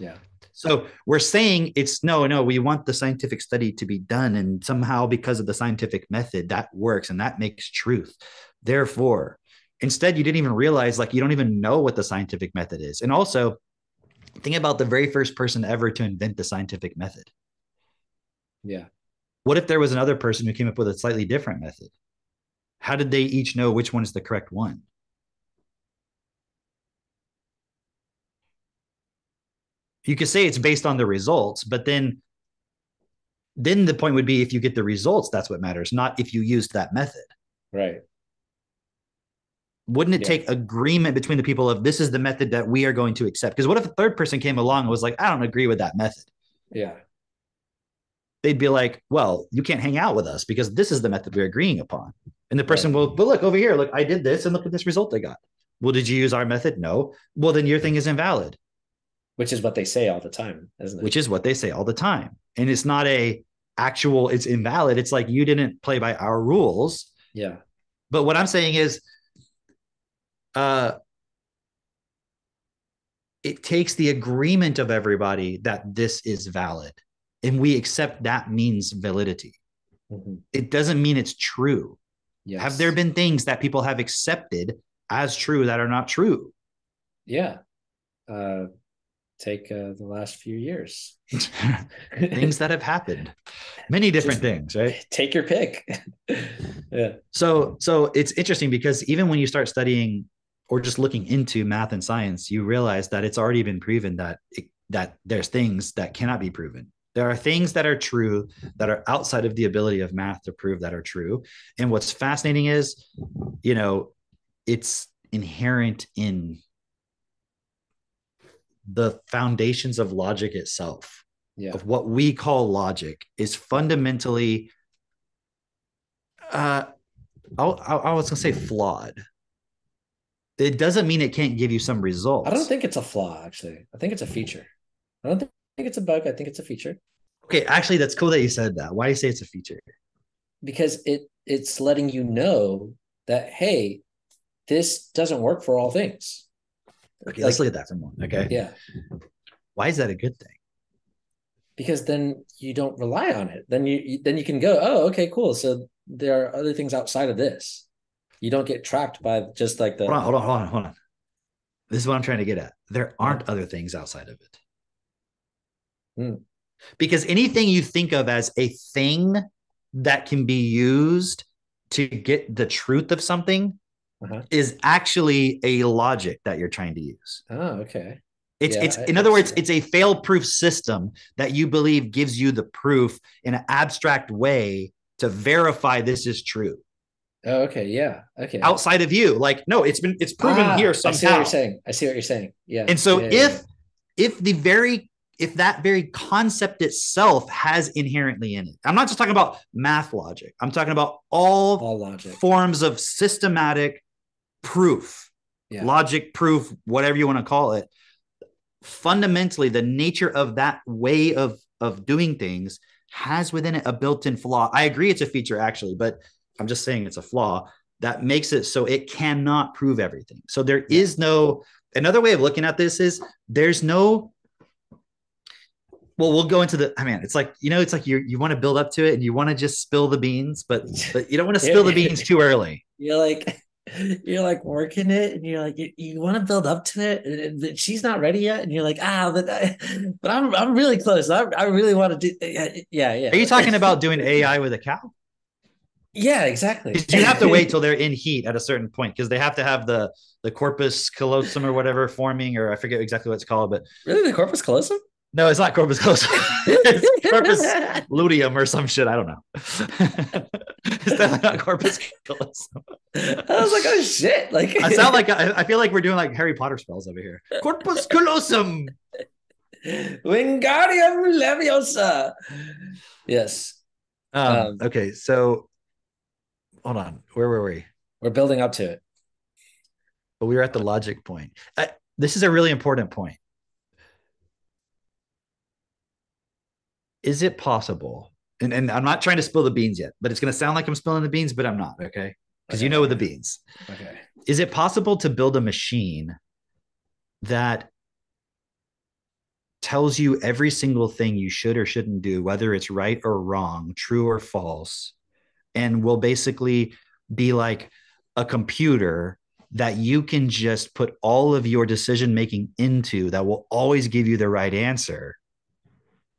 Yeah. So we're saying it's no, no, we want the scientific study to be done. And somehow, because of the scientific method, that works and that makes truth. Therefore, instead, you didn't even realize, like, you don't even know what the scientific method is. And also, think about the very first person ever to invent the scientific method. Yeah. What if there was another person who came up with a slightly different method? How did they each know which one is the correct one? You could say it's based on the results, but then then the point would be if you get the results, that's what matters, not if you used that method. Right. Wouldn't it Yeah. take agreement between the people of this is the method that we are going to accept? Because what if a third person came along and was like, I don't agree with that method? Yeah. They'd be like, well, you can't hang out with us because this is the method we're agreeing upon. And the person will, but look over here, look, I did this and look at this result I got. Well, did you use our method? No. Well, then your thing is invalid, Which is what they say all the time, isn't it? which is what they say all the time. And it's not a actual, it's invalid. It's like you didn't play by our rules. yeah. But what I'm saying is, uh, it takes the agreement of everybody that this is valid, and we accept that means validity. Mhm. It doesn't mean it's true. Yes. Have there been things that people have accepted as true that are not true? Yeah. Uh, take uh, the last few years. <laughs> things that have happened, many different Just- things, right? Take your pick. <laughs> yeah. So, so it's interesting because even when you start studying or just looking into math and science, you realize that it's already been proven that it, that there's things that cannot be proven. There are things that are true that are outside of the ability of math to prove that are true. And what's fascinating is, you know, it's inherent in the foundations of logic itself Yeah. of what we call logic is fundamentally uh I, I, I was gonna say flawed it doesn't mean it can't give you some results I don't think it's a flaw, actually. I think it's a feature. I don't think it's a bug. I think it's a feature okay actually that's cool that you said that why do you say it's a feature because it it's letting you know that hey, this doesn't work for all things. okay let's look at that for a moment okay Yeah, why is that a good thing because then you don't rely on it. Then you you- then you can go, oh, okay, cool. So there are other things outside of this. You don't get trapped by just like the hold on hold on hold on hold on this is what i'm trying to get at there aren't other things outside of it Hmm. because anything you think of as a thing that can be used to get the truth of something Uh-huh. is actually a logic that you're trying to use. Oh, okay. It's Yeah, it's I- in other words, it's a fail-proof system that you believe gives you the proof in an abstract way to verify this is true. Oh, okay. Yeah. Okay. Outside of you, like no, it's been it's proven Ah, here I see what you're saying. I see what you're saying. Yeah. And so Yeah, yeah, if if the very if that very concept itself has inherently in it. I'm not just talking about math logic. I'm talking about all all logic. forms of systematic proof, Yeah. logic proof, whatever you want to call it. Fundamentally, the nature of that way of of doing things has within it a built-in flaw. I agree it's a feature actually, but I'm just saying it's a flaw that makes it so it cannot prove everything. So there is no another way of looking at this is there's no well, we'll go into the I mean, it's like you know, it's like you you want to build up to it and you want to just spill the beans, but <laughs> but you don't want to spill the beans too early. <laughs> You're like, <laughs> you're like working it and you're like you, you want to build up to it and, and she's not ready yet and you're like ah but, I, but i'm i'm really close I, I really want to do yeah yeah Are you talking about doing AI with a cow? Yeah exactly. You have to wait <laughs> till they're in heat at a certain point because they have to have the the corpus callosum or whatever forming, or I forget exactly what it's called, but really the corpus callosum no, it's not corpus callosum. <laughs> <laughs> it's corpus luteum or some shit. I don't know. it's definitely not corpus callosum. i was like oh shit like I sound like I, I feel like we're doing like Harry Potter spells over here. Corpus callosum. wingardium leviosa yes Um, Um, okay, so hold on. Where were we? we're building up to it But we were at the logic point. I, this is a really important point. Is it possible? And, and I'm not trying to spill the beans yet, but it's going to sound like I'm spilling the beans, but I'm not. Okay. Because you Okay. know the beans. okay Is it possible to build a machine that tells you every single thing you should or shouldn't do, whether it's right or wrong, true or false, and will basically be like a computer that you can just put all of your decision making into that will always give you the right answer?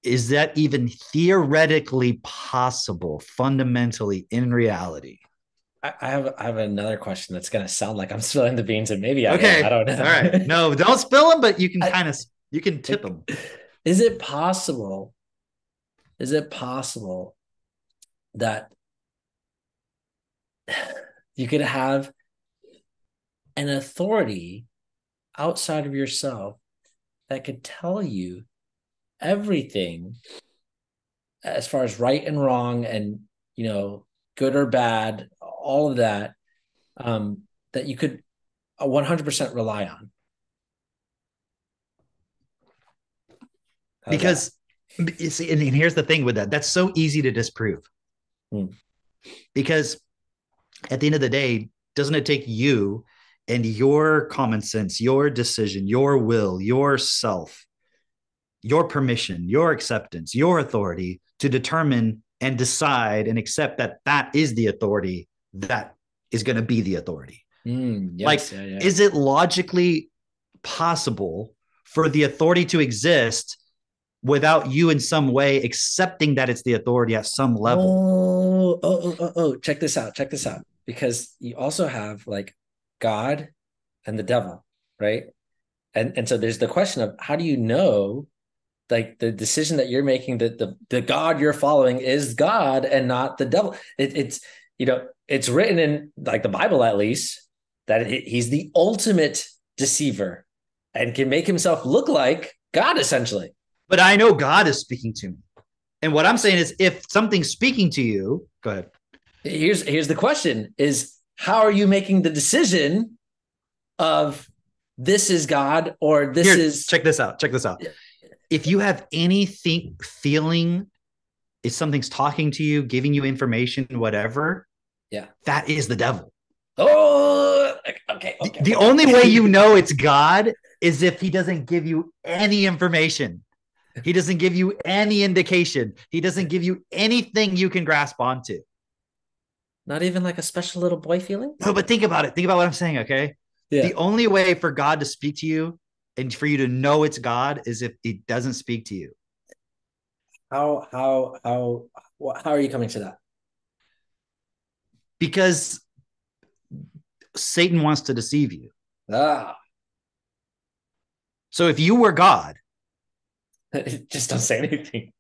Is that even theoretically possible, fundamentally in reality? I have I have another question that's gonna sound like I'm spilling the beans, and maybe I okay. am. I don't know. All right. No, don't spill them, but you can <laughs> kind of you can tip them. Is it possible? Is it possible that <sighs> you could have an authority outside of yourself that could tell you everything as far as right and wrong and you know good or bad all of that um that you could uh, 100% rely on How's that? because you see, and and here's the thing with that that's so easy to disprove Hmm. because at the end of the day doesn't it take you and your common sense your decision your will your self your permission your acceptance your authority to determine and decide and accept that that is the authority that is going to be the authority Mm, yes, Like, yeah, yeah. is it logically possible for the authority to exist without you in some way accepting that it's the authority at some level Oh, oh, oh, oh, oh, check this out. Check this out. Because you also have like God and the devil, right? And and so there's the question of how do you know like the decision that you're making that the the God you're following is God and not the devil. It, it's you know, it's written in like the Bible at least that he- he's the ultimate deceiver and can make himself look like God essentially. but i know god is speaking to me and what i'm saying is if something's speaking to you go ahead here's here's the question is how are you making the decision of this is god or this Here, is check this out check this out if you have anything feeling if something's talking to you giving you information whatever Yeah. that is the devil oh okay The- okay the only way you know it's God is if he doesn't give you any information. He doesn't give you any indication. He doesn't give you anything you can grasp onto. Not even like a special little boy feeling No, but think about it. Think about what I'm saying, okay? yeah The only way for God to speak to you and for you to know it's God is if he doesn't speak to you. how how how how are you coming to that Because Satan wants to deceive you. ah So if you were God, <laughs> just don't say anything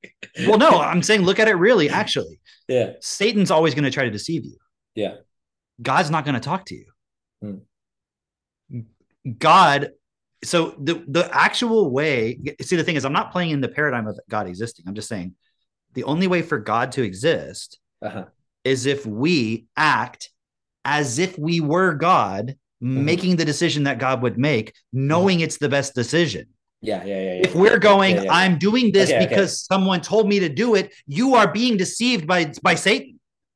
well, no, <laughs> I'm saying look at it really, actually. Yeah Satan's always going to try to deceive you. yeah God's not going to talk to you. Hmm. God, so the the actual way, see the thing is I'm not playing in the paradigm of God existing. I'm just saying the only way for God to exist uh-huh. is if we act as if we were God, Mm-hmm. making the decision that God would make, knowing it's the best decision. Yeah yeah yeah, yeah. If we're going, Yeah, yeah. I'm doing this Okay, okay. because someone told me to do it, you are being deceived by by Satan.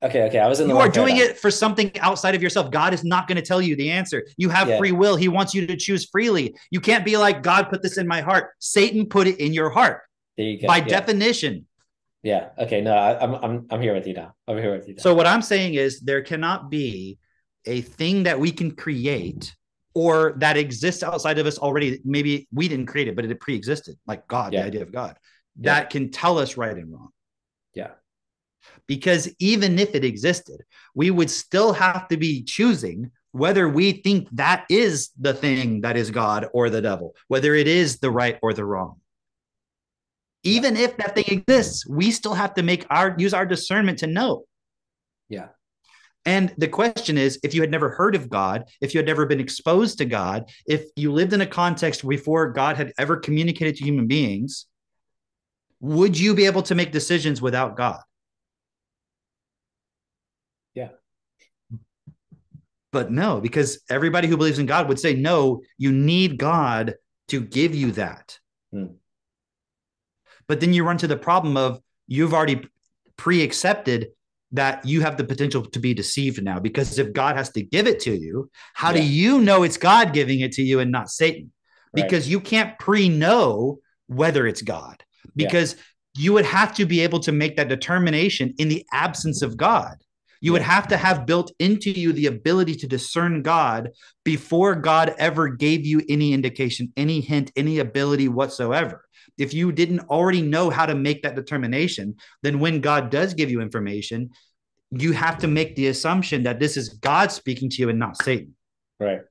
okay okay i was in the You are doing paradigm. it for something outside of yourself. God is not going to tell you the answer. You have free will. He wants you to choose freely. You can't be like, God put this in my heart. Satan put it in your heart there you go by definition. yeah okay no I, i'm i'm i'm here with you now i'm here with you now. So, what I'm saying is, there cannot be a thing that we can create or that exists outside of us already. Maybe we didn't create it, but it pre-existed, like God, Yeah. the idea of God, Yeah. that can tell us right and wrong. Yeah. Because even if it existed, we would still have to be choosing whether we think that is the thing that is God or the devil, whether it is the right or the wrong. Even if that thing exists, we still have to make our use our discernment to know. Yeah. And the question is if you had never heard of God, if you had never been exposed to God, if you lived in a context before God had ever communicated to human beings, would you be able to make decisions without God? Yeah. But no, because everybody who believes in God would say, no, you need God to give you that. Hmm. But then you run to the problem of you've already pre accepted that you have the potential to be deceived now because if God has to give it to you, how do you know it's God giving it to you and not Satan? Right. Because you can't pre know whether it's God, Yeah. because you would have to be able to make that determination in the absence of God. You would have to have built into you the ability to discern God before God ever gave you any indication, any hint, any ability whatsoever. If you didn't already know how to make that determination, then when God does give you information, you have to make the assumption that this is God speaking to you and not Satan. Right.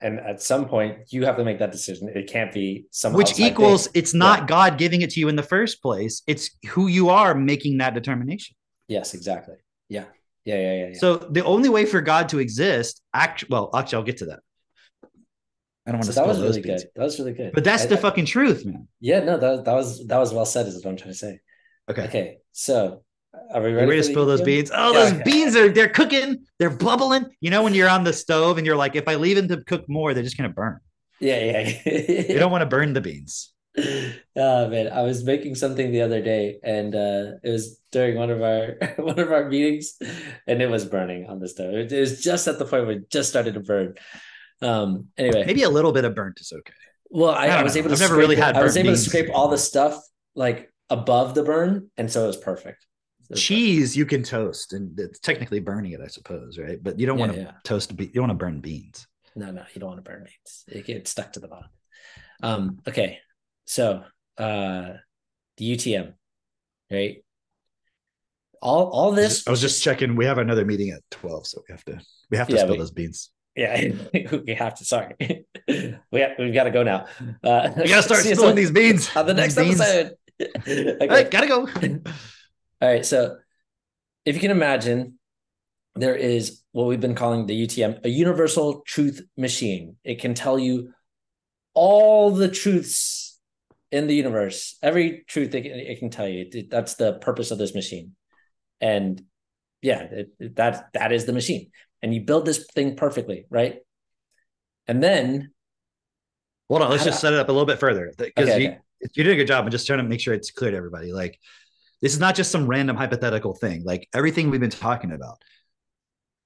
And at some point, you have to make that decision. It can't be some Which equals thing. it's not God giving it to you in the first place. It's who you are making that determination. Yes, exactly. Yeah. Yeah. Yeah. Yeah. yeah. So the only way for God to exist, act well, actually, I'll get to that. I don't want So to that spill was those really beans. good. That was really good. But that's I- the fucking truth, man. Yeah. No, that, that was that was well said. Is what I'm trying to say. Okay. Okay. So, are we You ready, ready to spill those EPM? beans? Oh, Yeah, those okay. beans are they're cooking, they're bubbling. You know, when you're on the stove and you're like, if I leave them to cook more, they're just gonna burn. Yeah. Yeah. You <laughs> don't want to burn the beans. oh <laughs> man, I was making something the other day, and uh, it was during one of our <laughs> one of our meetings, and it was burning on the stove. It, it was just at the point where it just started to burn. Um. Anyway, Maybe a little bit of burnt is okay. well, I, I I, was know. able to. I've never scrape really it- had I was able beans. to scrape all the stuff like above the burn, and so it was perfect. It was Cheese you can toast, and it's technically burning it, I suppose, right? But you don't Yeah, want to yeah. toast. Be- you don't want to burn beans. No, no, you don't want to burn beans. It gets stuck to the bottom. Um. Okay. So, uh, the UTM, right? All all this. I was just checking. We have another meeting at twelve, so we have to we have to Yeah, spill we- those beans. Yeah, <laughs> we have to. Sorry, <laughs> we have, we've got to go now. Uh, <laughs> We gotta start spilling these beans. on the next beans. episode. okay. All right, gotta go. All right. So, if you can imagine, there is what we've been calling the UTM, a universal truth machine. It can tell you all the truths in the universe, every truth it can, it can tell you. That's the purpose of this machine. And yeah, it- that that is the machine. And you build this thing perfectly, right? And then, Hold on, let's just do- set it up a little bit further because Okay, you, okay. you're doing a good job. I'm just trying to make sure it's clear to everybody. Like, this is not just some random hypothetical thing. Like everything we've been talking about.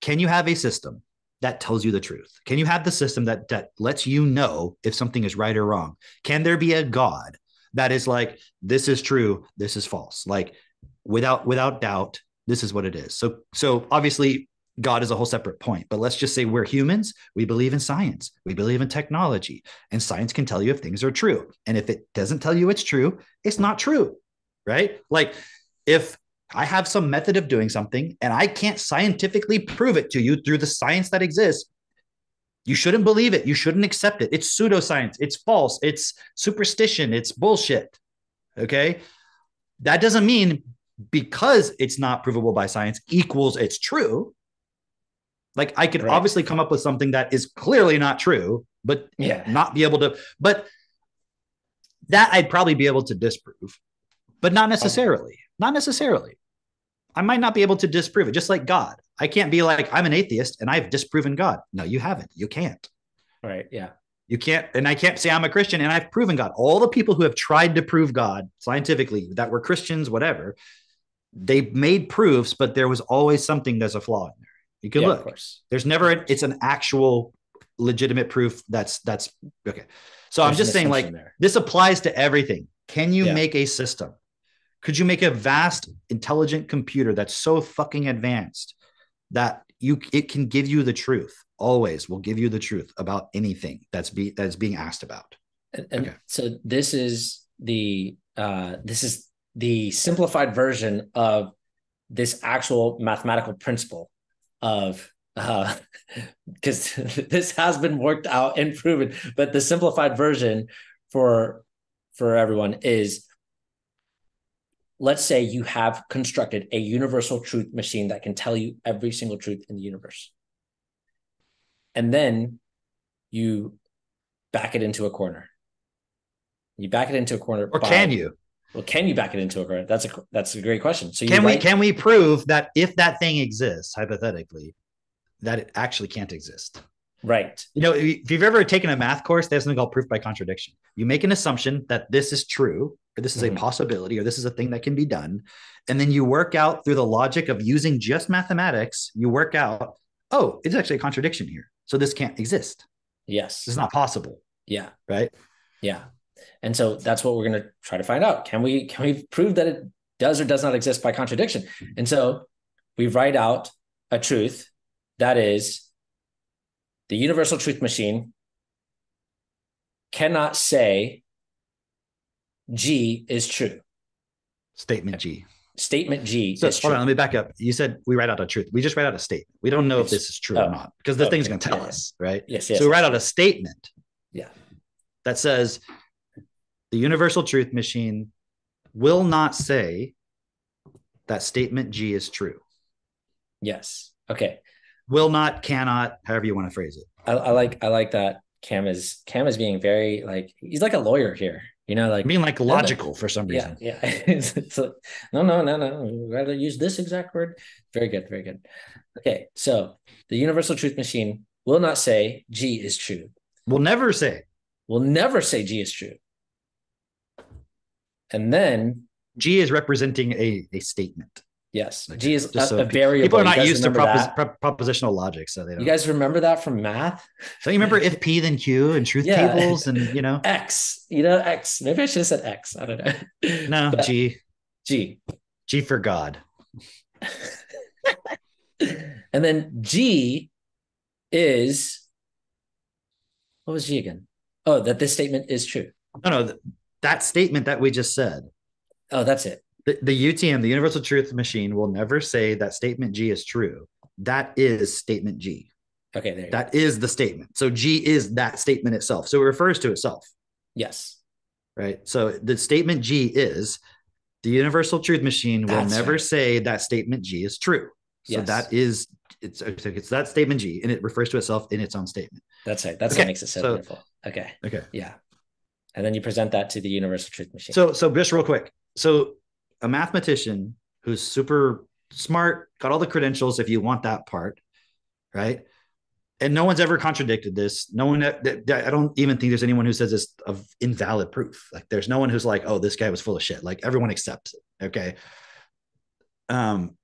Can you have a system that tells you the truth? Can you have the system that that lets you know if something is right or wrong? Can there be a God that is like this is true, this is false? Like without without doubt, this is what it is. So so obviously God is a whole separate point, but let's just say we're humans. We believe in science. We believe in technology, and science can tell you if things are true. And if it doesn't tell you it's true, it's not true, right? Like if I have some method of doing something and I can't scientifically prove it to you through the science that exists, you shouldn't believe it. You shouldn't accept it. It's pseudoscience. It's false. It's superstition. It's bullshit. Okay. That doesn't mean because it's not provable by science equals it's true. Like I could Right. obviously come up with something that is clearly not true, but yeah, not be able to, but that I'd probably be able to disprove, but not necessarily. Not necessarily. I might not be able to disprove it, just like God. I can't be like, I'm an atheist and I've disproven God. No, you haven't. You can't. right. Yeah. You can't, and I can't say I'm a Christian and I've proven God. All the people who have tried to prove God scientifically that were Christians, whatever, they made proofs, but there was always something there's a flaw in there. You can yeah, look. of course. There's never an, it's an actual legitimate proof that's that's okay. So I'm just saying like there. this applies to everything. Can you Yeah. make a system? Could you make a vast intelligent computer that's so fucking advanced that you it can give you the truth. Always will give you the truth about anything that's be that's being asked about. And, and Okay. so this is the uh, this is the simplified version of this actual mathematical principle of uh <laughs> because <laughs> this has been worked out and proven but the simplified version for for everyone is let's say you have constructed a universal truth machine that can tell you every single truth in the universe and then you back it into a corner you back it into a corner Or by- can you? Well can you back it into a corner that's a that's a great question so you Can we can we prove that if that thing exists hypothetically, that it actually can't exist? right You know, if you've ever taken a math course, there's something called proof by contradiction. You make an assumption that this is true, or this is Mhm. a possibility, or this is a thing that can be done. And then you work out through the logic of using just mathematics, you work out, oh, it's actually a contradiction here. So this can't exist. yes it's not possible, yeah right? Yeah. And so that's what we're going to try to find out. Can we can we prove that it does or does not exist by contradiction? And so we write out a truth that is the universal truth machine cannot say G is true. Statement G. Statement G So hold true. on, let me back up. You said we write out a truth. We just write out a statement. We don't know if this is true oh. or not because the Oh, thing's going to tell Yeah. us, right? Yes, yes. so we write out a statement. Yeah. That says the universal truth machine will not say that statement G is true. yes. Okay. Will not, cannot, however you want to phrase it. I, I like I like that Cam is Cam is being very like he's like a lawyer here. You know, like I mean, like logical for some yeah reason. yeah so <laughs> no no no no We'd rather use this exact word very good very good okay so the universal truth machine will not say g is true We'll never say will never say g is true and then G is representing a, a statement. yes Okay, g is a, so a variable People are not used to propos- pro- propositional logic, so they don't. you guys remember that from math don't you remember if <laughs> P then Q and truth Yeah. tables and you know? <laughs> x you know x maybe i should have said x i don't know No, <laughs> But G. g G for God. and then G is what was G again? Oh, that this statement is true. No, no, that statement that we just said. Oh, that's it. The, the UTM, the Universal Truth Machine, will never say that statement G is true. That is statement G. Okay, there. You go. That is the statement. So G is that statement itself. So it refers to itself, Yes. right? So the statement G is the Universal Truth Machine will That's never right. say that statement G is true. So Yes. that is it's it's that statement G, and it refers to itself in its own statement. That's right. That's Okay, what makes it so, so- beautiful. Okay. Okay. Yeah. And then you present that to the universal truth machine. So so just real quick. So a mathematician who's super smart, got all the credentials if you want that part, right? And no one's ever contradicted this. No one I don't even think there's anyone who says it's of invalid proof. Like there's no one who's like, "Oh, this guy was full of shit." Like everyone accepts it. Okay? Um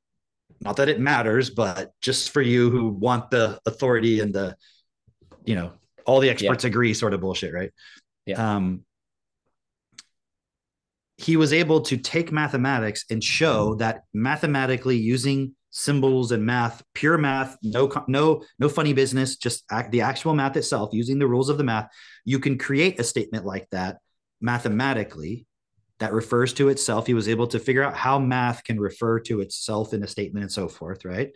not that it matters, but just for you who want the authority and the you know, all the experts agree sort of bullshit, right? Yeah. Um he was able to take mathematics and show that mathematically using symbols and math pure math no no no funny business just act, the actual math itself using the rules of the math you can create a statement like that mathematically that refers to itself. He was able to figure out how math can refer to itself in a statement and so forth right?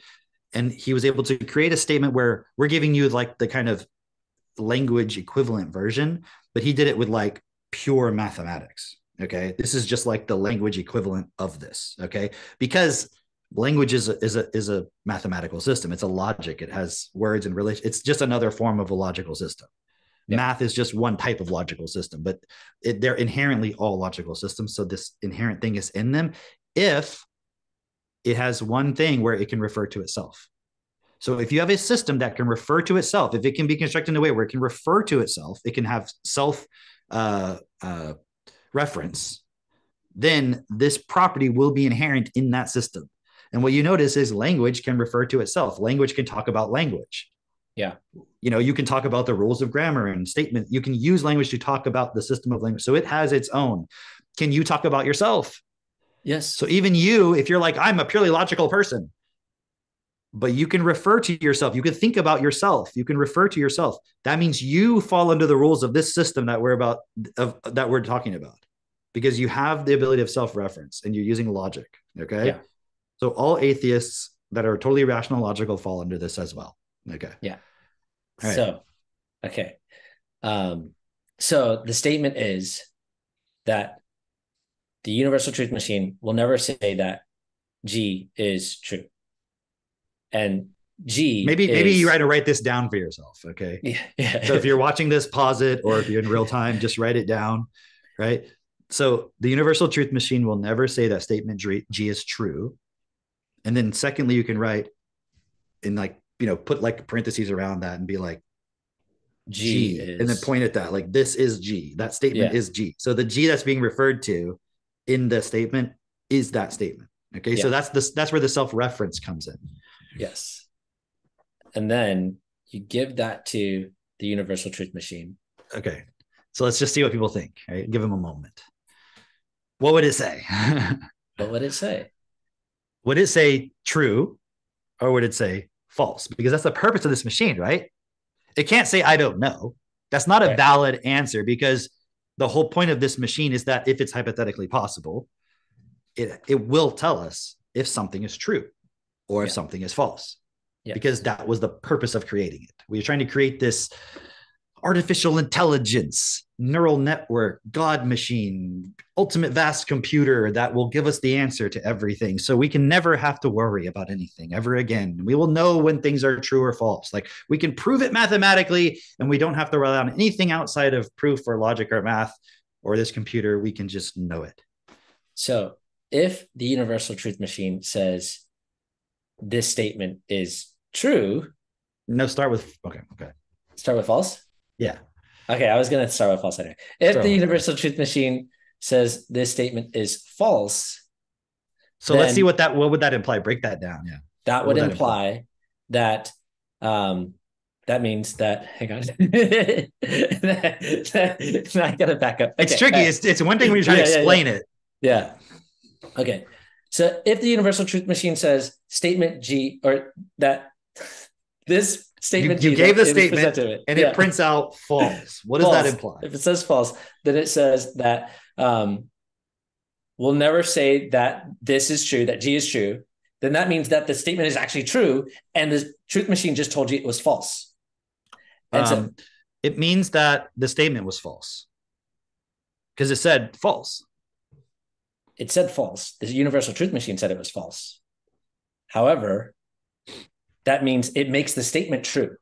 And he was able to create a statement where we're giving you like the kind of language equivalent version but he did it with like pure mathematics okay? This is just like the language equivalent of this okay? Because language is a, is a is a mathematical system. It's a logic. It has words and relation. It's just another form of a logical system. Yeah. math is just one type of logical system but it, they're inherently all logical systems so this inherent thing is in them if it has one thing where it can refer to itself so if you have a system that can refer to itself if it can be constructed in a way where it can refer to itself it can have self uh, uh, reference then this property will be inherent in that system and what you notice is language can refer to itself. Language can talk about language. Yeah. You know, you can talk about the rules of grammar and statement. You can use language to talk about the system of language. So it has its own. Can you talk about yourself? yes. So even you, if you're like, I'm a purely logical person, but you can refer to yourself. You can think about yourself. You can refer to yourself. That means you fall under the rules of this system that we're about of that we're talking about because you have the ability of self-reference and you're using logic. Okay. Yeah. So all atheists that are totally rational logical fall under this as well. Okay. Yeah. Right. So, okay. Um, so the statement is that the universal truth machine will never say that G is true. And G maybe maybe is- you write to write this down for yourself. Okay. Yeah. yeah. So if you're watching this, pause it, or if you're in real time, just write it down. Right. So the universal truth machine will never say that statement G is true. And then secondly, you can write in like, you know, put like parentheses around that and be like G, G, and then point at that. Like this is G. That statement Yeah. is G. So the G that's being referred to in the statement is that statement. Okay. So that's this that's where the self-reference comes in. Yes. And then you give that to the universal truth machine. Okay. So let's just see what people think. Right. Give them a moment. What would it say? <laughs> What would it say? would it say true or would it say false? Because that's the purpose of this machine, right? It can't say I don't know. That's not a Right. valid answer because the whole point of this machine is that if it's hypothetically possible, it it will tell us if something is true or if Yeah. something is false. Yeah. Because that was the purpose of creating it. We are trying to create this artificial intelligence, neural network, God machine, ultimate vast computer that will give us the answer to everything. So we can never have to worry about anything ever again. We will know when things are true or false. Like we can prove it mathematically, and we don't have to rely on anything outside of proof or logic or math or this computer. We can just know it. So if the universal truth machine says this statement is true, No, start with okay, okay. start with false. Yeah. Okay, I was gonna start with false anyway. If Start the universal truth machine says this statement is false, So let's see what that what would that imply? Break that down. Yeah. that would would that imply that um that means that hang on. <laughs> I gotta back up. It's tricky. right. It's it's one thing when you're trying to Yeah, yeah, yeah. explain it. Yeah. Okay. So if the universal truth machine says statement G or that this statement you G gave the statement presented- and yeah, it prints out false. What does that imply? If it says false, then it says that um we'll never say that this is true, that G is true. Then that means that the statement is actually true, and the truth machine just told you it was false. And so Um, it means that the statement was false because it said false. It said false. The universal truth machine said it was false. However, that means it makes the statement true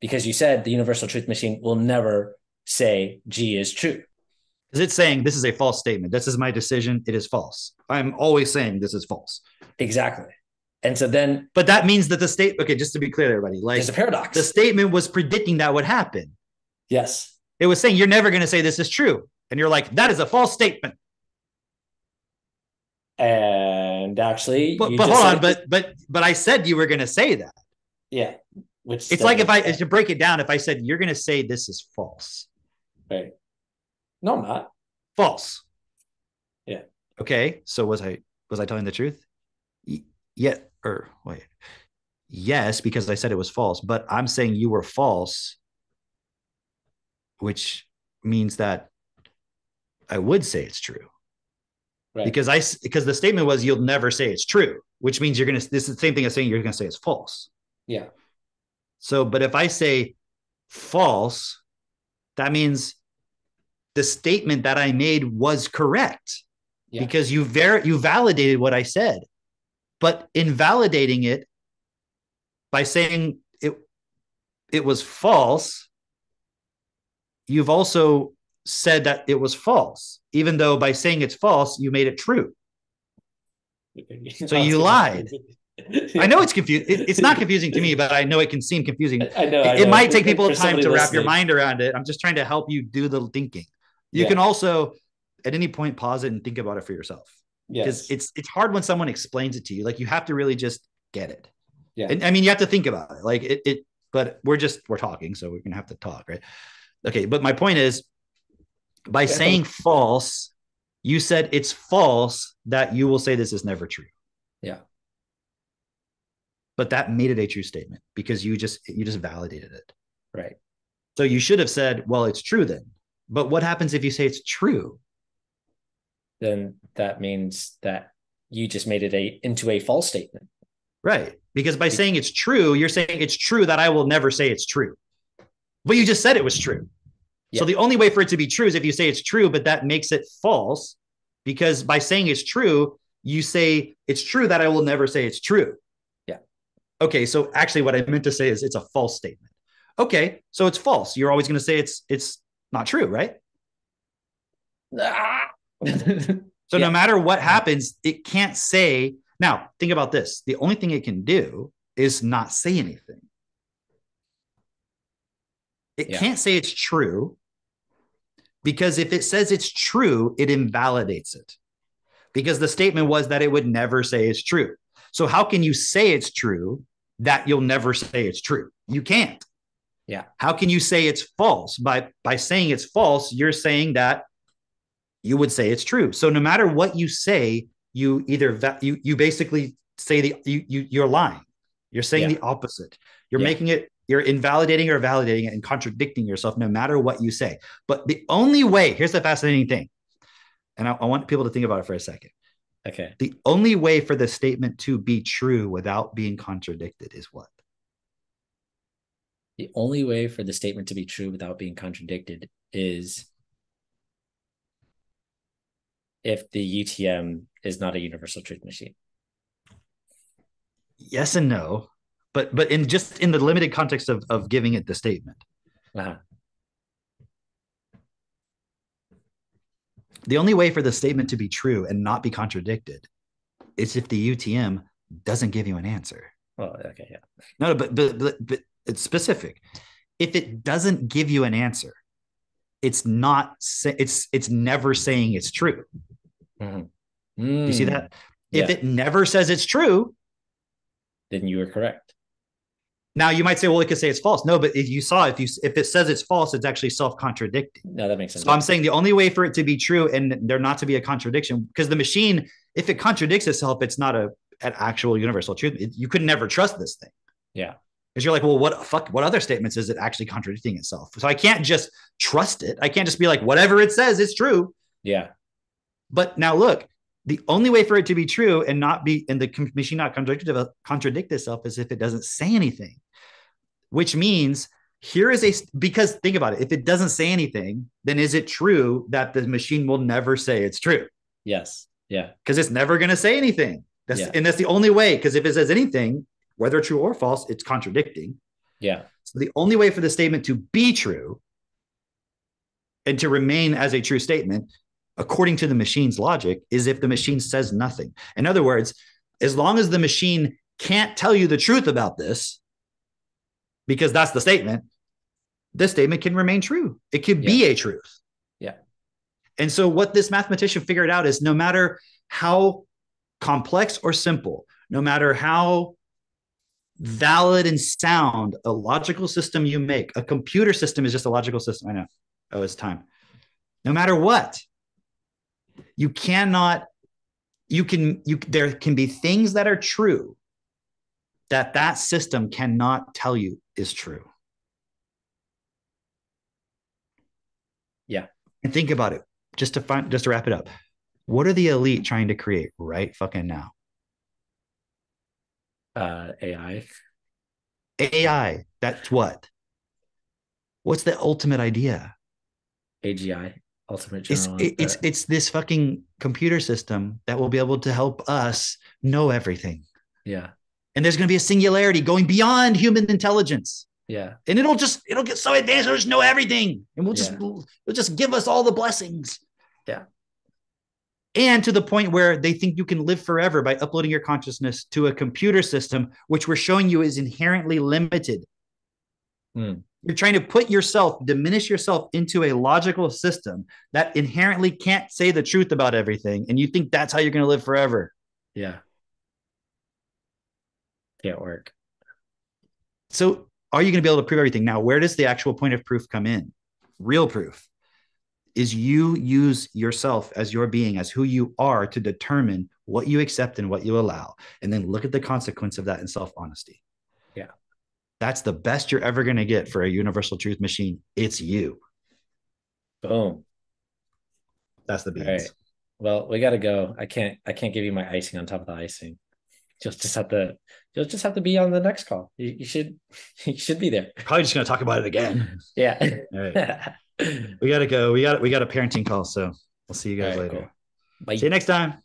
because you said the universal truth machine will never say G is true. Because it's saying this is a false statement. This is my decision. It is false. I'm always saying this is false. Exactly. And so then But that means that the state. Okay, just to be clear, everybody, like there's a paradox. the statement was predicting that would happen. yes. It was saying you're never going to say this is true, and you're like that is a false statement. And actually, But, but hold said- on, but but but I said you were going to say that. yeah, which It's like if I to break it down, if I said you're going to say this is false, right. No, I'm not. false. Yeah. Okay. So was I was I telling the truth? Y- Yeah. Or wait. Yes, because I said it was false, but I'm saying you were false, which means that I would say it's true. Right. Because I because the statement was you'll never say it's true, which means you're gonna this is the same thing as saying you're gonna say it's false. Yeah. So, but if I say false, that means the statement that I made was correct Yeah. because you ver- you validated what I said. But invalidating it by saying it it was false, you've also said that it was false, even though by saying it's false, you made it true. So you lied. I know it's confusing. it's not confusing to me, but I know it can seem confusing I know. I it, know. might take people time to wrap your mind around it. I'm just trying to help you do the thinking. You Yeah. can also at any point pause it and think about it for yourself because Yes. it's it's hard when someone explains it to you. Like you have to really just get it. Yeah. And I mean, you have to think about it. Like it, it but we're just we're talking, so we're gonna have to talk, right? Okay, but my point is by saying false, you said it's false that you will say this is never true. Yeah. but that made it a true statement because you just you just validated it. Right. So you should have said, well, it's true then. But what happens if you say it's true? Then that means that you just made it a into a false statement. Right. Because by saying it's true, you're saying it's true that I will never say it's true. But you just said it was true. So the only way for it to be true is if you say it's true, but that makes it false because by saying it's true, you say it's true that I will never say it's true. Yeah. Okay, so actually what I meant to say is it's a false statement. Okay, so it's false. You're always going to say it's it's not true, right? Ah! <laughs> So Yeah. no matter what happens, it can't say. Now, think about this. The only thing it can do is not say anything. It Yeah. can't say it's true because if it says it's true, it invalidates it. Because the statement was that it would never say it's true. So how can you say it's true that you'll never say it's true? You can't. Yeah. How can you say it's false? By by saying it's false, you're saying that you would say it's true. So no matter what you say, you either va- you you basically say the you, you you're lying. You're saying Yeah. the opposite. You're Yeah. making it you're invalidating or validating it and contradicting yourself no matter what you say. But the only way, here's the fascinating thing. And I, I want people to think about it for a second. okay. The only way for the statement to be true without being contradicted is what? The only way for the statement to be true without being contradicted is if the UTM is not a universal truth machine. Yes and no. But but in just in the limited context of, of giving it the statement. Uh-huh. The only way for the statement to be true and not be contradicted is if the UTM doesn't give you an answer. Well, okay, yeah. No, but but but, but it's specific. If it doesn't give you an answer, it's not it's it's never saying it's true. Mhm. You see Mm, that? If yeah. it never says it's true, Then you are correct. Now you might say, well, it could say it's false. No, but if you saw if you if it says it's false, it's actually self-contradicting. No, that makes sense. So I'm saying the only way for it to be true and there not to be a contradiction, because the machine, if it contradicts itself, it's not a an actual universal truth. It- you could never trust this thing. Yeah. Because you're like, well, what fuck? What other statements is it actually contradicting itself? So I can't just trust it. I can't just be like, whatever it says it's true. Yeah. But now look, the only way for it to be true and not be and the machine not contradict, uh, contradict itself is if it doesn't say anything, which means here is a because think about it. If it doesn't say anything, then is it true that the machine will never say it's true? Yes. Yeah. Because it's never going to say anything. That's Yeah. and that's the only way. Because if it says anything, whether true or false, it's contradicting. Yeah. So the only way for the statement to be true and to remain as a true statement, according to the machine's logic, is if the machine says nothing. In other words, as long as the machine can't tell you the truth about this, because that's the statement, this statement can remain true. It could be a truth. Yeah. And so what this mathematician figured out is no matter how complex or simple, no matter how valid and sound a logical system you make, a computer system is just a logical system. I know. Oh, it's time. No matter what, you cannot, you can, you, there can be things that are true that that system cannot tell you is true. Yeah. And think about it just to find, just to wrap it up. What are the elite trying to create right fucking now? Uh AI. AI. That's what? What's the ultimate idea? AGI. Ultimate It's General. it- it's uh, it's this fucking computer system that will be able to help us know everything. yeah. And there's going to be a singularity going beyond human intelligence. Yeah. And it'll just it'll get so advanced, it'll just know everything. And we'll just Yeah. we'll, it'll just give us all the blessings. Yeah. And to the point where they think you can live forever by uploading your consciousness to a computer system, which we're showing you is inherently limited. Hmm. You're trying to put yourself, diminish yourself into a logical system that inherently can't say the truth about everything. And you think that's how you're going to live forever. Yeah. Can't work. So are you going to be able to prove everything? Now, where does the actual point of proof come in? Real proof is you use yourself as your being, as who you are to determine what you accept and what you allow, and then look at the consequence of that in self honesty. Yeah. That's the best you're ever going to get for a universal truth machine. It's you. Boom. That's the beans. right. Well, we gotta go. I can't I can't give you my icing on top of the icing. You'll just have to you'll just have to be on the next call. You, you should <laughs> you should be there. Probably just going to talk about it again. Yeah. <laughs> All right. We got to go. We got we got a parenting call. So we'll see you guys right, later. cool. Bye. See you next time.